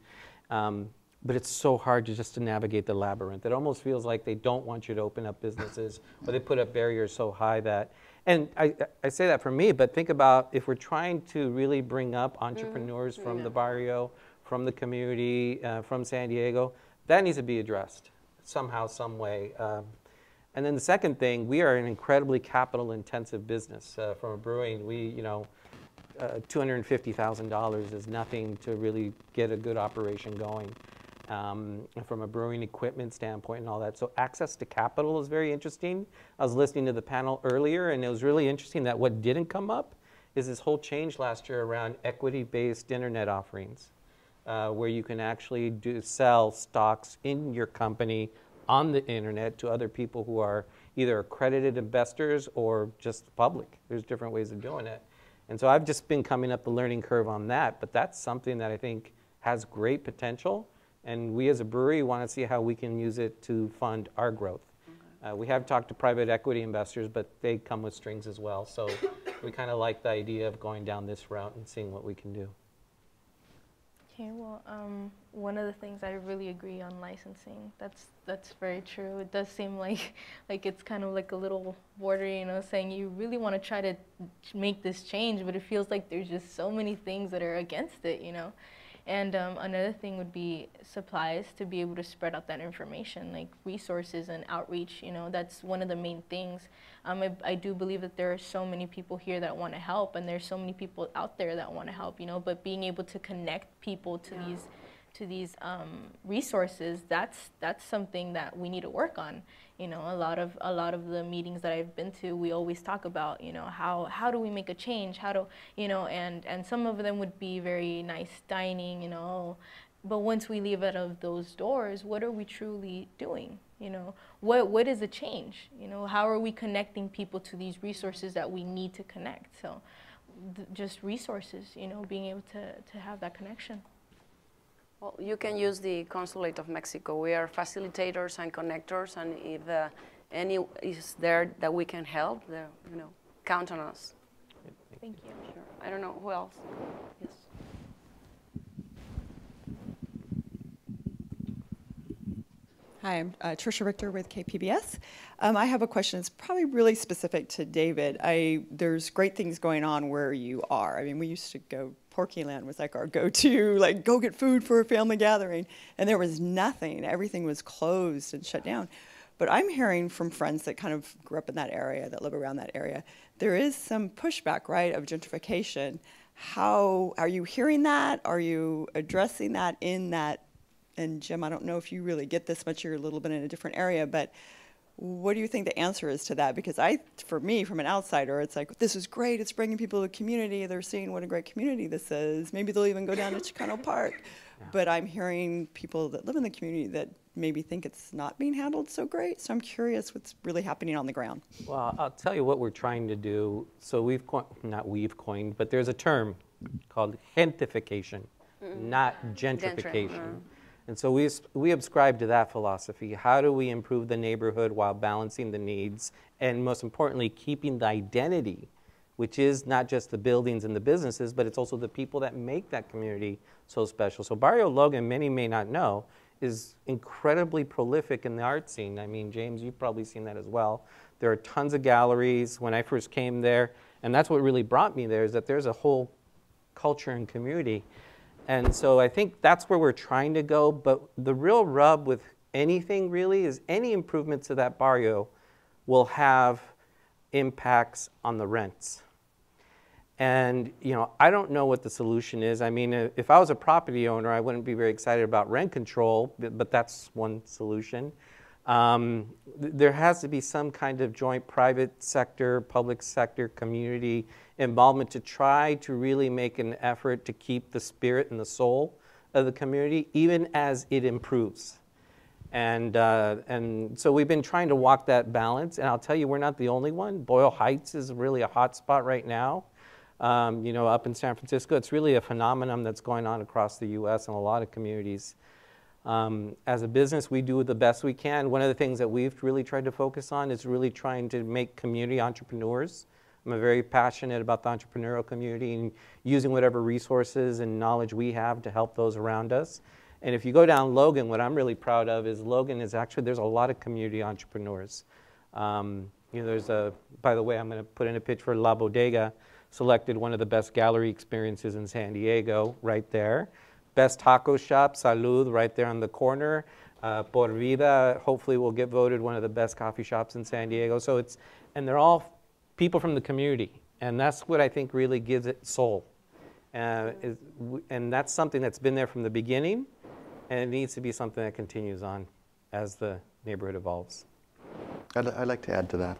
um, but it's so hard to just to navigate the labyrinth. It almost feels like they don't want you to open up businesses, or they put up barriers so high that and I, I say that for me, but think about if we're trying to really bring up mm-hmm. entrepreneurs mm, from yeah. the barrio, from the community, uh, from San Diego, that needs to be addressed somehow, some way. Um, and then the second thing, we are an incredibly capital intensive business. Uh, from a brewing, we, you know, uh, $250,000 is nothing to really get a good operation going um, from a brewing equipment standpoint and all that. So access to capital is very interesting. I was listening to the panel earlier, and it was really interesting that what didn't come up is this whole change last year around equity-based internet offerings, uh, where you can actually do sell stocks in your company on the internet to other people who are either accredited investors or just the public. There's different ways of doing it. And so I've just been coming up the learning curve on that, but that's something that I think has great potential and we as a brewery want to see how we can use it to fund our growth. Okay. Uh, we have talked to private equity investors, but they come with strings as well. So we kind of like the idea of going down this route and seeing what we can do. Okay, well, um, one of the things I really agree on licensing. That's that's very true. It does seem <laughs> like like it's kind of like a little border, you know, saying you really want to try to make this change, but it feels like there's just so many things that are against it, you know. And um, another thing would be supplies to be able to spread out that information, like resources and outreach. You know, that's one of the main things. Um, I, I, do believe that there are so many people here that want to help, and there's so many people out there that want to help. You know, but being able to connect people to yeah. these to these um, resources, that's that's something that we need to work on you know a lot of a lot of the meetings that I've been to we always talk about you know how how do we make a change? How do you know and and some of them would be very nice dining you know but once we leave out of those doors what are we truly doing? You know what what is a change? You know how are we connecting people to these resources that we need to connect? So just resources you know being able to to have that connection well, you can use the Consulate of Mexico. We are facilitators and connectors, and if uh, any is there that we can help, you know, count on us. Thank you. I'm sure. I don't know who else. Yes. Hi, I'm uh, Trisha Richter with KPBS. Um, I have a question. It's probably really specific to David. I there's great things going on where you are. I mean, we used to go Porky Land was like our go-to, <laughs> like go get food for a family gathering, and there was nothing. Everything was closed and shut down. But I'm hearing from friends that kind of grew up in that area, that live around that area, there is some pushback, right, of gentrification. How are you hearing that? Are you addressing that in that? And Jim, I don't know if you really get this much. You're a little bit in a different area, but what do you think the answer is to that? Because I, for me, from an outsider, it's like, this is great. It's bringing people to the community. They're seeing what a great community this is. Maybe they'll even go down to Chicano Park. <laughs> Yeah. But I'm hearing people that live in the community that maybe think it's not being handled so great. So I'm curious what's really happening on the ground. Well, I'll tell you what we're trying to do. So we've, co- not we've coined, but there's a term called gentefication, mm. not gentrification. Mm. And so we, we subscribe to that philosophy. How do we improve the neighborhood while balancing the needs and most importantly, keeping the identity, which is not just the buildings and the businesses, but it's also the people that make that community so special. So Barrio Logan, many may not know, is incredibly prolific in the art scene. I mean, James, you've probably seen that as well. There are tons of galleries when I first came there, and that's what really brought me there is that there's a whole culture and community. And so I think that's where we're trying to go. But the real rub with anything really is any improvements to that barrio will have impacts on the rents. And you know, I don't know what the solution is. I mean, uh, if I was a property owner, I wouldn't be very excited about rent control, but that's one solution. Um, there has to be some kind of joint private sector, public sector, community involvement to try to really make an effort to keep the spirit and the soul of the community, even as it improves. And, uh, and so we've been trying to walk that balance. And I'll tell you, we're not the only one. Boyle Heights is really a hot spot right now. Um, you know, up in San Francisco, it's really a phenomenon that's going on across the U.S. and a lot of communities. Um, as a business, we do the best we can. One of the things that we've really tried to focus on is really trying to make community entrepreneurs. I'm very passionate about the entrepreneurial community and using whatever resources and knowledge we have to help those around us. And if you go down Logan, what I'm really proud of is Logan is actually, there's a lot of community entrepreneurs. Um, you know, there's a, by the way, I'm going to put in a pitch for La Bodega, selected one of the best gallery experiences in San Diego, right there. Best taco shop, Salud, right there on the corner. Uh, Por Vida, hopefully will get voted one of the best coffee shops in San Diego. So it's, and they're all people from the community. And that's what I think really gives it soul. Uh, is, and that's something that's been there from the beginning, and it needs to be something that continues on as the neighborhood evolves. I'd, I'd like to add to that.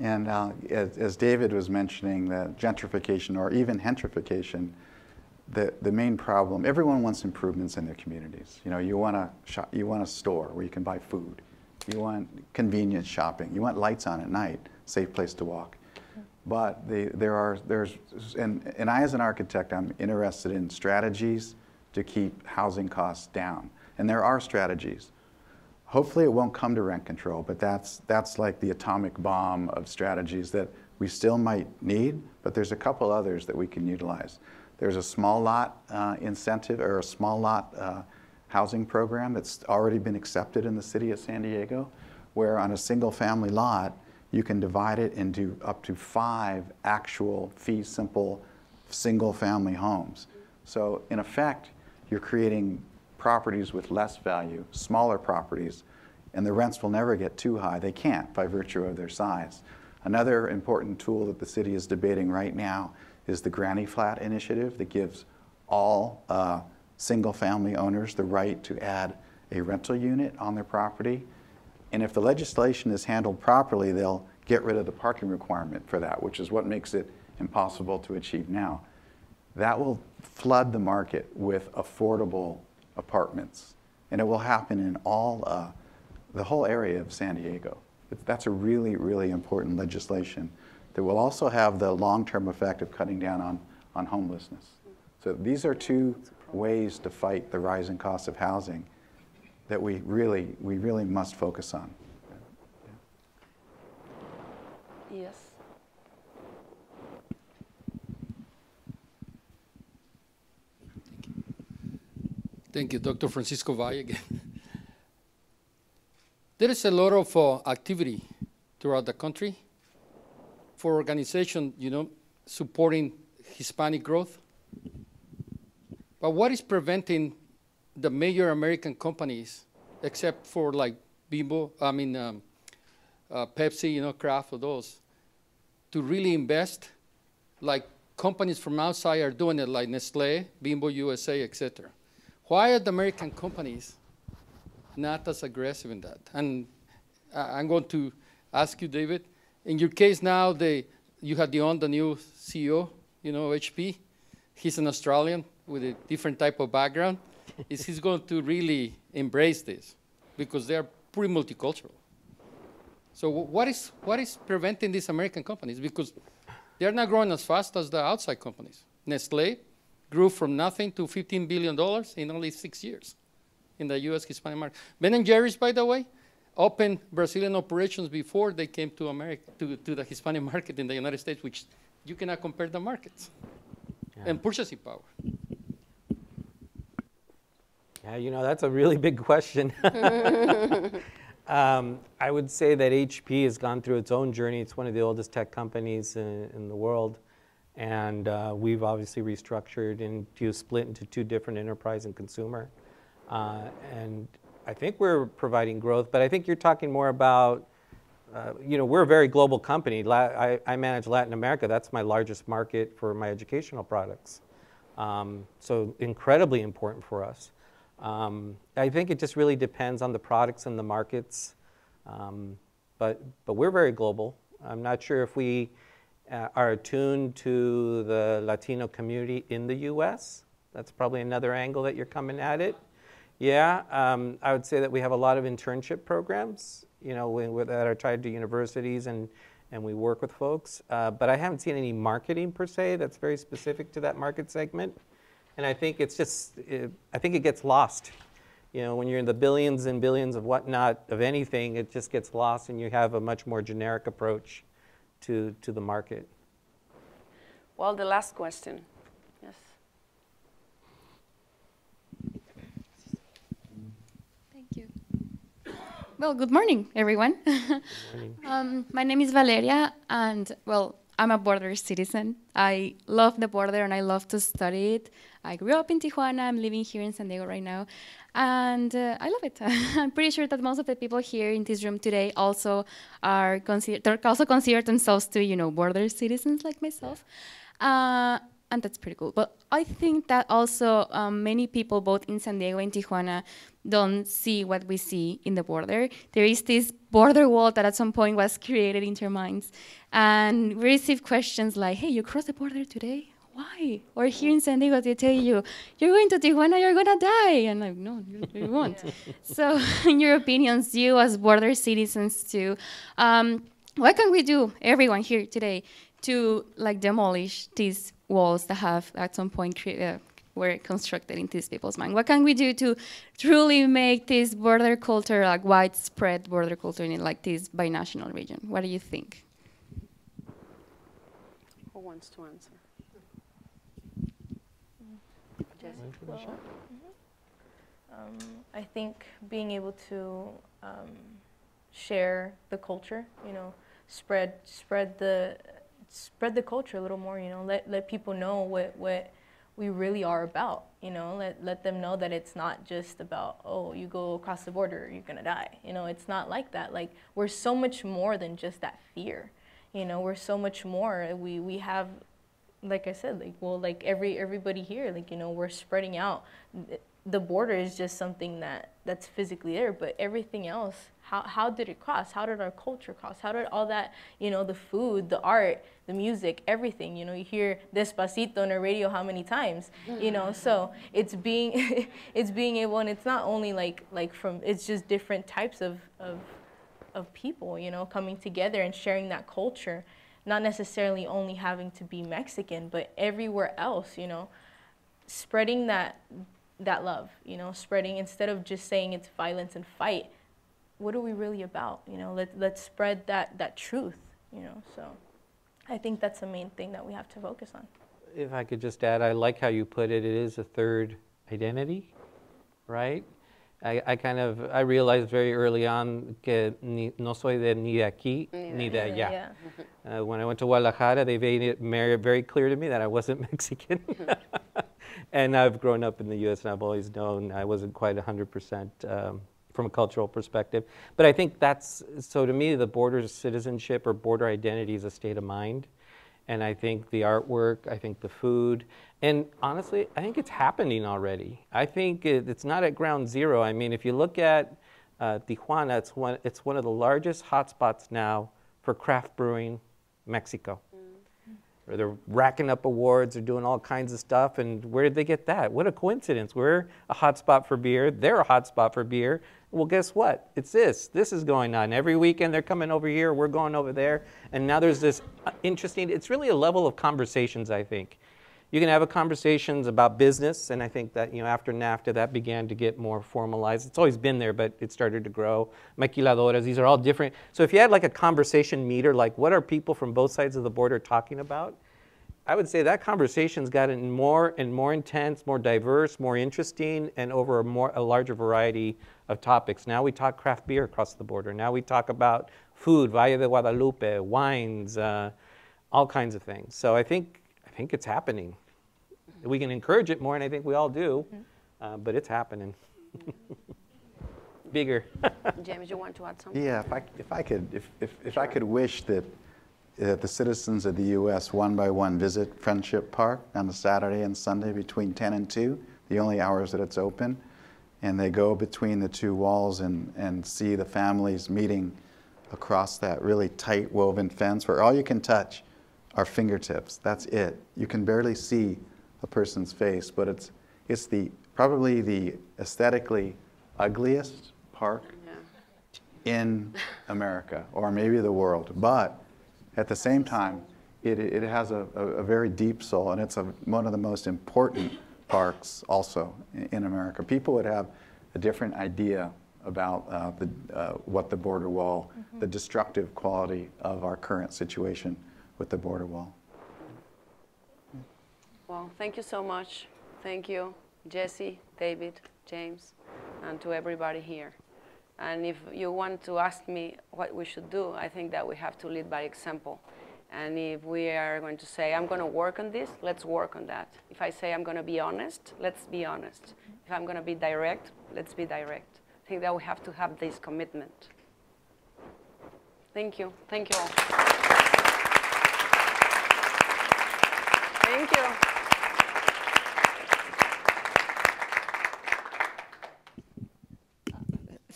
And uh, as, as, David was mentioning, that gentrification or even gentefication, the, the main problem, everyone wants improvements in their communities. You know, you want, a shop, you want a store where you can buy food. You want convenience shopping. You want lights on at night, safe place to walk. But the, there are, there's, and, and I as an architect, I'm interested in strategies to keep housing costs down. And there are strategies. Hopefully it won't come to rent control, but that's, that's like the atomic bomb of strategies that we still might need, but there's a couple others that we can utilize. There's a small lot uh, incentive or a small lot uh, housing program that's already been accepted in the city of San Diego, where on a single family lot, you can divide it into up to five actual fee simple single family homes. So in effect, you're creating properties with less value, smaller properties, and the rents will never get too high. They can't by virtue of their size. Another important tool that the city is debating right now is the Granny Flat initiative that gives all uh, single family owners the right to add a rental unit on their property and if the legislation is handled properly, they'll get rid of the parking requirement for that, which is what makes it impossible to achieve now. That will flood the market with affordable apartments. And it will happen in all, uh, the whole area of San Diego. That's a really, really important legislation that will also have the long-term effect of cutting down on, on homelessness. So these are two ways to fight the rising cost of housing that we really, we really must focus on. Yes. Thank you, Dr. Francisco Valle again. <laughs> there is a lot of uh, activity throughout the country for organization, you know, supporting Hispanic growth. But what is preventing the major American companies, except for like Bimbo, I mean, um, uh, Pepsi, you know, Kraft or those, to really invest like companies from outside are doing it, like Nestle, Bimbo USA, etc. Why are the American companies not as aggressive in that? And I'm going to ask you, David, in your case now, they, you had the on the new CEO, you know, HP. He's an Australian with a different type of background <laughs> is he's going to really embrace this because they're pretty multicultural. So what is, what is preventing these American companies? Because they're not growing as fast as the outside companies. Nestle grew from nothing to $15 billion in only six years in the U.S. Hispanic market. Ben & Jerry's, by the way, opened Brazilian operations before they came to America, to, to the Hispanic <laughs> market in the United States, which you cannot compare the markets. Yeah. And purchasing power. Yeah, you know, that's a really big question. <laughs> um, I would say that HP has gone through its own journey. It's one of the oldest tech companies in, in the world. And uh, we've obviously restructured into split into two different enterprise and consumer. Uh, and I think we're providing growth, but I think you're talking more about, uh, you know, we're a very global company. La I, I, manage Latin America. That's my largest market for my educational products. Um, so incredibly important for us. Um, I think it just really depends on the products and the markets. Um, but, but we're very global. I'm not sure if we uh, are attuned to the Latino community in the US. That's probably another angle that you're coming at it. Yeah, um, I would say that we have a lot of internship programs, you know, we, that are tied to universities and, and we work with folks. Uh, but I haven't seen any marketing per se that's very specific to that market segment. And I think it's just, it, I think it gets lost. You know, when you're in the billions and billions of whatnot of anything, it just gets lost and you have a much more generic approach to, to the market. Well, the last question. Yes. Thank you. Well, good morning, everyone. Good morning. <laughs> um, my name is Valeria, and well, I'm a border citizen. I love the border and I love to study it. I grew up in Tijuana. I'm living here in San Diego right now, and uh, I love it. <laughs> I'm pretty sure that most of the people here in this room today also are consider also consider themselves to you know border citizens like myself. Uh, and that's pretty cool. But I think that also um, many people, both in San Diego and Tijuana, don't see what we see in the border. There is this border wall that at some point was created in their minds. And we receive questions like, hey, you crossed the border today? Why? Or here in San Diego, they tell you, you're going to Tijuana, you're going to die. And I'm like, no, you, you <laughs> won't. so, <laughs> in your opinions, you as border citizens too, um, what can we do, everyone here today, to like demolish these walls that have at some point uh, were constructed in these people's mind. What can we do to truly make this border culture like widespread border culture in like this binational region? What do you think? Who wants to answer? Jesse. Well, um, I think being able to um, share the culture, you know, spread spread the spread the culture a little more, you know, let, let people know what, what we really are about, you know, let, let them know that it's not just about, oh, you go across the border, you're gonna die. You know, it's not like that. Like, we're so much more than just that fear. You know, we're so much more. We, we have, like I said, like, well, like every, everybody here, like, you know, we're spreading out. The border is just something that, that's physically there, but everything else, how, how did it cross? How did our culture cross? How did all that, you know, the food, the art, the music, everything, you know, you hear Despacito on the radio how many times, you know, mm. so it's being, <laughs> it's being able, and it's not only like, like from, it's just different types of, of, of people, you know, coming together and sharing that culture, not necessarily only having to be Mexican, but everywhere else, you know, spreading that, that love, you know, spreading, instead of just saying it's violence and fight, what are we really about? You know, let, let's spread that, that truth, you know, so I think that's the main thing that we have to focus on. If I could just add, I like how you put it, it is a third identity, right? I, I kind of, I realized very early on que ni, no soy de ni de aquí ni de allá. Yeah. Uh, when I went to Guadalajara, they made it very clear to me that I wasn't <laughs> Mexican. <laughs> and I've grown up in the U.S. and I've always known I wasn't quite 100% um, from a cultural perspective. But I think that's, so to me, the border citizenship or border identity is a state of mind. And I think the artwork, I think the food, and honestly, I think it's happening already. I think it, it's not at ground zero. I mean, if you look at uh, Tijuana, it's one, it's one of the largest hotspots now for craft brewing Mexico. Or they're racking up awards, they're doing all kinds of stuff, and where did they get that? What a coincidence. We're a hotspot for beer, they're a hotspot for beer. Well, guess what? It's this. This is going on. Every weekend they're coming over here, we're going over there, and now there's this uh, interesting, it's really a level of conversations, I think. You can have conversations about business, and I think that you know after NAFTA that began to get more formalized. It's always been there, but it started to grow. Maquiladoras, these are all different. So if you had like a conversation meter, like what are people from both sides of the border talking about? I would say that conversation's gotten more and more intense, more diverse, more interesting, and over a more a larger variety of topics. Now we talk craft beer across the border. Now we talk about food, Valle de Guadalupe, wines, uh, all kinds of things. So I think I think it's happening we can encourage it more, and I think we all do, mm-hmm. uh, but it's happening. <laughs> Bigger. James, you want to add something? Yeah, if I, if I could, if, if, if I could wish that uh, the citizens of the U.S. one by one visit Friendship Park on a Saturday and Sunday between 10 and 2, the only hours that it's open, and they go between the two walls and, and see the families meeting across that really tight woven fence where all you can touch are fingertips. That's it. You can barely see a person's face, but it's, it's the probably the aesthetically ugliest park in America, or maybe the world. But at the same time, it, it has a, a, a very deep soul, and it's a, one of the most important parks also in, in America. People would have a different idea about uh, the, uh, what the border wall, mm-hmm. the destructive quality of our current situation with the border wall. Well, thank you so much. Thank you, Jesse, David, James, and to everybody here. And if you want to ask me what we should do, I think that we have to lead by example. And if we are going to say, I'm going to work on this, let's work on that. If I say I'm going to be honest, let's be honest. If I'm going to be direct, let's be direct. I think that we have to have this commitment. Thank you. Thank you all. Thank you.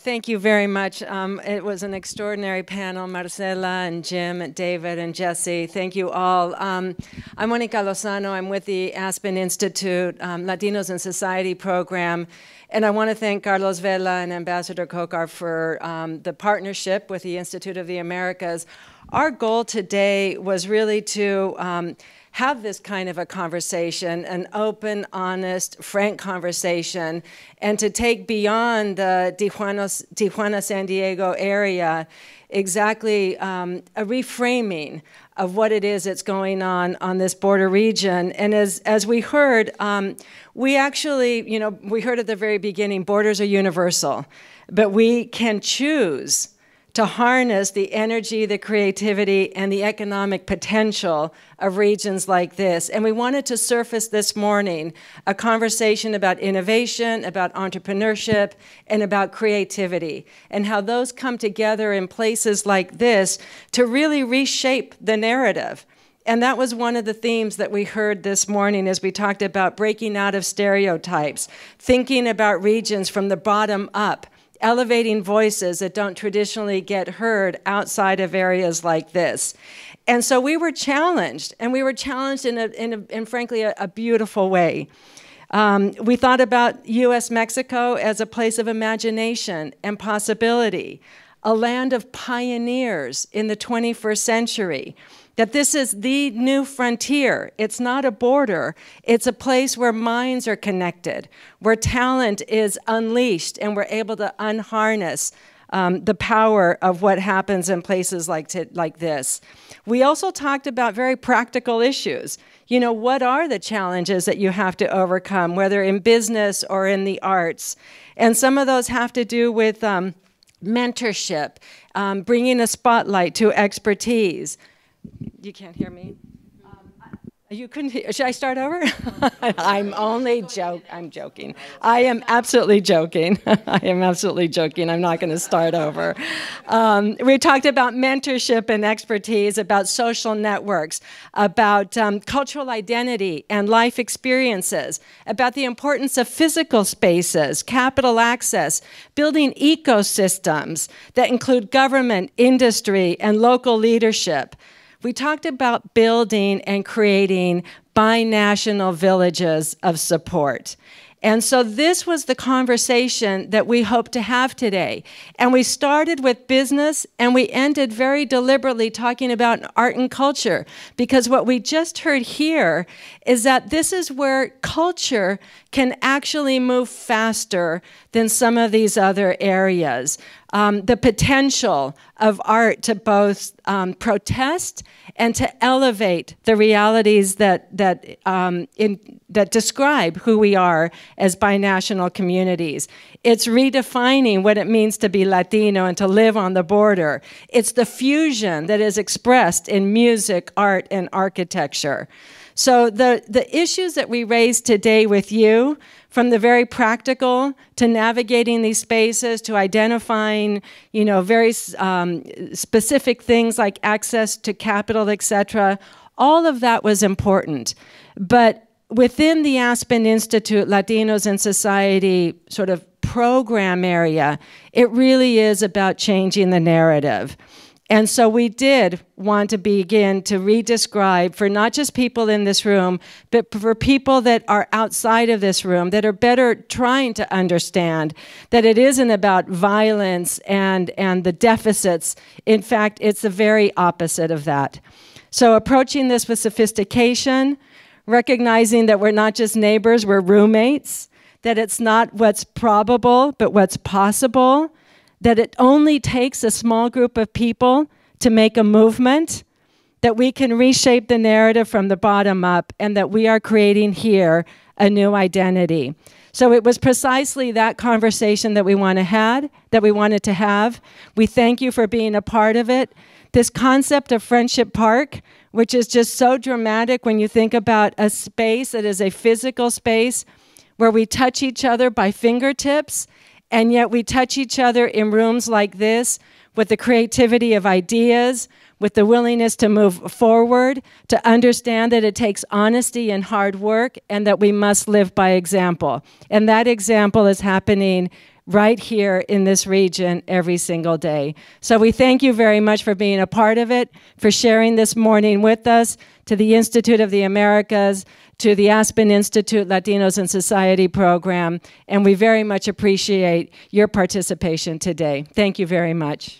Thank you very much. Um, it was an extraordinary panel, Marcela and Jim and David and Jesse. Thank you all. Um, I'm Monica Lozano. I'm with the Aspen Institute um, Latinos in Society program. And I want to thank Carlos Vela and Ambassador Khokhar for um, the partnership with the Institute of the Americas. Our goal today was really to um, have this kind of a conversation, an open, honest, frank conversation, and to take beyond the Tijuana, Tijuana San Diego area exactly um, a reframing of what it is that's going on on this border region. And as, as we heard, um, we actually, you know, we heard at the very beginning, borders are universal, but we can choose to harness the energy, the creativity, and the economic potential of regions like this. And we wanted to surface this morning a conversation about innovation, about entrepreneurship, and about creativity, and how those come together in places like this to really reshape the narrative. And that was one of the themes that we heard this morning as we talked about breaking out of stereotypes, thinking about regions from the bottom up elevating voices that don't traditionally get heard outside of areas like this. And so we were challenged, and we were challenged in, a, in, a, in frankly, a, a beautiful way. Um, we thought about US Mexico as a place of imagination and possibility, a land of pioneers in the 21st century that this is the new frontier. It's not a border, it's a place where minds are connected, where talent is unleashed, and we're able to unharness um, the power of what happens in places like, like this. We also talked about very practical issues. You know, what are the challenges that you have to overcome, whether in business or in the arts? And some of those have to do with um, mentorship, um, bringing a spotlight to expertise, you can't hear me? You couldn't. Hear, should I start over? <laughs> I'm only joke. I'm joking. I am absolutely joking. <laughs> I am absolutely joking. I'm not going to start over. Um, we talked about mentorship and expertise, about social networks, about um, cultural identity and life experiences, about the importance of physical spaces, capital access, building ecosystems that include government, industry, and local leadership. We talked about building and creating binational villages of support. And so this was the conversation that we hope to have today. And we started with business and we ended very deliberately talking about art and culture because what we just heard here is that this is where culture can actually move faster than some of these other areas. Um, the potential of art to both um, protest and to elevate the realities that, that, um, in, that describe who we are as binational communities. It's redefining what it means to be Latino and to live on the border. It's the fusion that is expressed in music, art, and architecture. So the, the issues that we raised today with you, from the very practical to navigating these spaces to identifying, you know, very um, specific things like access to capital, et cetera, all of that was important. But within the Aspen Institute Latinos in Society sort of program area, it really is about changing the narrative. And so we did want to begin to redescribe for not just people in this room, but for people that are outside of this room that are better trying to understand that it isn't about violence and, and the deficits. In fact, it's the very opposite of that. So approaching this with sophistication, recognizing that we're not just neighbors, we're roommates, that it's not what's probable, but what's possible that it only takes a small group of people to make a movement, that we can reshape the narrative from the bottom up, and that we are creating here a new identity. So it was precisely that conversation that we want to had, that we wanted to have. We thank you for being a part of it. This concept of Friendship Park, which is just so dramatic when you think about a space that is a physical space where we touch each other by fingertips and yet we touch each other in rooms like this with the creativity of ideas, with the willingness to move forward, to understand that it takes honesty and hard work, and that we must live by example. And that example is happening right here in this region every single day. So we thank you very much for being a part of it, for sharing this morning with us, to the Institute of the Americas, to the Aspen Institute Latinos in Society program, and we very much appreciate your participation today. Thank you very much.